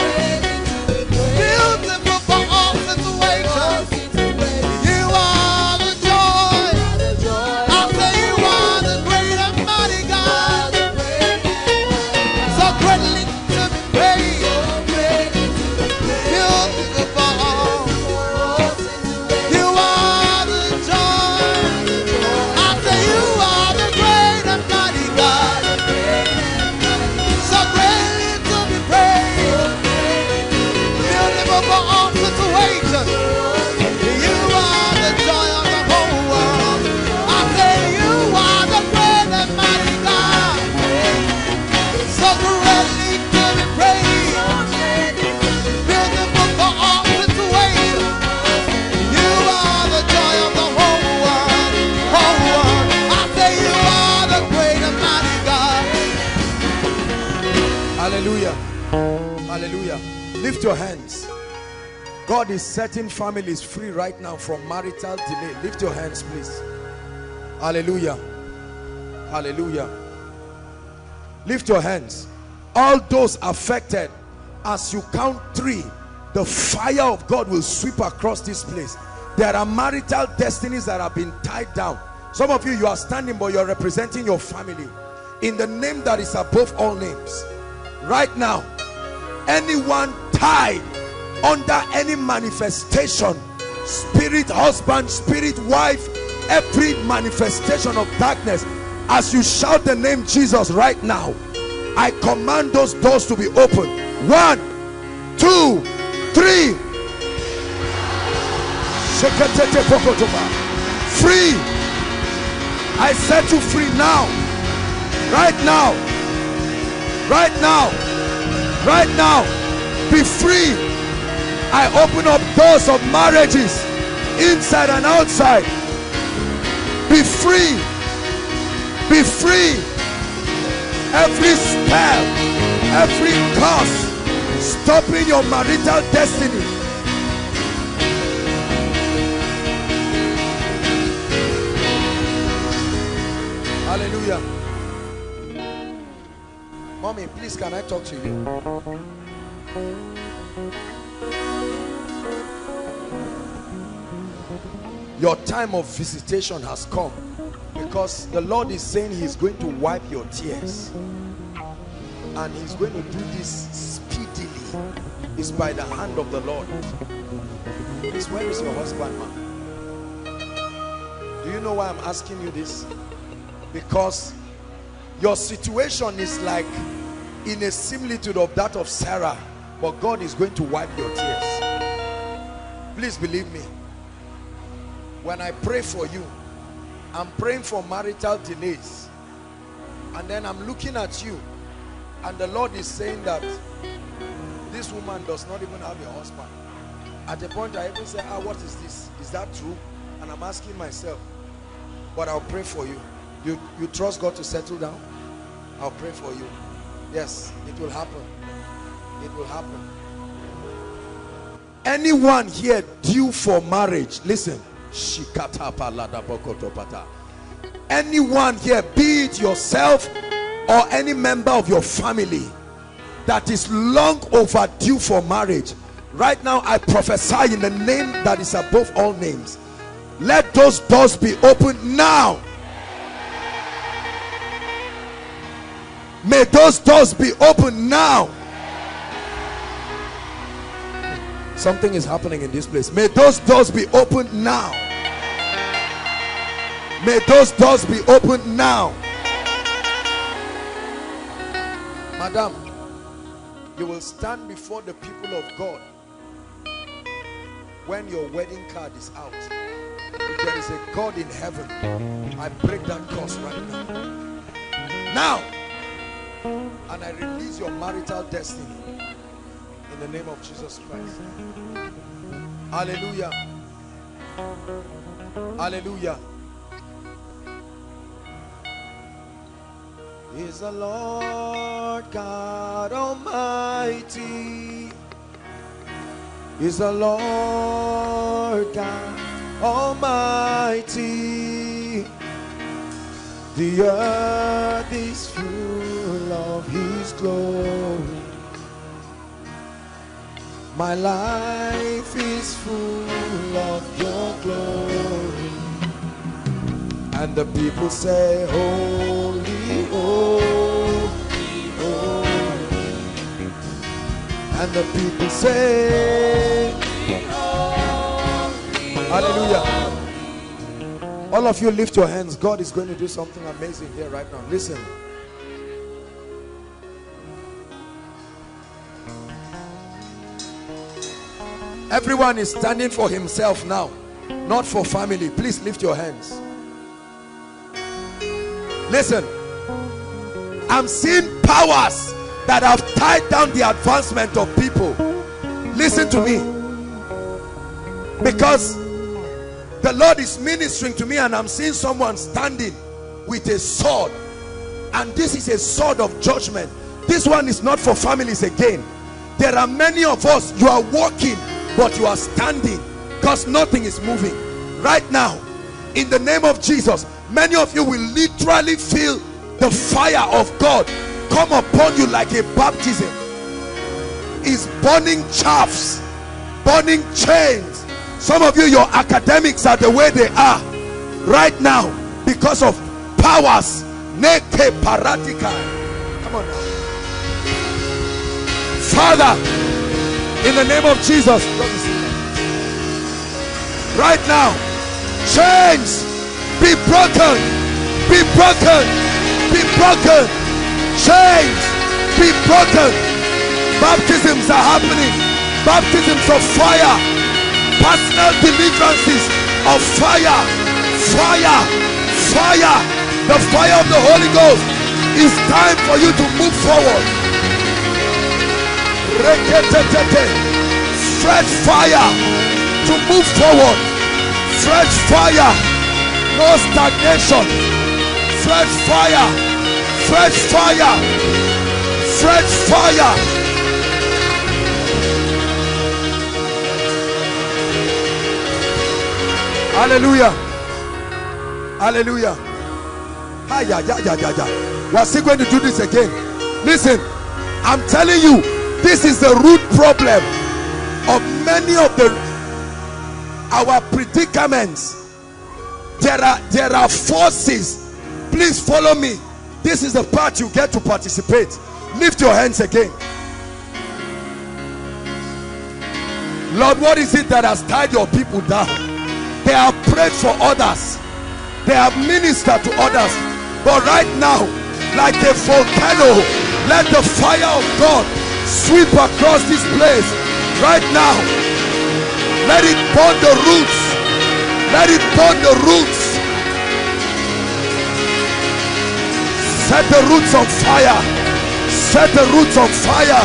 Lift your hands. God is setting families free right now from marital delay. Lift your hands, please. Hallelujah. Hallelujah. Lift your hands. All those affected, as you count three, the fire of God will sweep across this place. There are marital destinies that have been tied down. Some of you, you are standing, but you're representing your family. In the name that is above all names. Right now, anyone tied under any manifestation, spirit husband, spirit wife, every manifestation of darkness, as you shout the name Jesus right now, I command those doors to be open. One, two, three. Free. I set you free now. Right now. Right now. Right now. Be free. I open up doors of marriages inside and outside. Be free. Be free. Every spell, every curse stopping your marital destiny. Hallelujah. Mommy, please can I talk to you? Your time of visitation has come because the Lord is saying he is going to wipe your tears and he's going to do this speedily. It's by the hand of the Lord. Please, where is your husband, man? Do you know why I'm asking you this? Because your situation is like in a similitude of that of Sarah, but God is going to wipe your tears. Please believe me. When I pray for you, I'm praying for marital delays. And then I'm looking at you, and the Lord is saying that this woman does not even have a husband. At the point I even say, ah, what is this? Is that true? And I'm asking myself, but I'll pray for you. You, you trust God to settle down? I'll pray for you. Yes, it will happen. It will happen. Anyone here due for marriage, listen. Anyone here, be it yourself or any member of your family that is long overdue for marriage, right now I prophesy in the name that is above all names. Let those doors be opened now. May those doors be open now. Something is happening in this place. May those doors be opened now. May those doors be opened now. Madam, you will stand before the people of God when your wedding card is out. If there is a God in heaven, I break that curse right now. Now, and I release your marital destiny in the name of Jesus Christ. Hallelujah. Hallelujah. Is the Lord God Almighty. Is the Lord God Almighty. The earth is full of His glory. My life is full of your glory. And the people say, Holy, holy, holy. And the people say, Hallelujah. All of you lift your hands. God is going to do something amazing here right now. Listen. Everyone is standing for himself now, not for family. Please lift your hands. Listen, I'm seeing powers that have tied down the advancement of people. Listen to me. Because the Lord is ministering to me and I'm seeing someone standing with a sword. And this is a sword of judgment. This one is not for families again. There are many of us, you are walking, but you are standing because nothing is moving. Right now, in the name of Jesus, many of you will literally feel the fire of God come upon you like a baptism. Is burning chaffs, burning chains. Some of you, your academics are the way they are right now because of powers. Neke paratica. Come on now. Father, in the name of Jesus, right now, chains be broken, be broken, be broken, chains be broken. Baptisms are happening, baptisms of fire, personal deliverances of fire, fire, fire. The fire of the Holy Ghost. It's time for you to move forward. Fresh fire to move forward. Fresh fire. No stagnation. Fresh fire. Fresh fire. Fresh fire. Hallelujah. Hallelujah. Ah, yeah, yeah, yeah, yeah, yeah. We are still going to do this again. Listen, I'm telling you, this is the root problem of many of the our predicaments. There are there are forces. Please follow me. This is the part you get to participate. Lift your hands again. Lord, what is it that has tied your people down? They have prayed for others. They have ministered to others. But right now, like a volcano, let the fire of God sweep across this place. Right now, let it burn the roots. Let it burn the roots. Set the roots on fire. Set the roots on fire.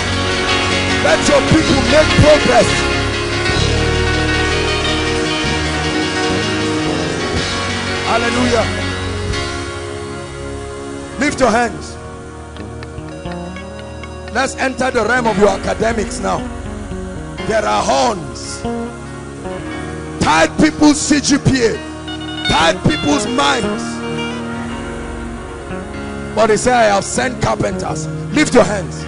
Let your people make progress. Hallelujah. Lift your hands. Let's enter the realm of your academics now. There are horns. Tied people's CGPA. Tied people's minds. But he said, I have sent carpenters. Lift your hands.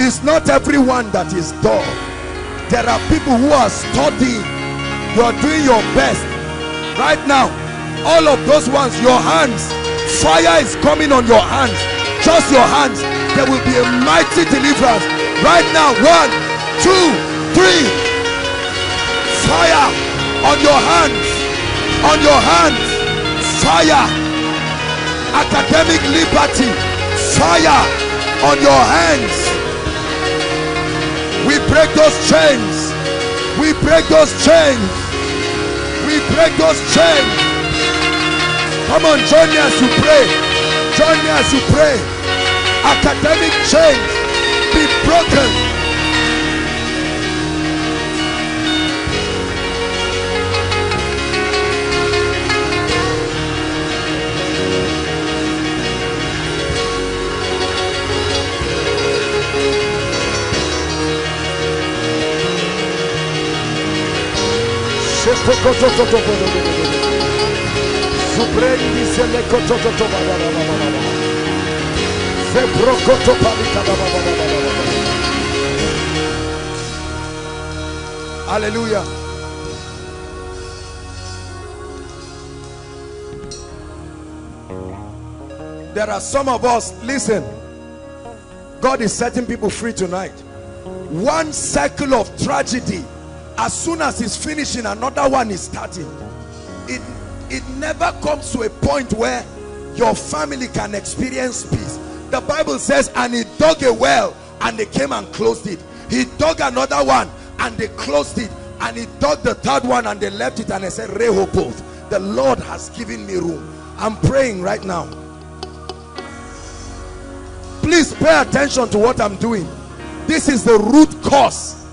It's not everyone that is dull. There are people who are studying. You are doing your best. Right now, all of those ones, your hands, fire is coming on your hands. Just your hands. There will be a mighty deliverance. Right now, one, two, three. Fire on your hands. On your hands. Fire. Academic liberty. Fire on your hands. We break those chains. We break those chains. We break those chains. Come on, join as you pray. Me as you pray. Academic chains be broken. Hallelujah. There are some of us, listen. God is setting people free tonight. One cycle of tragedy, as soon as it's finishing, another one is starting. It, it never comes to a point where your family can experience peace. The Bible says, and he dug a well and they came and closed it. He dug another one and they closed it. And he dug the third one and they left it and they said, Rehoboth, the Lord has given me room. I'm praying right now. Please pay attention to what I'm doing. This is the root cause.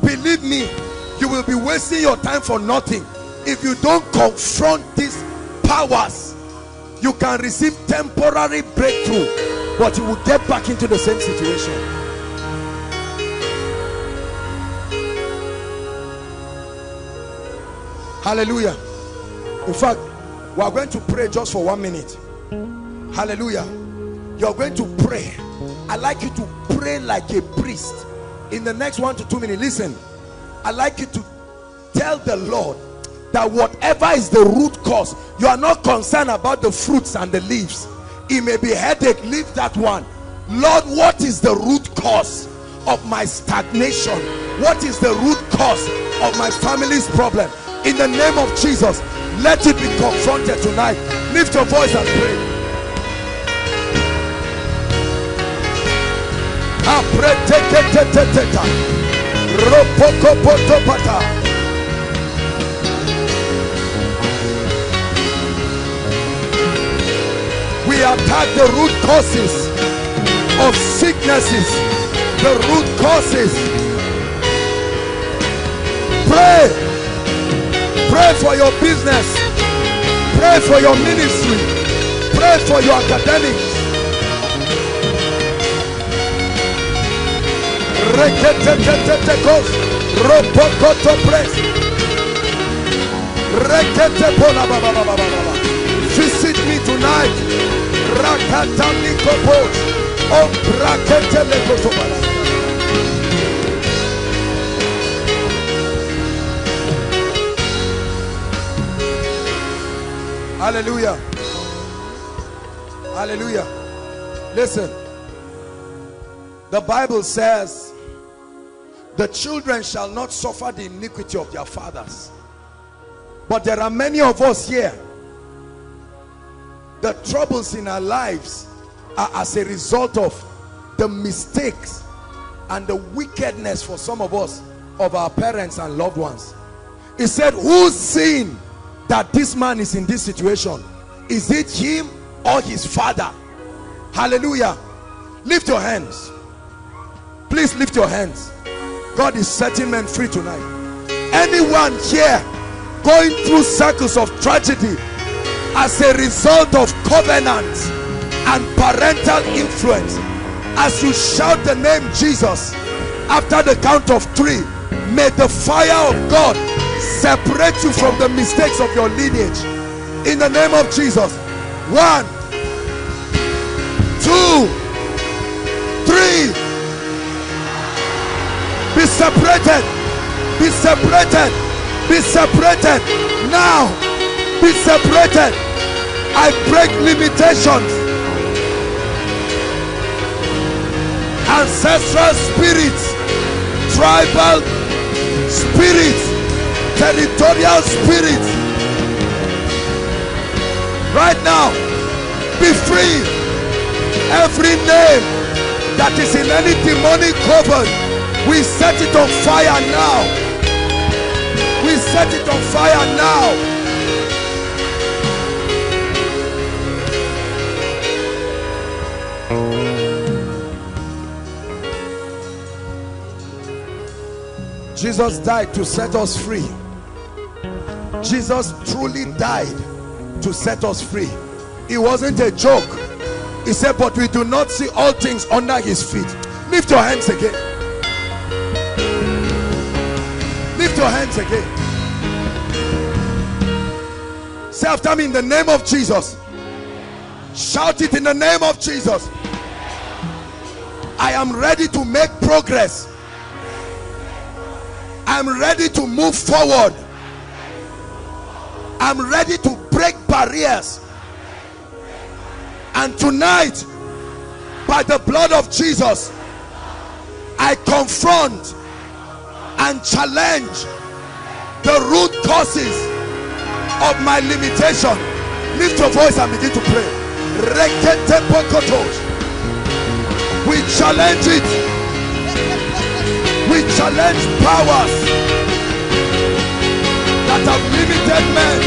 Believe me, you will be wasting your time for nothing if you don't confront these powers you can receive temporary breakthrough but you will get back into the same situation. Hallelujah. In fact we are going to pray just for one minute. Hallelujah. You are going to pray. I like you to pray like a priest. In the next one to two minutes listen. I like you to tell the lord that whatever is the root cause, you are not concerned about the fruits and the leaves. It may be headache, leave that one. Lord, what is the root cause of my stagnation? What is the root cause of my family's problem? in the name of Jesus let it be confronted tonight lift your voice and pray we attack the root causes of sicknesses the root causes pray Pray for your business. Pray for your ministry. Pray for your academics. Visit me tonight. Hallelujah. Hallelujah. Listen. The Bible says, the children shall not suffer the iniquity of their fathers. But there are many of us here. The troubles in our lives are as a result of the mistakes and the wickedness for some of us of our parents and loved ones. He said, who's sin that this man is in this situation? Is it him or his father? Hallelujah. Lift your hands. Please lift your hands. God is setting men free tonight. Anyone here going through circles of tragedy as a result of covenant and parental influence. As you shout the name jesus after the count of three may the fire of god separate you from the mistakes of your lineage. In the name of Jesus. One two three. Be separated. Be separated. Be separated. Now be separated. I break limitations. Ancestral spirits tribal spirits territorial spirits. Right now be free. Every name that is in any demonic coven we set it on fire now. We set it on fire now Jesus died to set us free. Jesus truly died to set us free. It wasn't a joke. He said but we do not see all things under his feet. Lift your hands again. Lift your hands again. Say after me in the name of Jesus. Shout it in the name of Jesus. I am ready to make progress I'm ready to move forward I'm ready to break barriers. And tonight, by the blood of Jesus, I confront and challenge the root causes of my limitation. Lift your voice and begin to pray. We challenge it. We challenge powers that have limited men.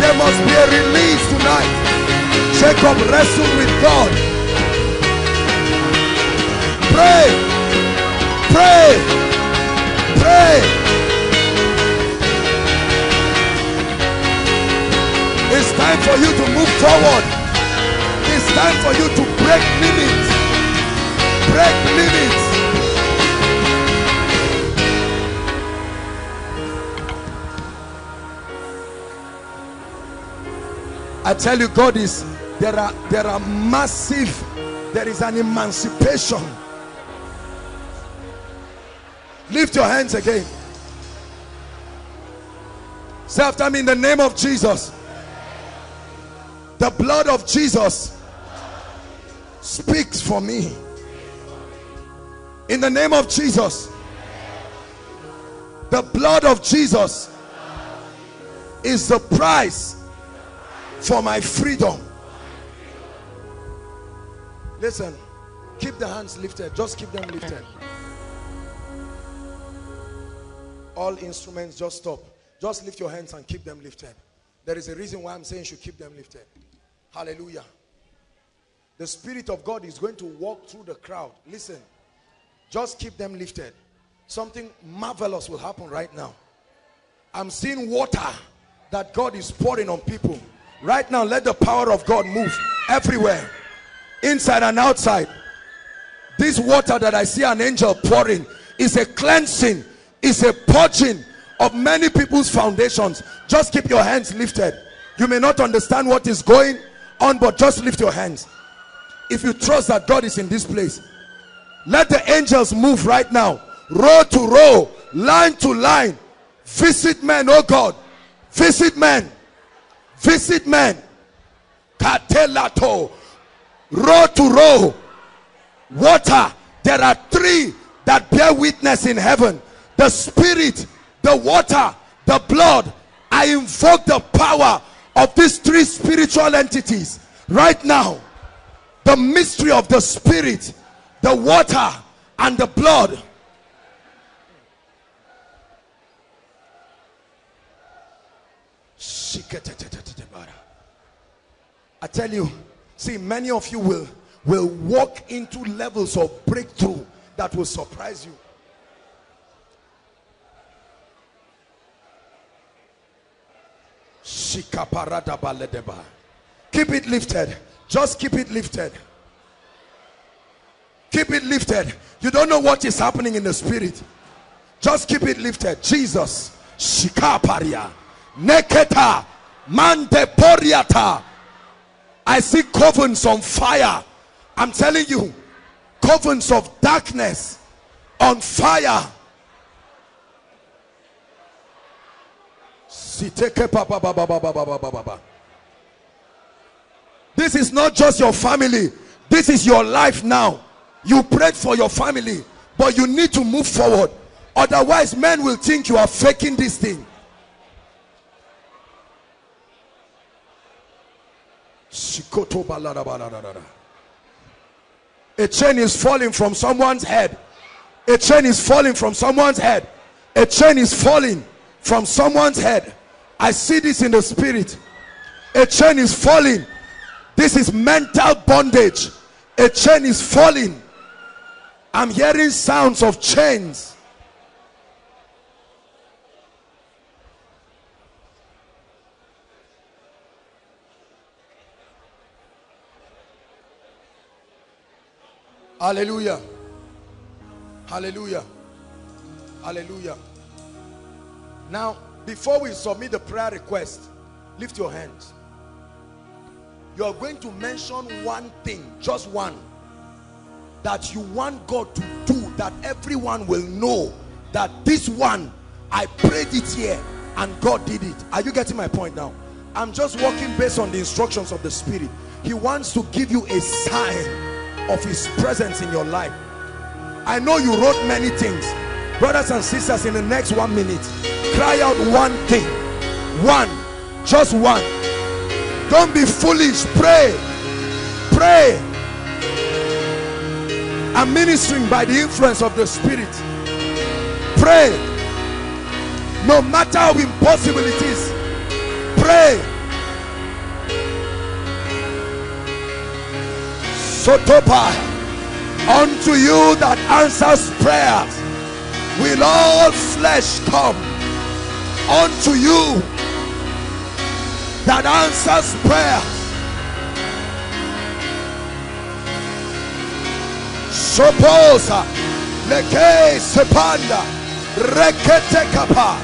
There must be a release tonight. Jacob wrestled with God. Pray. Pray. Pray. It's time for you to move forward. Time for you to break limits. Break limits. I tell you, God is there are there are massive, there is an emancipation. Lift your hands again. Say after me in the name of Jesus. The blood of Jesus speaks for me. In the name of Jesus. The blood of Jesus is the price for my freedom. Listen, keep the hands lifted. Just keep them lifted. All instruments, just stop. Just lift your hands and keep them lifted. There is a reason why I'm saying you should keep them lifted. Hallelujah. The Spirit of God is going to walk through the crowd. Listen, just keep them lifted. Something marvelous will happen right now. I'm seeing water that God is pouring on people. Right now, let the power of God move everywhere, inside and outside. This water that I see an angel pouring is a cleansing, is a purging of many people's foundations. Just keep your hands lifted. You may not understand what is going on, but just lift your hands. If you trust that God is in this place, let the angels move right now, row to row, line to line. Visit men, oh God. Visit men. Visit men. Katelato. Row to row. Water. There are three that bear witness in heaven. The spirit, the water, the blood. I invoke the power of these three spiritual entities right now. The mystery of the spirit, the water, and the blood. I tell you, see, many of you will will walk into levels of breakthrough that will surprise you. Keep it lifted. Just keep it lifted. Keep it lifted. You don't know what is happening in the spirit. Just keep it lifted. Jesus. Shikaparia. Neketa. Mandeporiata. I see covens on fire. I'm telling you. Covens of darkness on fire. This is not just your family. This is your life now. You prayed for your family, but you need to move forward. Otherwise, men will think you are faking this thing. A chain is falling from someone's head. A chain is falling from someone's head. A chain is falling from someone's head. I see this in the spirit. A chain is falling. This is mental bondage. A chain is falling. I'm hearing sounds of chains. Hallelujah. Hallelujah. Hallelujah. Now, before we submit the prayer request, lift your hands. You are going to mention one thing, just one, that you want God to do, that everyone will know that this one, I prayed it here and God did it. Are you getting my point now? I'm just working based on the instructions of the Spirit. He wants to give you a sign of His presence in your life. I know you wrote many things. Brothers and sisters, in the next one minute, cry out one thing. One. Just one. Don't be foolish. Pray. Pray. I'm ministering by the influence of the Spirit. Pray. No matter how impossible it is. Pray. Sotopa. Unto you that answers prayers will all flesh come. Unto you that answers prayer. Soposa leke sepanda rekete kapa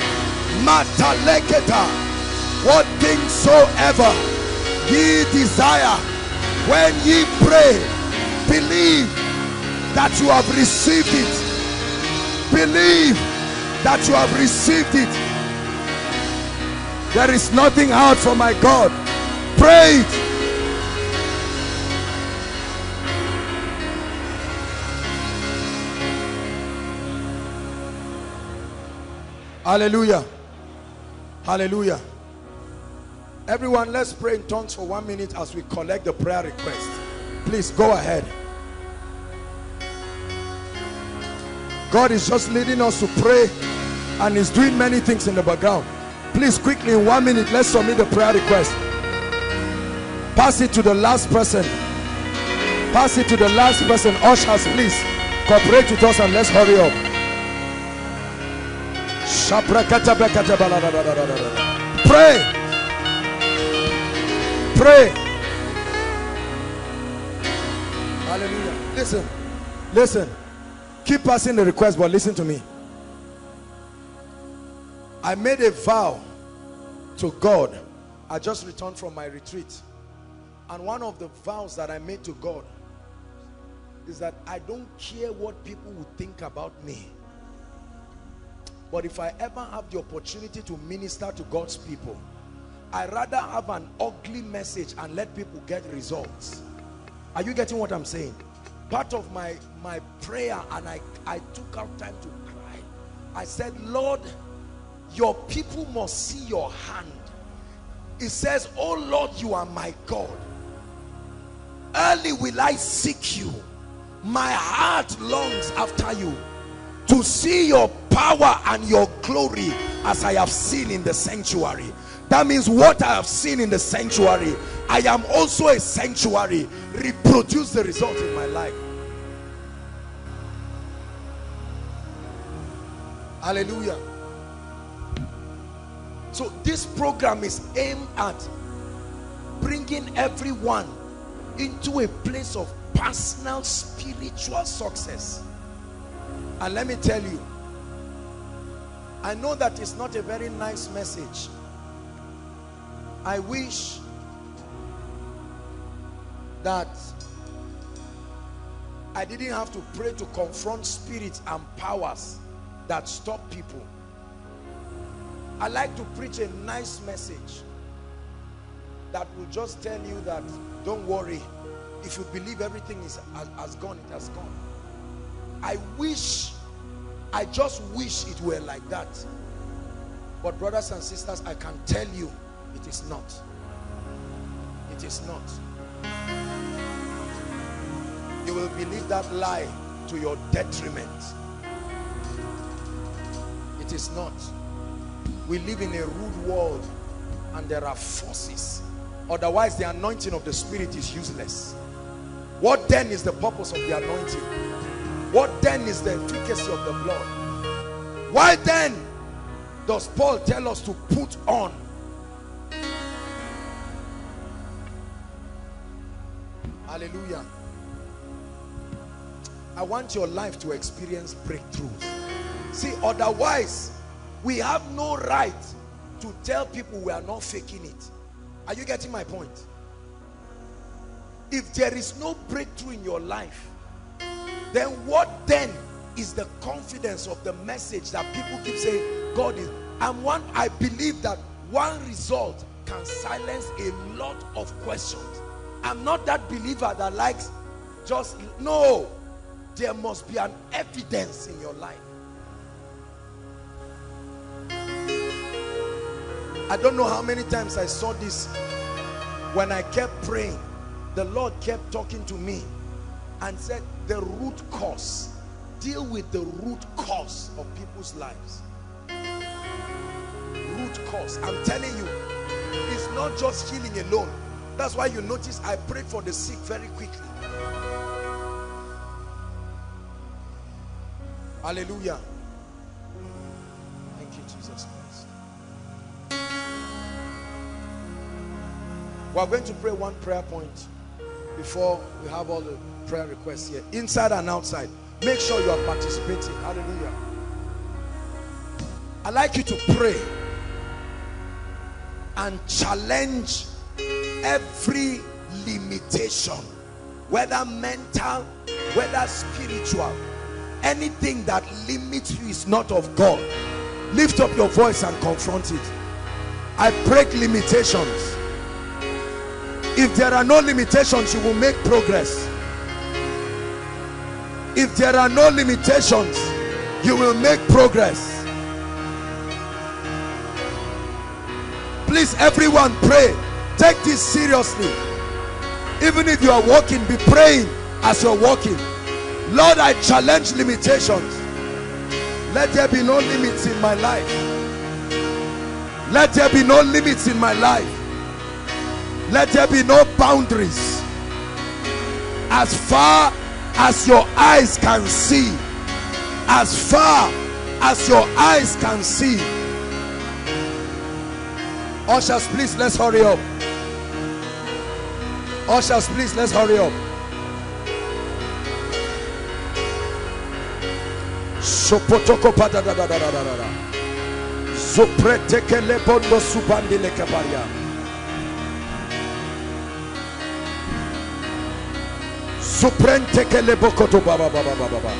mataleketa what things soever ye desire when ye pray believe that you have received it. Believe that you have received it there is nothing hard for my God. Pray. It hallelujah. Hallelujah. Everyone let's pray in tongues for one minute as we collect the prayer request. Please go ahead. God is just leading us to pray and is doing many things in the background please quickly in one minute let's submit the prayer request. Pass it to the last person. Pass it to the last person. Ushers please cooperate with us and let's hurry up. Pray. Pray. Hallelujah. Listen. Listen. Keep passing the request but listen to me I made a vow to God. I just returned from my retreat. And one of the vows that I made to God is that I don't care what people would think about me. But if I ever have the opportunity to minister to God's people I rather have an ugly message and let people get results. Are you getting what I'm saying? Part of my my prayer and I I took out time to cry. I said Lord your people must see your hand. It says oh Lord you are my God. Early will I seek you. My heart longs after you to see your power and your glory as I have seen in the sanctuary. That means what I have seen in the sanctuary I am also a sanctuary. Reproduce the result in my life. Hallelujah so this program is aimed at bringing everyone into a place of personal spiritual success. And let me tell you I know that it's not a very nice message. I wish that I didn't have to pray to confront spirits and powers that stop people I like to preach a nice message that will just tell you that don't worry. If you believe everything is has, gone it has gone. I wish I just wish it were like that. But brothers and sisters I can tell you it is not. It is not. You will believe that lie to your detriment. It is not we live in a rude world and there are forces. Otherwise the anointing of the spirit is useless. What then is the purpose of the anointing? What then is the efficacy of the blood? Why then does Paul tell us to put on hallelujah. I want your life to experience breakthroughs. See otherwise we have no right to tell people we are not faking it. Are you getting my point? If there is no breakthrough in your life then what then is the confidence of the message that people keep saying God is and one I believe that one result can silence a lot of questions. I'm not that believer that likes just no there must be an evidence in your life I don't know how many times I saw this. When I kept praying the Lord kept talking to me and said the root cause. Deal with the root cause of people's lives. Root cause. I'm telling you it's not just healing alone. That's why you notice I prayed for the sick very quickly. Hallelujah we are going to pray one prayer point before we have all the prayer requests here inside and outside make sure you are participating hallelujah i like you to pray and challenge every limitation, whether mental, whether spiritual, anything that limits you is not of God. Lift up your voice and confront it. I break limitations. If there are no limitations, you will make progress. If there are no limitations, you will make progress. Please, everyone, pray. Take this seriously. Even if you are walking, be praying as you're walking. Lord, I challenge limitations. Let there be no limits in my life. Let there be no limits in my life. Let there be no boundaries. As far as your eyes can see, as far as your eyes can see. Ushers, please, let's hurry up. Ushers, please, let's hurry up. Sopotoko kaparia. Suprenteke lebokoto baba baba baba baba.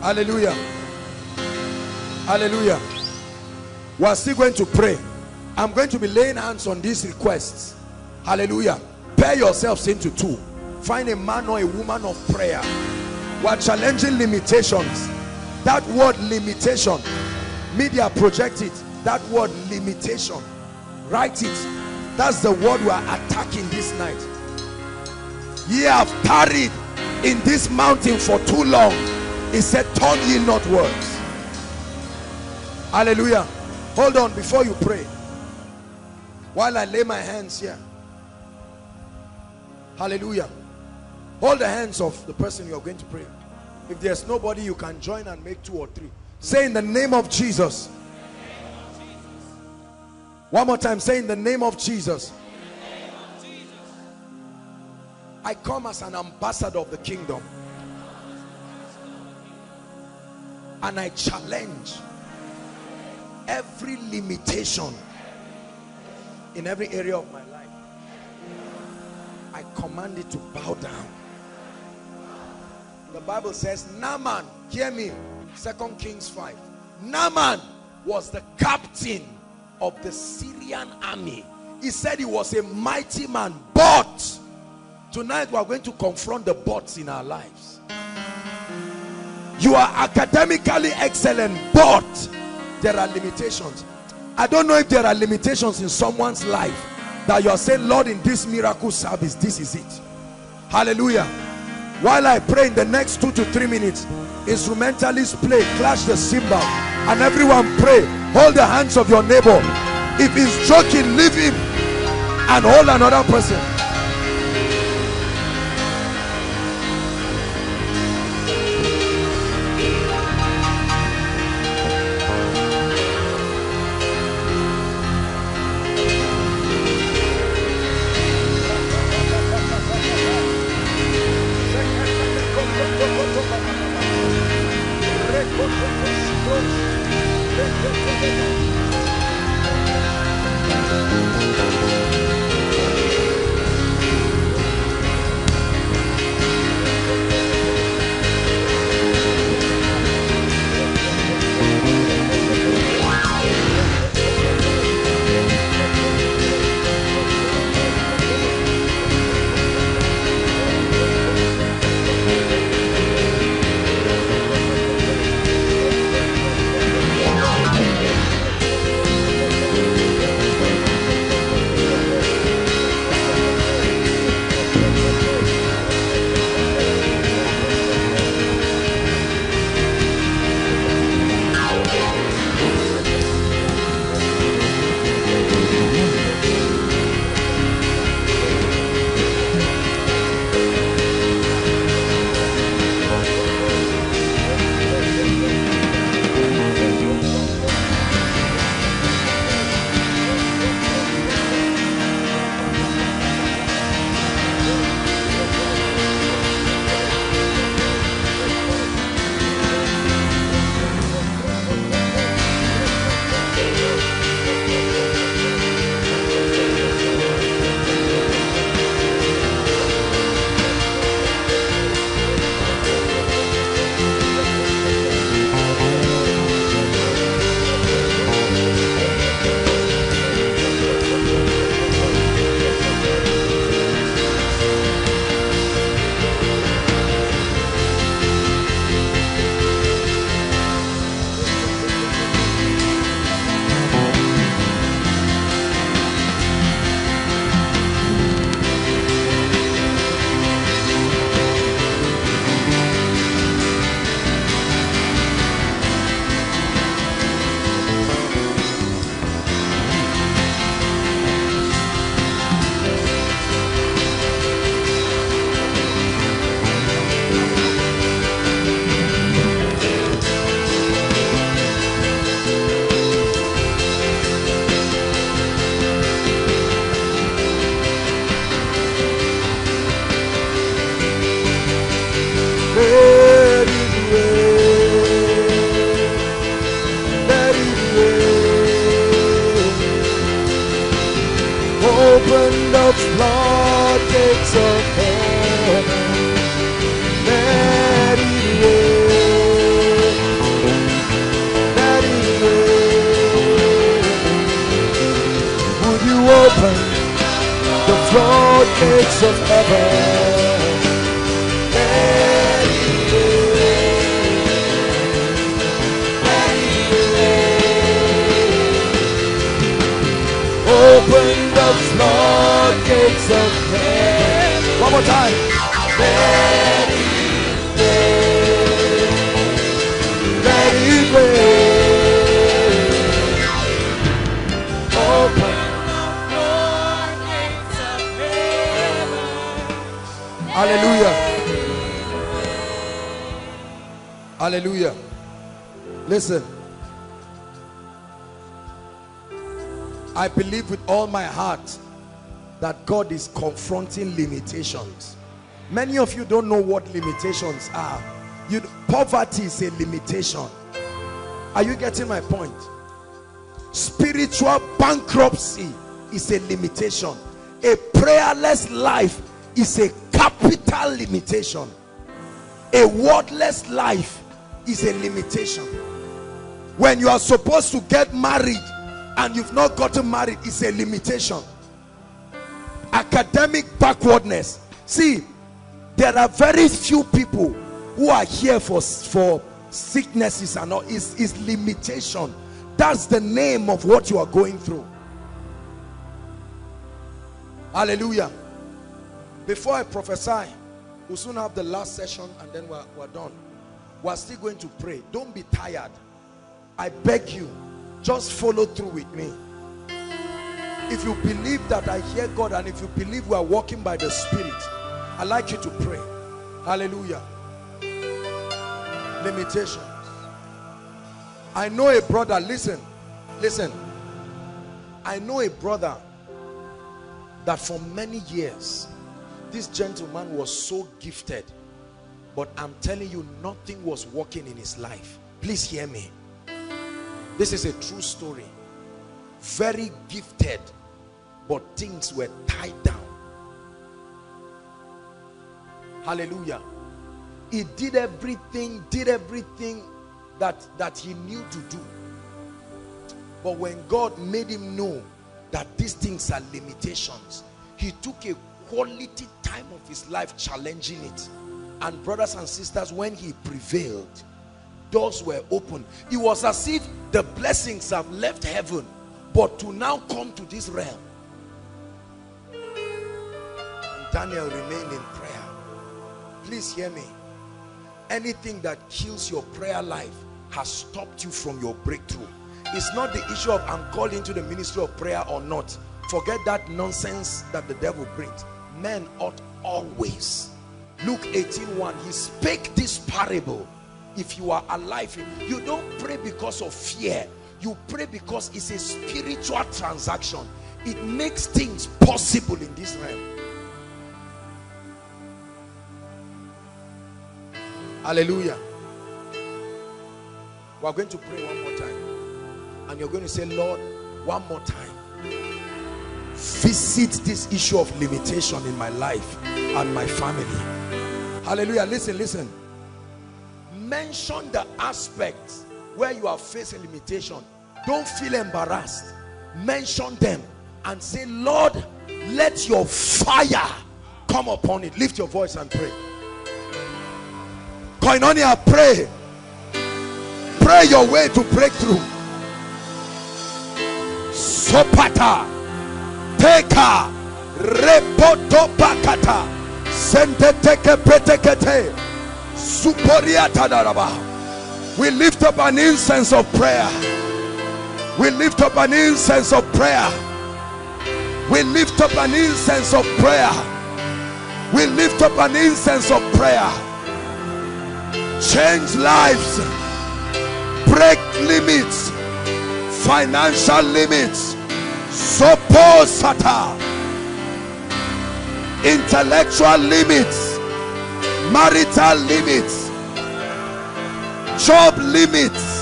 Hallelujah. Hallelujah. We're still going to pray. I'm going to be laying hands on these requests. Hallelujah. Pair yourselves into two. Find a man or a woman of prayer. We're challenging limitations. That word limitation. Media project it. That word limitation. Write it. That's the word we are attacking this night. Ye have tarried in this mountain for too long. He said, turn ye not words. Hallelujah. Hold on before you pray. While I lay my hands here. Hallelujah. Hold the hands of the person you're going to pray. If there's nobody, you can join and make two or three. Say in the name of Jesus. One more time. Say in the name of Jesus. I come as an ambassador of the kingdom. And I challenge every limitation in every area of my life. I command it to bow down. The Bible says, Naaman, hear me, Second Kings 5. Naaman was the captain of the Syrian army. He said he was a mighty man, but tonight we are going to confront the bots in our lives. You are academically excellent, but there are limitations. I don't know if there are limitations in someone's life that you are saying, Lord, in this miracle service, this is it. Hallelujah. While I pray in the next two to three minutes, instrumentalists play, clash the cymbal, and everyone pray. Hold the hands of your neighbor. If he's joking, leave him and hold another person. God is confronting limitations. Many of you don't know what limitations are. You, poverty is a limitation. Are you getting my point? Spiritual bankruptcy is a limitation. A prayerless life is a capital limitation. A wordless life is a limitation. When you are supposed to get married and you've not gotten married, it's a limitation. Backwardness. See, there are very few people who are here for, for sicknesses and all. It's, it's limitation. That's the name of what you are going through. Hallelujah. Before I prophesy, we'll soon have the last session and then we're, we're done. We're still going to pray. Don't be tired. I beg you, just follow through with me. If you believe that I hear God and if you believe we are walking by the Spirit, I'd like you to pray. Hallelujah. Limitations. I know a brother, listen, listen. I know a brother that for many years, this gentleman was so gifted, but I'm telling you, nothing was working in his life. Please hear me. This is a true story. Very gifted, but things were tied down. Hallelujah. He did everything, did everything that, that he knew to do. But when God made him know that these things are limitations, he took a quality time of his life challenging it. And brothers and sisters, when he prevailed, doors were open. It was as if the blessings have left heaven, but to now come to this realm. And Daniel remained in prayer. Please hear me. Anything that kills your prayer life has stopped you from your breakthrough. It's not the issue of I'm called into the ministry of prayer or not. Forget that nonsense that the devil brings. Men ought always. Luke 18:1. He spake this parable. If you are alive, you don't pray because of fear. You pray because it's a spiritual transaction. It makes things possible in this realm. Hallelujah. We are going to pray one more time. And you're going to say, Lord, one more time. Visit this issue of limitation in my life and my family. Hallelujah. Listen, listen. Mention the aspects where you are facing limitation. Don't feel embarrassed. Mention them and say, Lord, let your fire come upon it. Lift your voice and pray. Koinonia, pray. Pray your way to breakthrough. Sopata. Teka. Repotopakata. Senteteke pretekete. Suporiata daraba. We lift up an incense of prayer. We lift up an incense of prayer. We lift up an incense of prayer. We lift up an incense of prayer. Change lives. Break limits. Financial limits. Supposata. Intellectual limits. Marital limits. Job limits.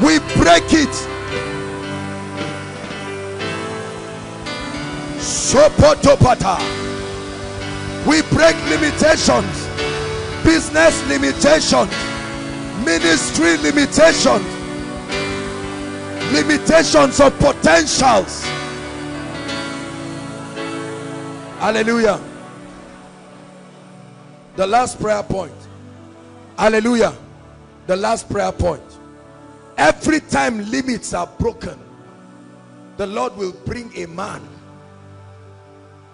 We break it. Sopotopata. We break limitations, business limitations, ministry limitations, limitations of potentials. Hallelujah. The last prayer point. Hallelujah. The last prayer point. Every time limits are broken, the Lord will bring a man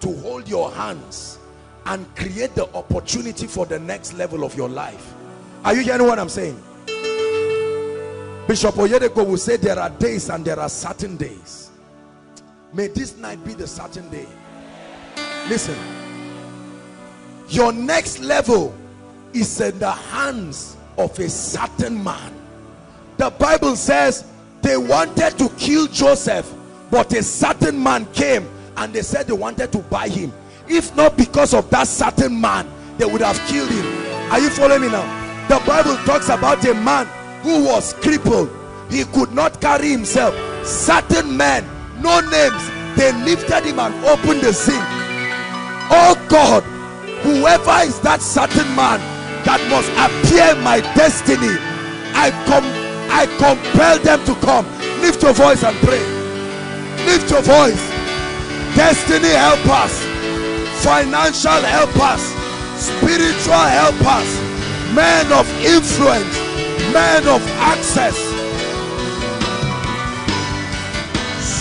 to hold your hands and create the opportunity for the next level of your life. Are you hearing what I'm saying? Bishop Oyedepo will say there are days and there are certain days. May this night be the certain day. Listen. Your next level is in the hands of a certain man. The Bible says they wanted to kill Joseph, but a certain man came and they said they wanted to buy him. If not because of that certain man, they would have killed him. Are you following me now? The Bible talks about a man who was crippled. He could not carry himself. Certain men, no names, they lifted him and opened the zinc. Oh God, whoever is that certain man that must appear in my destiny, I come, I compel them to come. Lift your voice and pray. Lift your voice. Destiny help us. Financial help us. Spiritual help us. Men of influence. Men of access.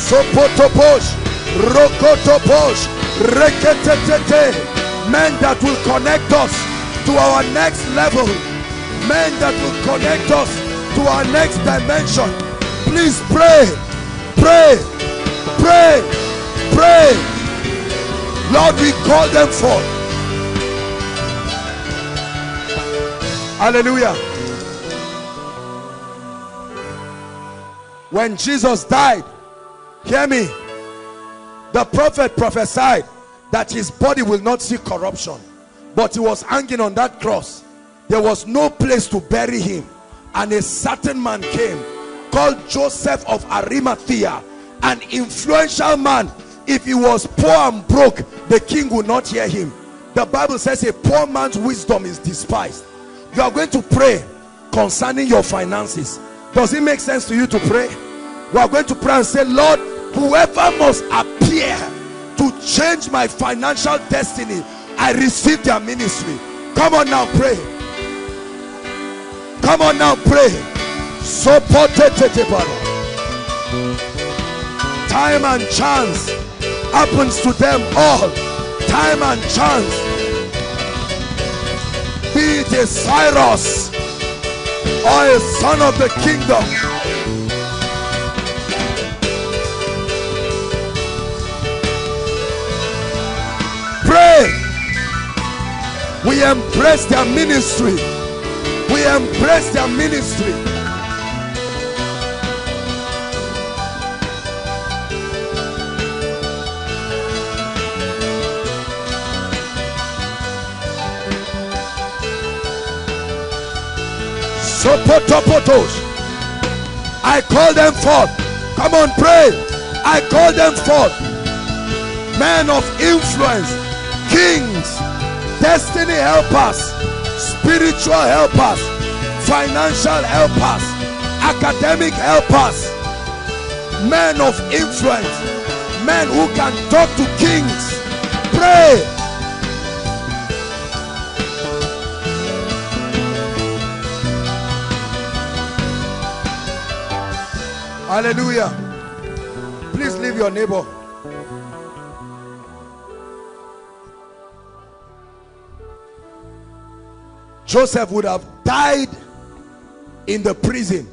Sopotoposh. Rokotoposh. Reketetete. Men that will connect us to our next level. Men that will connect us to our next dimension. Please pray. Pray. Pray. Pray. Lord, we call them forth. Hallelujah. When Jesus died, hear me. The prophet prophesied that his body will not see corruption. But he was hanging on that cross. There was no place to bury him. And a certain man came called Joseph of Arimathea, an influential man. If he was poor and broke, the king would not hear him. The Bible says a poor man's wisdom is despised. You are going to pray concerning your finances. Does it make sense to you to pray? We are going to pray and say, Lord, whoever must appear to change my financial destiny, I receive their ministry. Come on now, pray. Come on now, pray. Time and chance happens to them all. Time and chance. Be it a Cyrus or a son of the kingdom. Pray. We embrace their ministry. We embrace their ministry. I call them forth. Come on, pray. I call them forth. Men of influence, kings, destiny helpers, spiritual helpers, financial helpers, academic helpers, men of influence, men who can talk to kings. Pray. Hallelujah. Please leave your neighbor. Joseph would have died in the prison,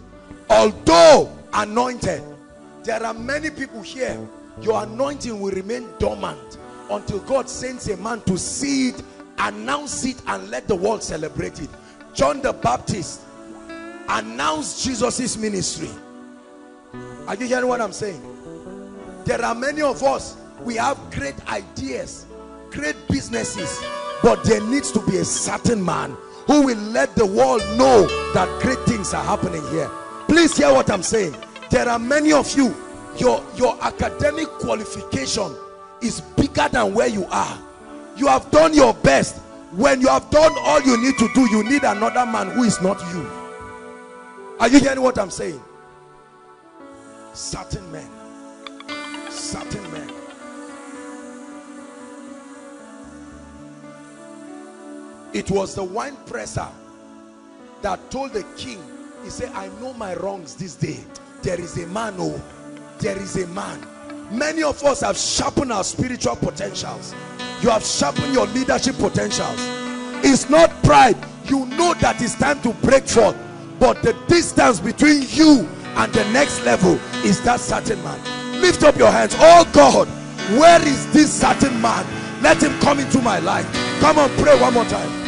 although anointed. There are many people here. Your anointing will remain dormant until God sends a man to see it, announce it, and let the world celebrate it. John the Baptist announced Jesus' ministry. Are you hearing what I'm saying? There are many of us, we have great ideas, great businesses, but there needs to be a certain man who will let the world know that great things are happening here. Please hear what I'm saying. There are many of you, your, your academic qualification is bigger than where you are. You have done your best. When you have done all you need to do, you need another man who is not you. Are you hearing what I'm saying? Certain men. Certain It was the wine presser that told the king, he said, I know my wrongs this day. There is a man, oh, there is a man. Many of us have sharpened our spiritual potentials. You have sharpened your leadership potentials. It's not pride. You know that it's time to break forth. But the distance between you and the next level is that certain man. Lift up your hands. Oh God, where is this certain man? Let him come into my life. Come on, pray one more time.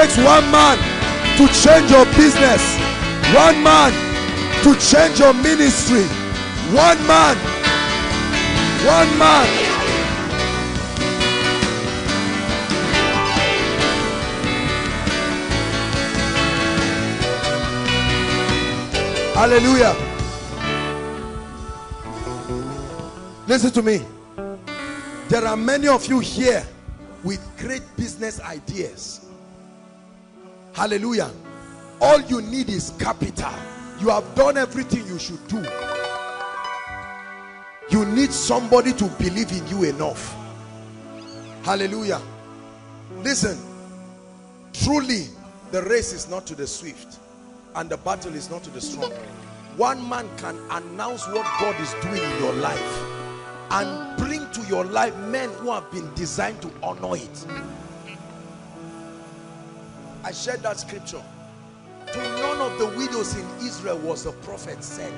Takes one man to change your business, one man to change your ministry, one man, one man. Hallelujah. Listen to me. There are many of you here with great business ideas. Hallelujah. All you need is capital. You have done everything you should do. You need somebody to believe in you enough. Hallelujah. Listen. Truly, the race is not to the swift and the battle is not to the strong. One man can announce what God is doing in your life and bring to your life men who have been designed to honor it. I shared that scripture. To none of the widows in Israel was the prophet sent.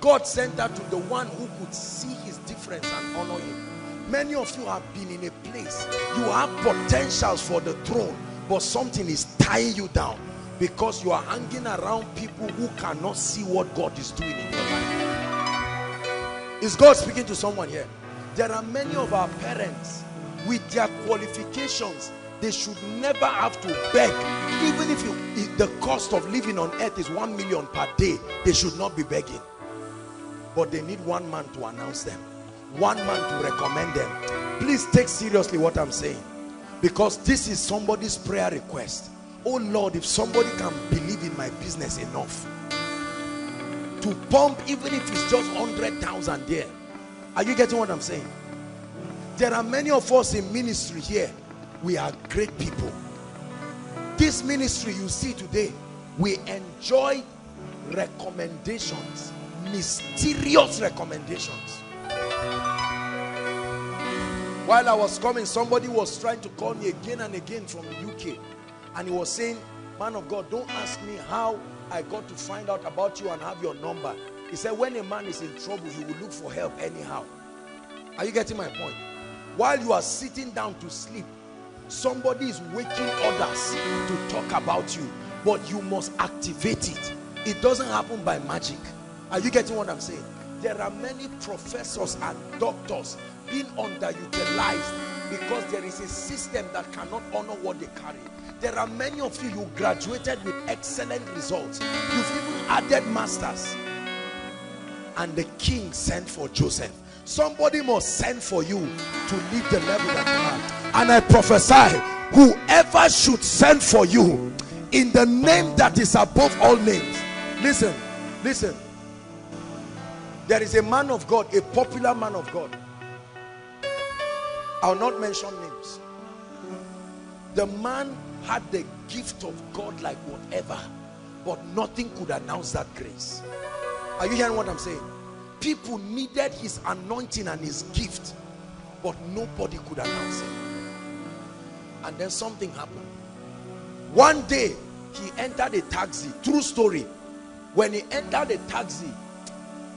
God sent that to the one who could see his difference and honor him. Many of you have been in a place, you have potentials for the throne, but something is tying you down because you are hanging around people who cannot see what God is doing in your life. Is God speaking to someone here? There are many of our parents with their qualifications they should never have to beg. Even if, you, if the cost of living on earth is one million per day they should not be begging. But they need one man to announce them. One man to recommend them. Please take seriously what i'm saying. Because this is somebody's prayer request. Oh lord if somebody can believe in my business enough to pump even if it's just 100,000 there. Are you getting what i'm saying? There are many of us in ministry here we are great people. This ministry you see today we enjoy recommendations mysterious recommendations. While i was coming somebody was trying to call me again and again from the uk and he was saying man of god don't ask me how i got to find out about you and have your number. He said when a man is in trouble he will look for help anyhow. Are you getting my point? While you are sitting down to sleep somebody is waking others to talk about you but you must activate it. It doesn't happen by magic. Are you getting what i'm saying? There are many professors and doctors being underutilized because there is a system that cannot honor what they carry. There are many of you you graduated with excellent results. You've even added masters. And the king sent for joseph somebody must send for you to leave the level that you are. And i prophesy whoever should send for you in the name that is above all names listen listen. There is a man of god a popular man of god. I'll not mention names. The man had the gift of god like whatever but nothing could announce that grace. Are you hearing what i'm saying people needed his anointing and his gift but nobody could announce it. And then something happened. One day he entered a taxi. True story. When he entered a taxi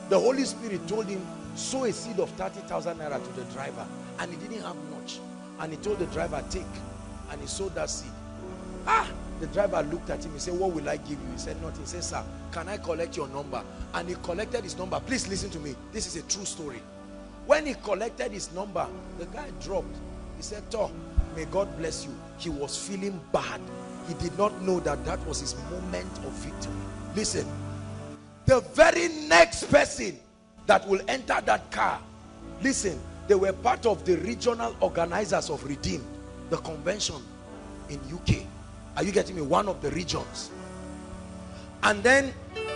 the holy spirit told him sow a seed of 30,000 naira to the driver. And he didn't have much. And he told the driver take. And he sowed that seed. Ah The driver looked at him. He said, What will I give you? He said, Nothing. He said, Sir, can I collect your number? And he collected his number. Please listen to me. This is a true story. When he collected his number, the guy dropped. He said, Tom, may God bless you. He was feeling bad. He did not know that that was his moment of victory. Listen, the very next person that will enter that car, listen, they were part of the regional organizers of Redeem, the convention in UK. Are you getting me? One of the regions. And then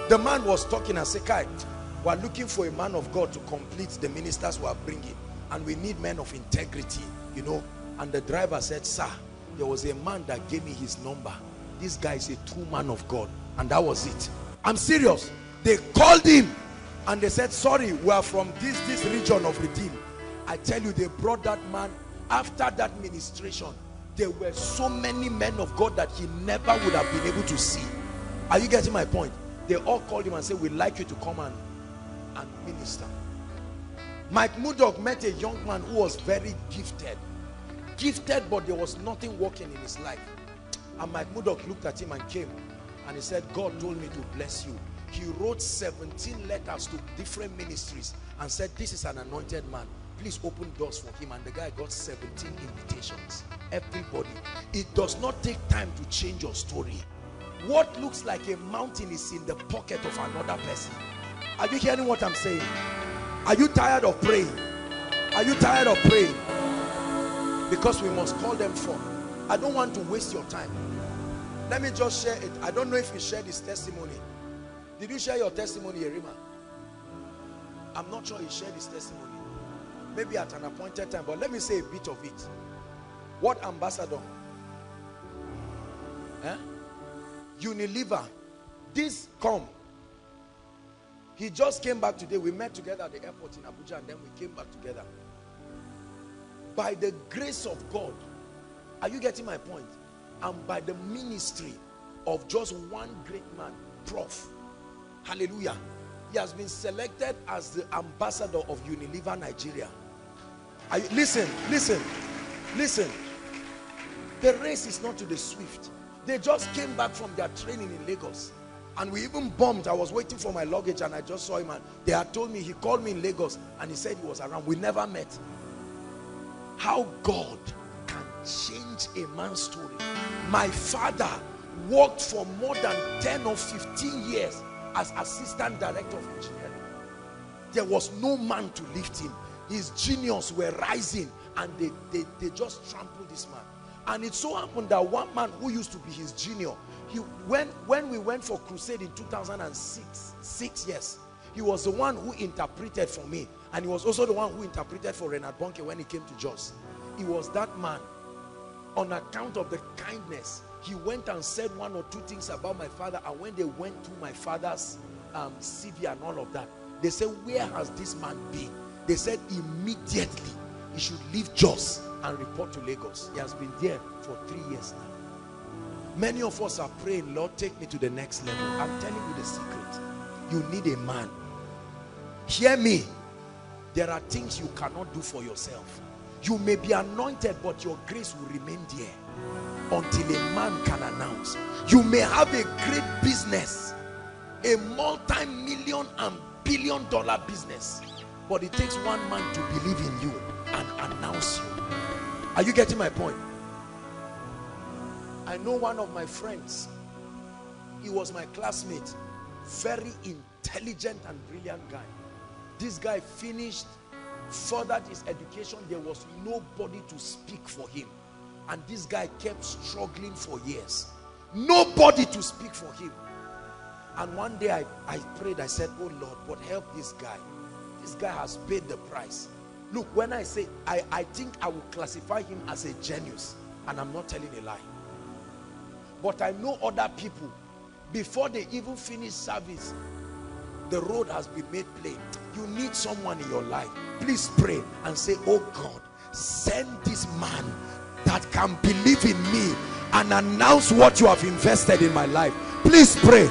the man was talking and said, Kai, we're looking for a man of God to complete the ministers we are bringing. And we need men of integrity, you know. And the driver said, sir, there was a man that gave me his number. This guy is a true man of God. And that was it. I'm serious. They called him and they said, sorry, we are from this, this region of Redeem. I tell you, they brought that man after that ministration. There were so many men of God that he never would have been able to see. Are you getting my point? They all called him and said, we'd like you to come and, and minister. Mike Murdock met a young man who was very gifted. Gifted, but there was nothing working in his life. And Mike Murdock looked at him and came and he said, God told me to bless you. He wrote 17 letters to different ministries and said, this is an anointed man. Please open doors for him. And the guy got 17 invitations. Everybody. It does not take time to change your story. What looks like a mountain is in the pocket of another person. Are you hearing what I'm saying? Are you tired of praying? Are you tired of praying? Because we must call them forth. I don't want to waste your time. Let me just share it. I don't know if you shared his testimony. Did you share your testimony, Yerima? I'm not sure he shared his testimony. Maybe at an appointed time, but let me say a bit of it. What ambassador? Eh? Unilever. This come. He just came back today. We met together at the airport in Abuja and then we came back together. By the grace of God, are you getting my point? And by the ministry of just one great man, Prof. Hallelujah. He has been selected as the ambassador of Unilever Nigeria. You, listen, listen, listen. The race is not to the swift. They just came back from their training in Lagos. And we even bumped. I was waiting for my luggage and I just saw him. And they had told me, he called me in Lagos and he said he was around. We never met. How God can change a man's story. My father worked for more than 10 or 15 years as assistant director of engineering. There was no man to lift him. His genius were rising and they, they, they just trampled this man. And it so happened that one man who used to be his junior, he when when we went for crusade in 2006, six years, he was the one who interpreted for me. And he was also the one who interpreted for Reinhard Bonnke when he came to Jos. He was that man. On account of the kindness, he went and said one or two things about my father. And when they went to my father's um, CV and all of that, they said, where has this man been? They said immediately he should leave Jos and report to Lagos. He has been there for three years now. Many of us are praying, Lord, take me to the next level. I'm telling you the secret. You need a man. Hear me. There are things you cannot do for yourself. You may be anointed, but your grace will remain there until a man can announce. You may have a great business, a multi-million and billion dollar business, but it takes one man to believe in you and announce you. Are you getting my point? I know one of my friends. He was my classmate. Very intelligent and brilliant guy. This guy finished, furthered his education. There was nobody to speak for him. And this guy kept struggling for years. Nobody to speak for him. And one day I, I prayed, I said, oh Lord, but help this guy. This guy has paid the price. Look, when I say, I, I think I will classify him as a genius. And I'm not telling a lie. But I know other people, before they even finish service, the road has been made plain. You need someone in your life. Please pray and say, oh God, send this man that can believe in me and announce what you have invested in my life. Please pray.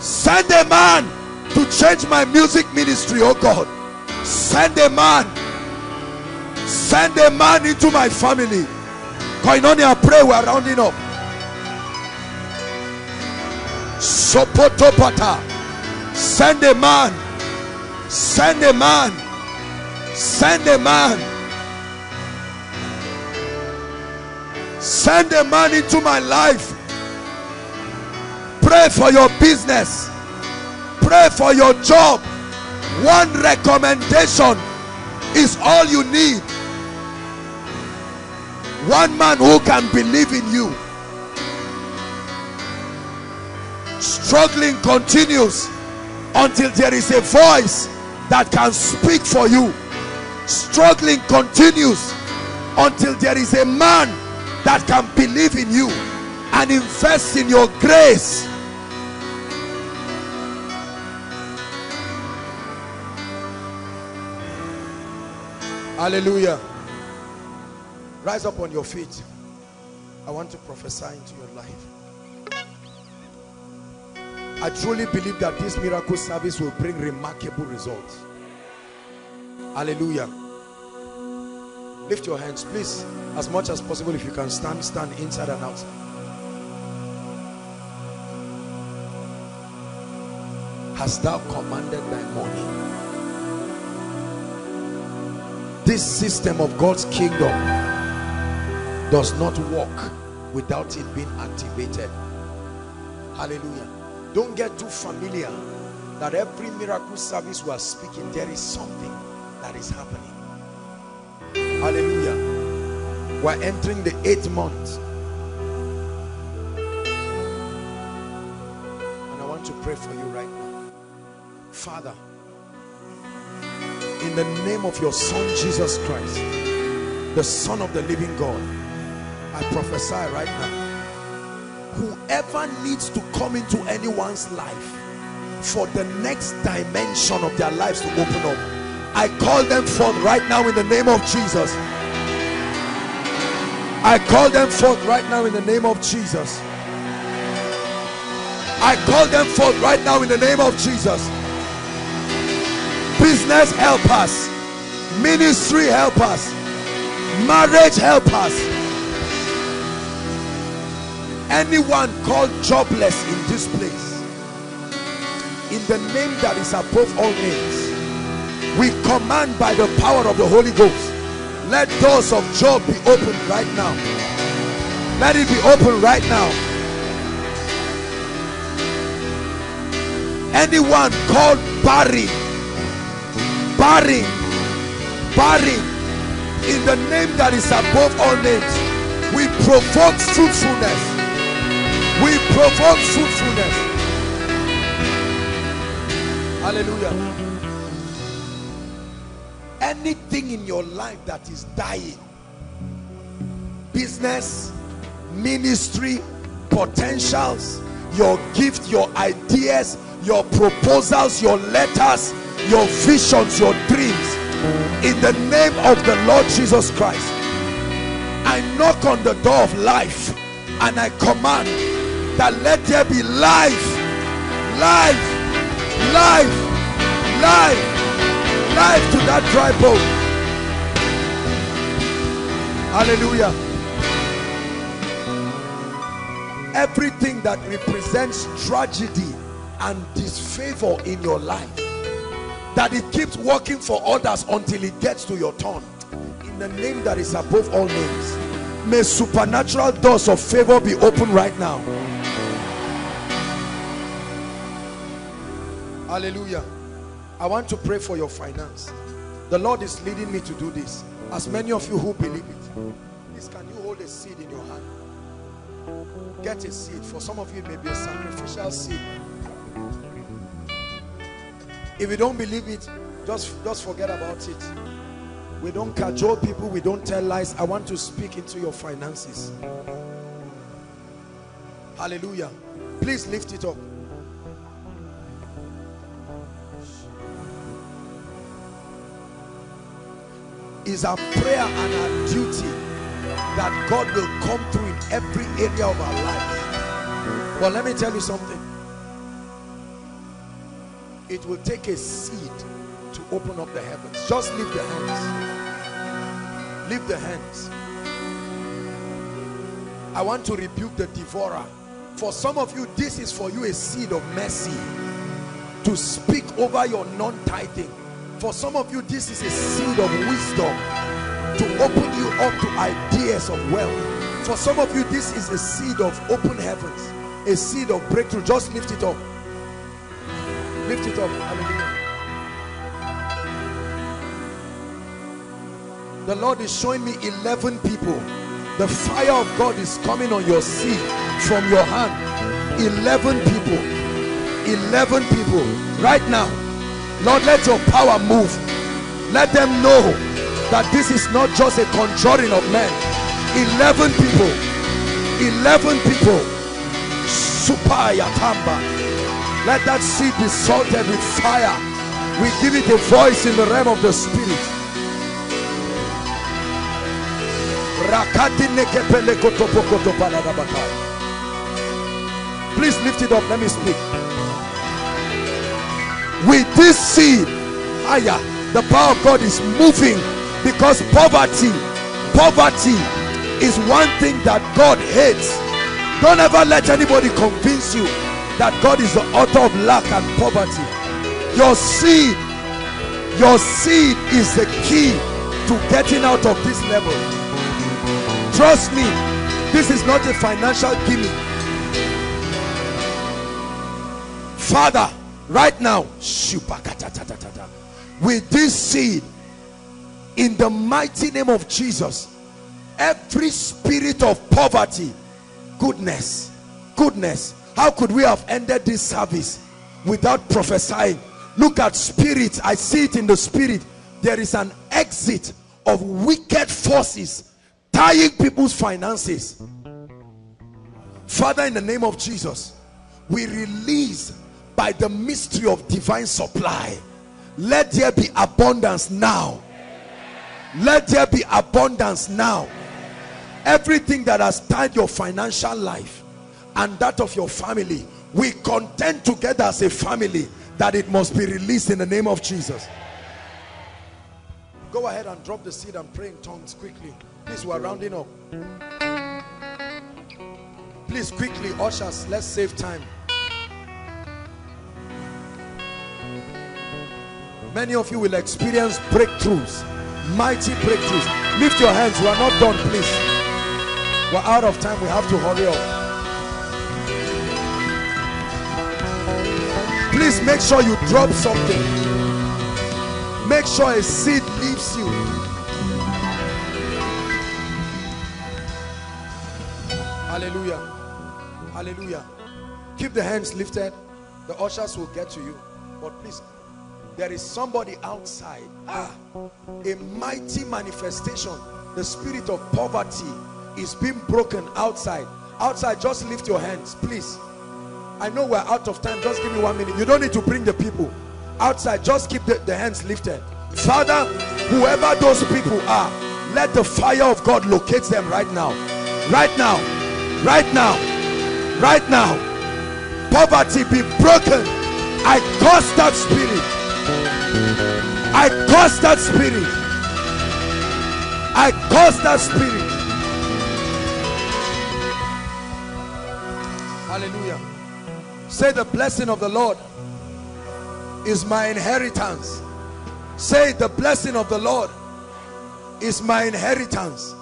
Send a man to change my music ministry, oh God. Send a man. Send a man into my family. Koinonia, pray. We're rounding up. Sopotopata. Send a man. Send a man. Send a man. Send a man into my life. Pray for your business. Pray for your job. One recommendation is all you need. One man who can believe in you. Struggling continues until there is a voice that can speak for you. Struggling continues until there is a man that can believe in you and invest in your grace. Hallelujah. Rise up on your feet. I want to prophesy into your life. I truly believe that this miracle service will bring remarkable results. Hallelujah. Lift your hands, please. As much as possible, if you can stand, stand inside and outside. Hast thou commanded thy morning? This system of God's kingdom does not work without it being activated. Hallelujah. Don't get too familiar that every miracle service we are speaking, there is something that is happening. Hallelujah. We're entering the eighth month. And I want to pray for you right now. Father, in the name of your son Jesus Christ, the son of the living God, I prophesy right now. Whoever needs to come into anyone's life for the next dimension of their lives to open up, I call them forth right now in the name of Jesus. I call them forth right now in the name of Jesus. I call them forth right now in the name of Jesus. Business help us, ministry help us, marriage help us. Anyone called jobless in this place, in the name that is above all names, we command by the power of the Holy Ghost let doors of job be opened right now. Let it be open right now. Anyone called barren barren barren in the name that is above all names we provoke fruitfulness. We provoke fruitfulness. Hallelujah. Anything in your life that is dying business ministry potentials your gift your ideas your proposals your letters your visions your dreams. In the name of the lord jesus christ i knock on the door of life and i command that let there be life life life life life to that dry bone. Hallelujah. Everything that represents tragedy and disfavor in your life that it keeps working for others until it gets to your turn in the name that is above all names may supernatural doors of favor be open right now hallelujah I want to pray for your finance. The Lord is leading me to do this. As many of you who believe it, please can you hold a seed in your hand? Get a seed. For some of you, it may be a sacrificial seed. If you don't believe it, just, just forget about it. We don't cajole people. We don't tell lies. I want to speak into your finances. Hallelujah. Please lift it up. is our prayer and our duty that God will come through in every area of our life. But let me tell you something. It will take a seed to open up the heavens. Just leave the hands. Leave the hands. I want to rebuke the devourer For some of you, this is for you a seed of mercy to speak over your non-tithing. For some of you, this is a seed of wisdom to open you up to ideas of wealth. For some of you, this is a seed of open heavens, a seed of breakthrough. Just lift it up. Lift it up. Hallelujah. The Lord is showing me 11 people. The fire of God is coming on your seed from your hand. 11 people. 11 people. Right now. Lord, let your power move. Let them know that this is not just a conjuring of men. 11 people. 11 people. Supaya Tamba. Let that seed be salted with fire. We give it a voice in the realm of the spirit. Please lift it up. Let me speak. With this seed, higher, the power of God is moving because poverty, poverty is one thing that God hates. Don't ever let anybody convince you that God is the author of lack and poverty. Your seed, your seed is the key to getting out of this level. Trust me, this is not a financial gimmick. Father, right now, with this seed, in the mighty name of Jesus, every spirit of poverty, goodness, goodness, how could we have ended this service without prophesying? Look at spirit, I see it in the spirit. There is an exit of wicked forces tying people's finances. Father in the name of jesus we release by the mystery of divine supply. Let there be abundance now. Let there be abundance now. Everything that has tied your financial life and that of your family we contend together as a family that it must be released in the name of jesus go ahead and drop the seed and pray in tongues quickly Please, we're rounding up. Please, quickly, ushers, let's save time. Many of you will experience breakthroughs, mighty breakthroughs. Lift your hands. We are not done, please. We're out of time. We have to hurry up. Please make sure you drop something. Make sure a seed leaves you. Hallelujah. Hallelujah. Keep the hands lifted. The ushers will get to you. But please, there is somebody outside. Ah, a mighty manifestation. The spirit of poverty is being broken outside. Outside, just lift your hands, please. I know we're out of time. Just give me one minute. You don't need to bring the people. Outside, just keep the, the hands lifted. Father, whoever those people are, let the fire of God locate them right now. Right now right now right now poverty be broken i curse that spirit i curse that spirit i curse that spirit say the blessing of the lord is my inheritance say the blessing of the lord is my inheritance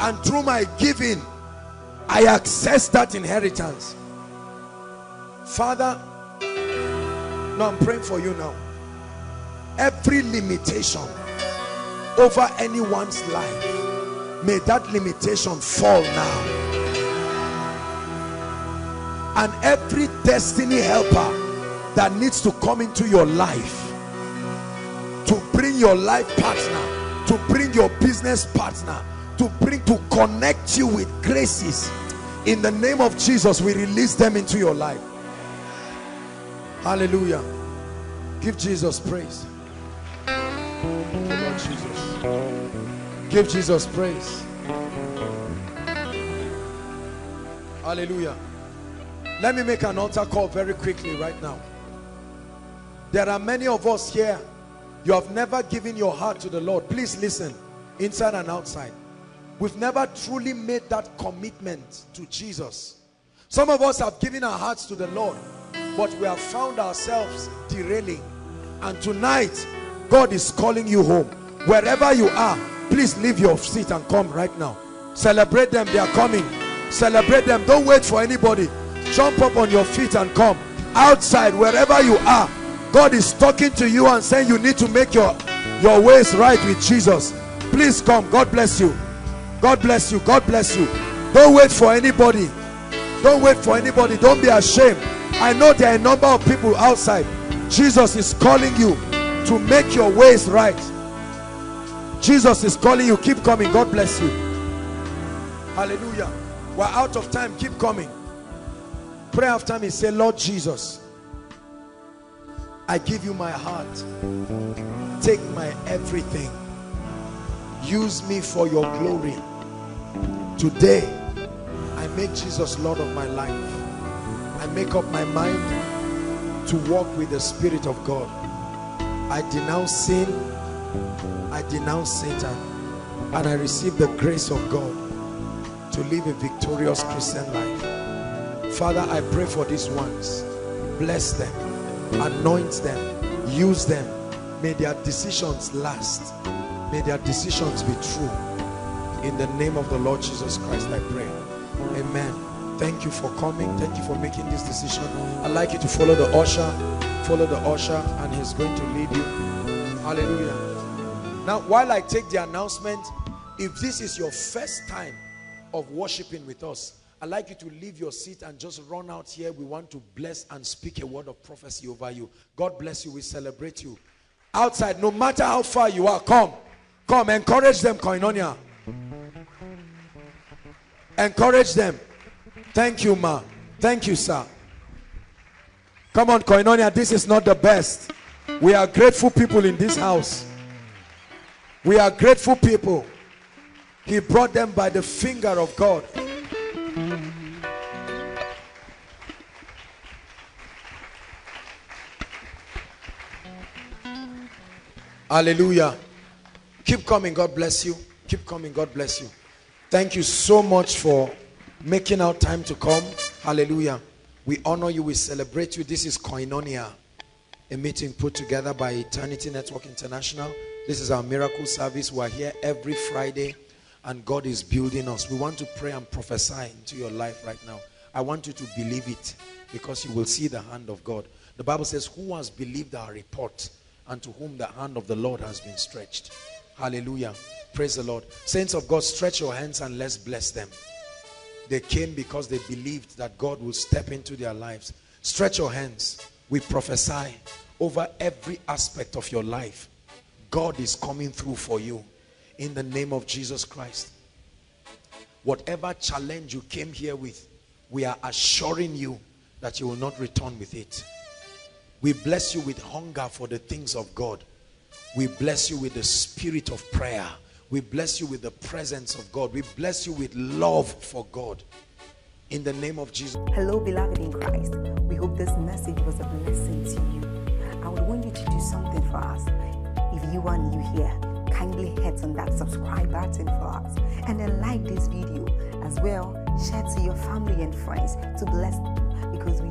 and through my giving I access that inheritance. Father, now I'm praying for you now. Every limitation over anyone's life, may that limitation fall now. And every destiny helper that needs to come into your life to bring your life partner, to bring your business partner, to bring to connect you with graces. In the name of Jesus we release them into your life. Hallelujah. Give Jesus praise. Give Jesus. Give Jesus praise. Hallelujah let me make an altar call very quickly right now there are many of us here you have never given your heart to the Lord please listen inside and outside We've never truly made that commitment to Jesus. Some of us have given our hearts to the Lord, but we have found ourselves derailing. And tonight, God is calling you home. Wherever you are, please leave your seat and come right now. Celebrate them, they are coming. Celebrate them. Don't wait for anybody. Jump up on your feet and come. Outside, wherever you are, God is talking to you and saying you need to make your, your ways right with Jesus. Please come. God bless you. God bless you. God bless you. Don't wait for anybody. Don't wait for anybody. Don't be ashamed. I know there are a number of people outside. Jesus is calling you to make your ways right. Jesus is calling you. Keep coming. God bless you. Hallelujah. We're out of time. Keep coming. Pray after me. Say, Lord Jesus, I give you my heart. Take my everything. Use me for your glory. Today, I make Jesus Lord of my life. I make up my mind to walk with the Spirit of God. I denounce sin. I denounce Satan. And I receive the grace of God to live a victorious Christian life. Father, I pray for these ones. Bless them. Anoint them. Use them. May their decisions last. May their decisions be true. In the name of the Lord Jesus Christ, I pray. Amen. Thank you for coming. Thank you for making this decision. I'd like you to follow the usher. Follow the usher and he's going to lead you. Hallelujah. Now, while I take the announcement, if this is your first time of worshiping with us, I'd like you to leave your seat and just run out here. We want to bless and speak a word of prophecy over you. God bless you. We celebrate you. Outside, no matter how far you are, come. Come, encourage them, Koinonia. Encourage them. Thank you, ma. Thank you, sir. Come on, Koinonia, this is not the best. We are grateful people in this house. We are grateful people. He brought them by the finger of God. Hallelujah. Keep coming. God bless you. Keep coming. God bless you. Thank you so much for making out time to come. Hallelujah. We honor you. We celebrate you. This is Koinonia, a meeting put together by Eternity Network International. This is our miracle service. We are here every Friday and God is building us. We want to pray and prophesy into your life right now. I want you to believe it because you will see the hand of God. The Bible says, who has believed our report and to whom the hand of the Lord has been stretched. Hallelujah. Praise the Lord. Saints of God, stretch your hands and let's bless them. They came because they believed that God will step into their lives. Stretch your hands. We prophesy over every aspect of your life. God is coming through for you in the name of Jesus Christ. Whatever challenge you came here with, we are assuring you that you will not return with it. We bless you with hunger for the things of God. We bless you with the spirit of prayer. We bless you with the presence of God. We bless you with love for God. In the name of Jesus. Hello, beloved in Christ. We hope this message was a blessing to you. I would want you to do something for us. If you are new here, kindly hit on that subscribe button for us and then like this video as well. Share to your family and friends to bless them because we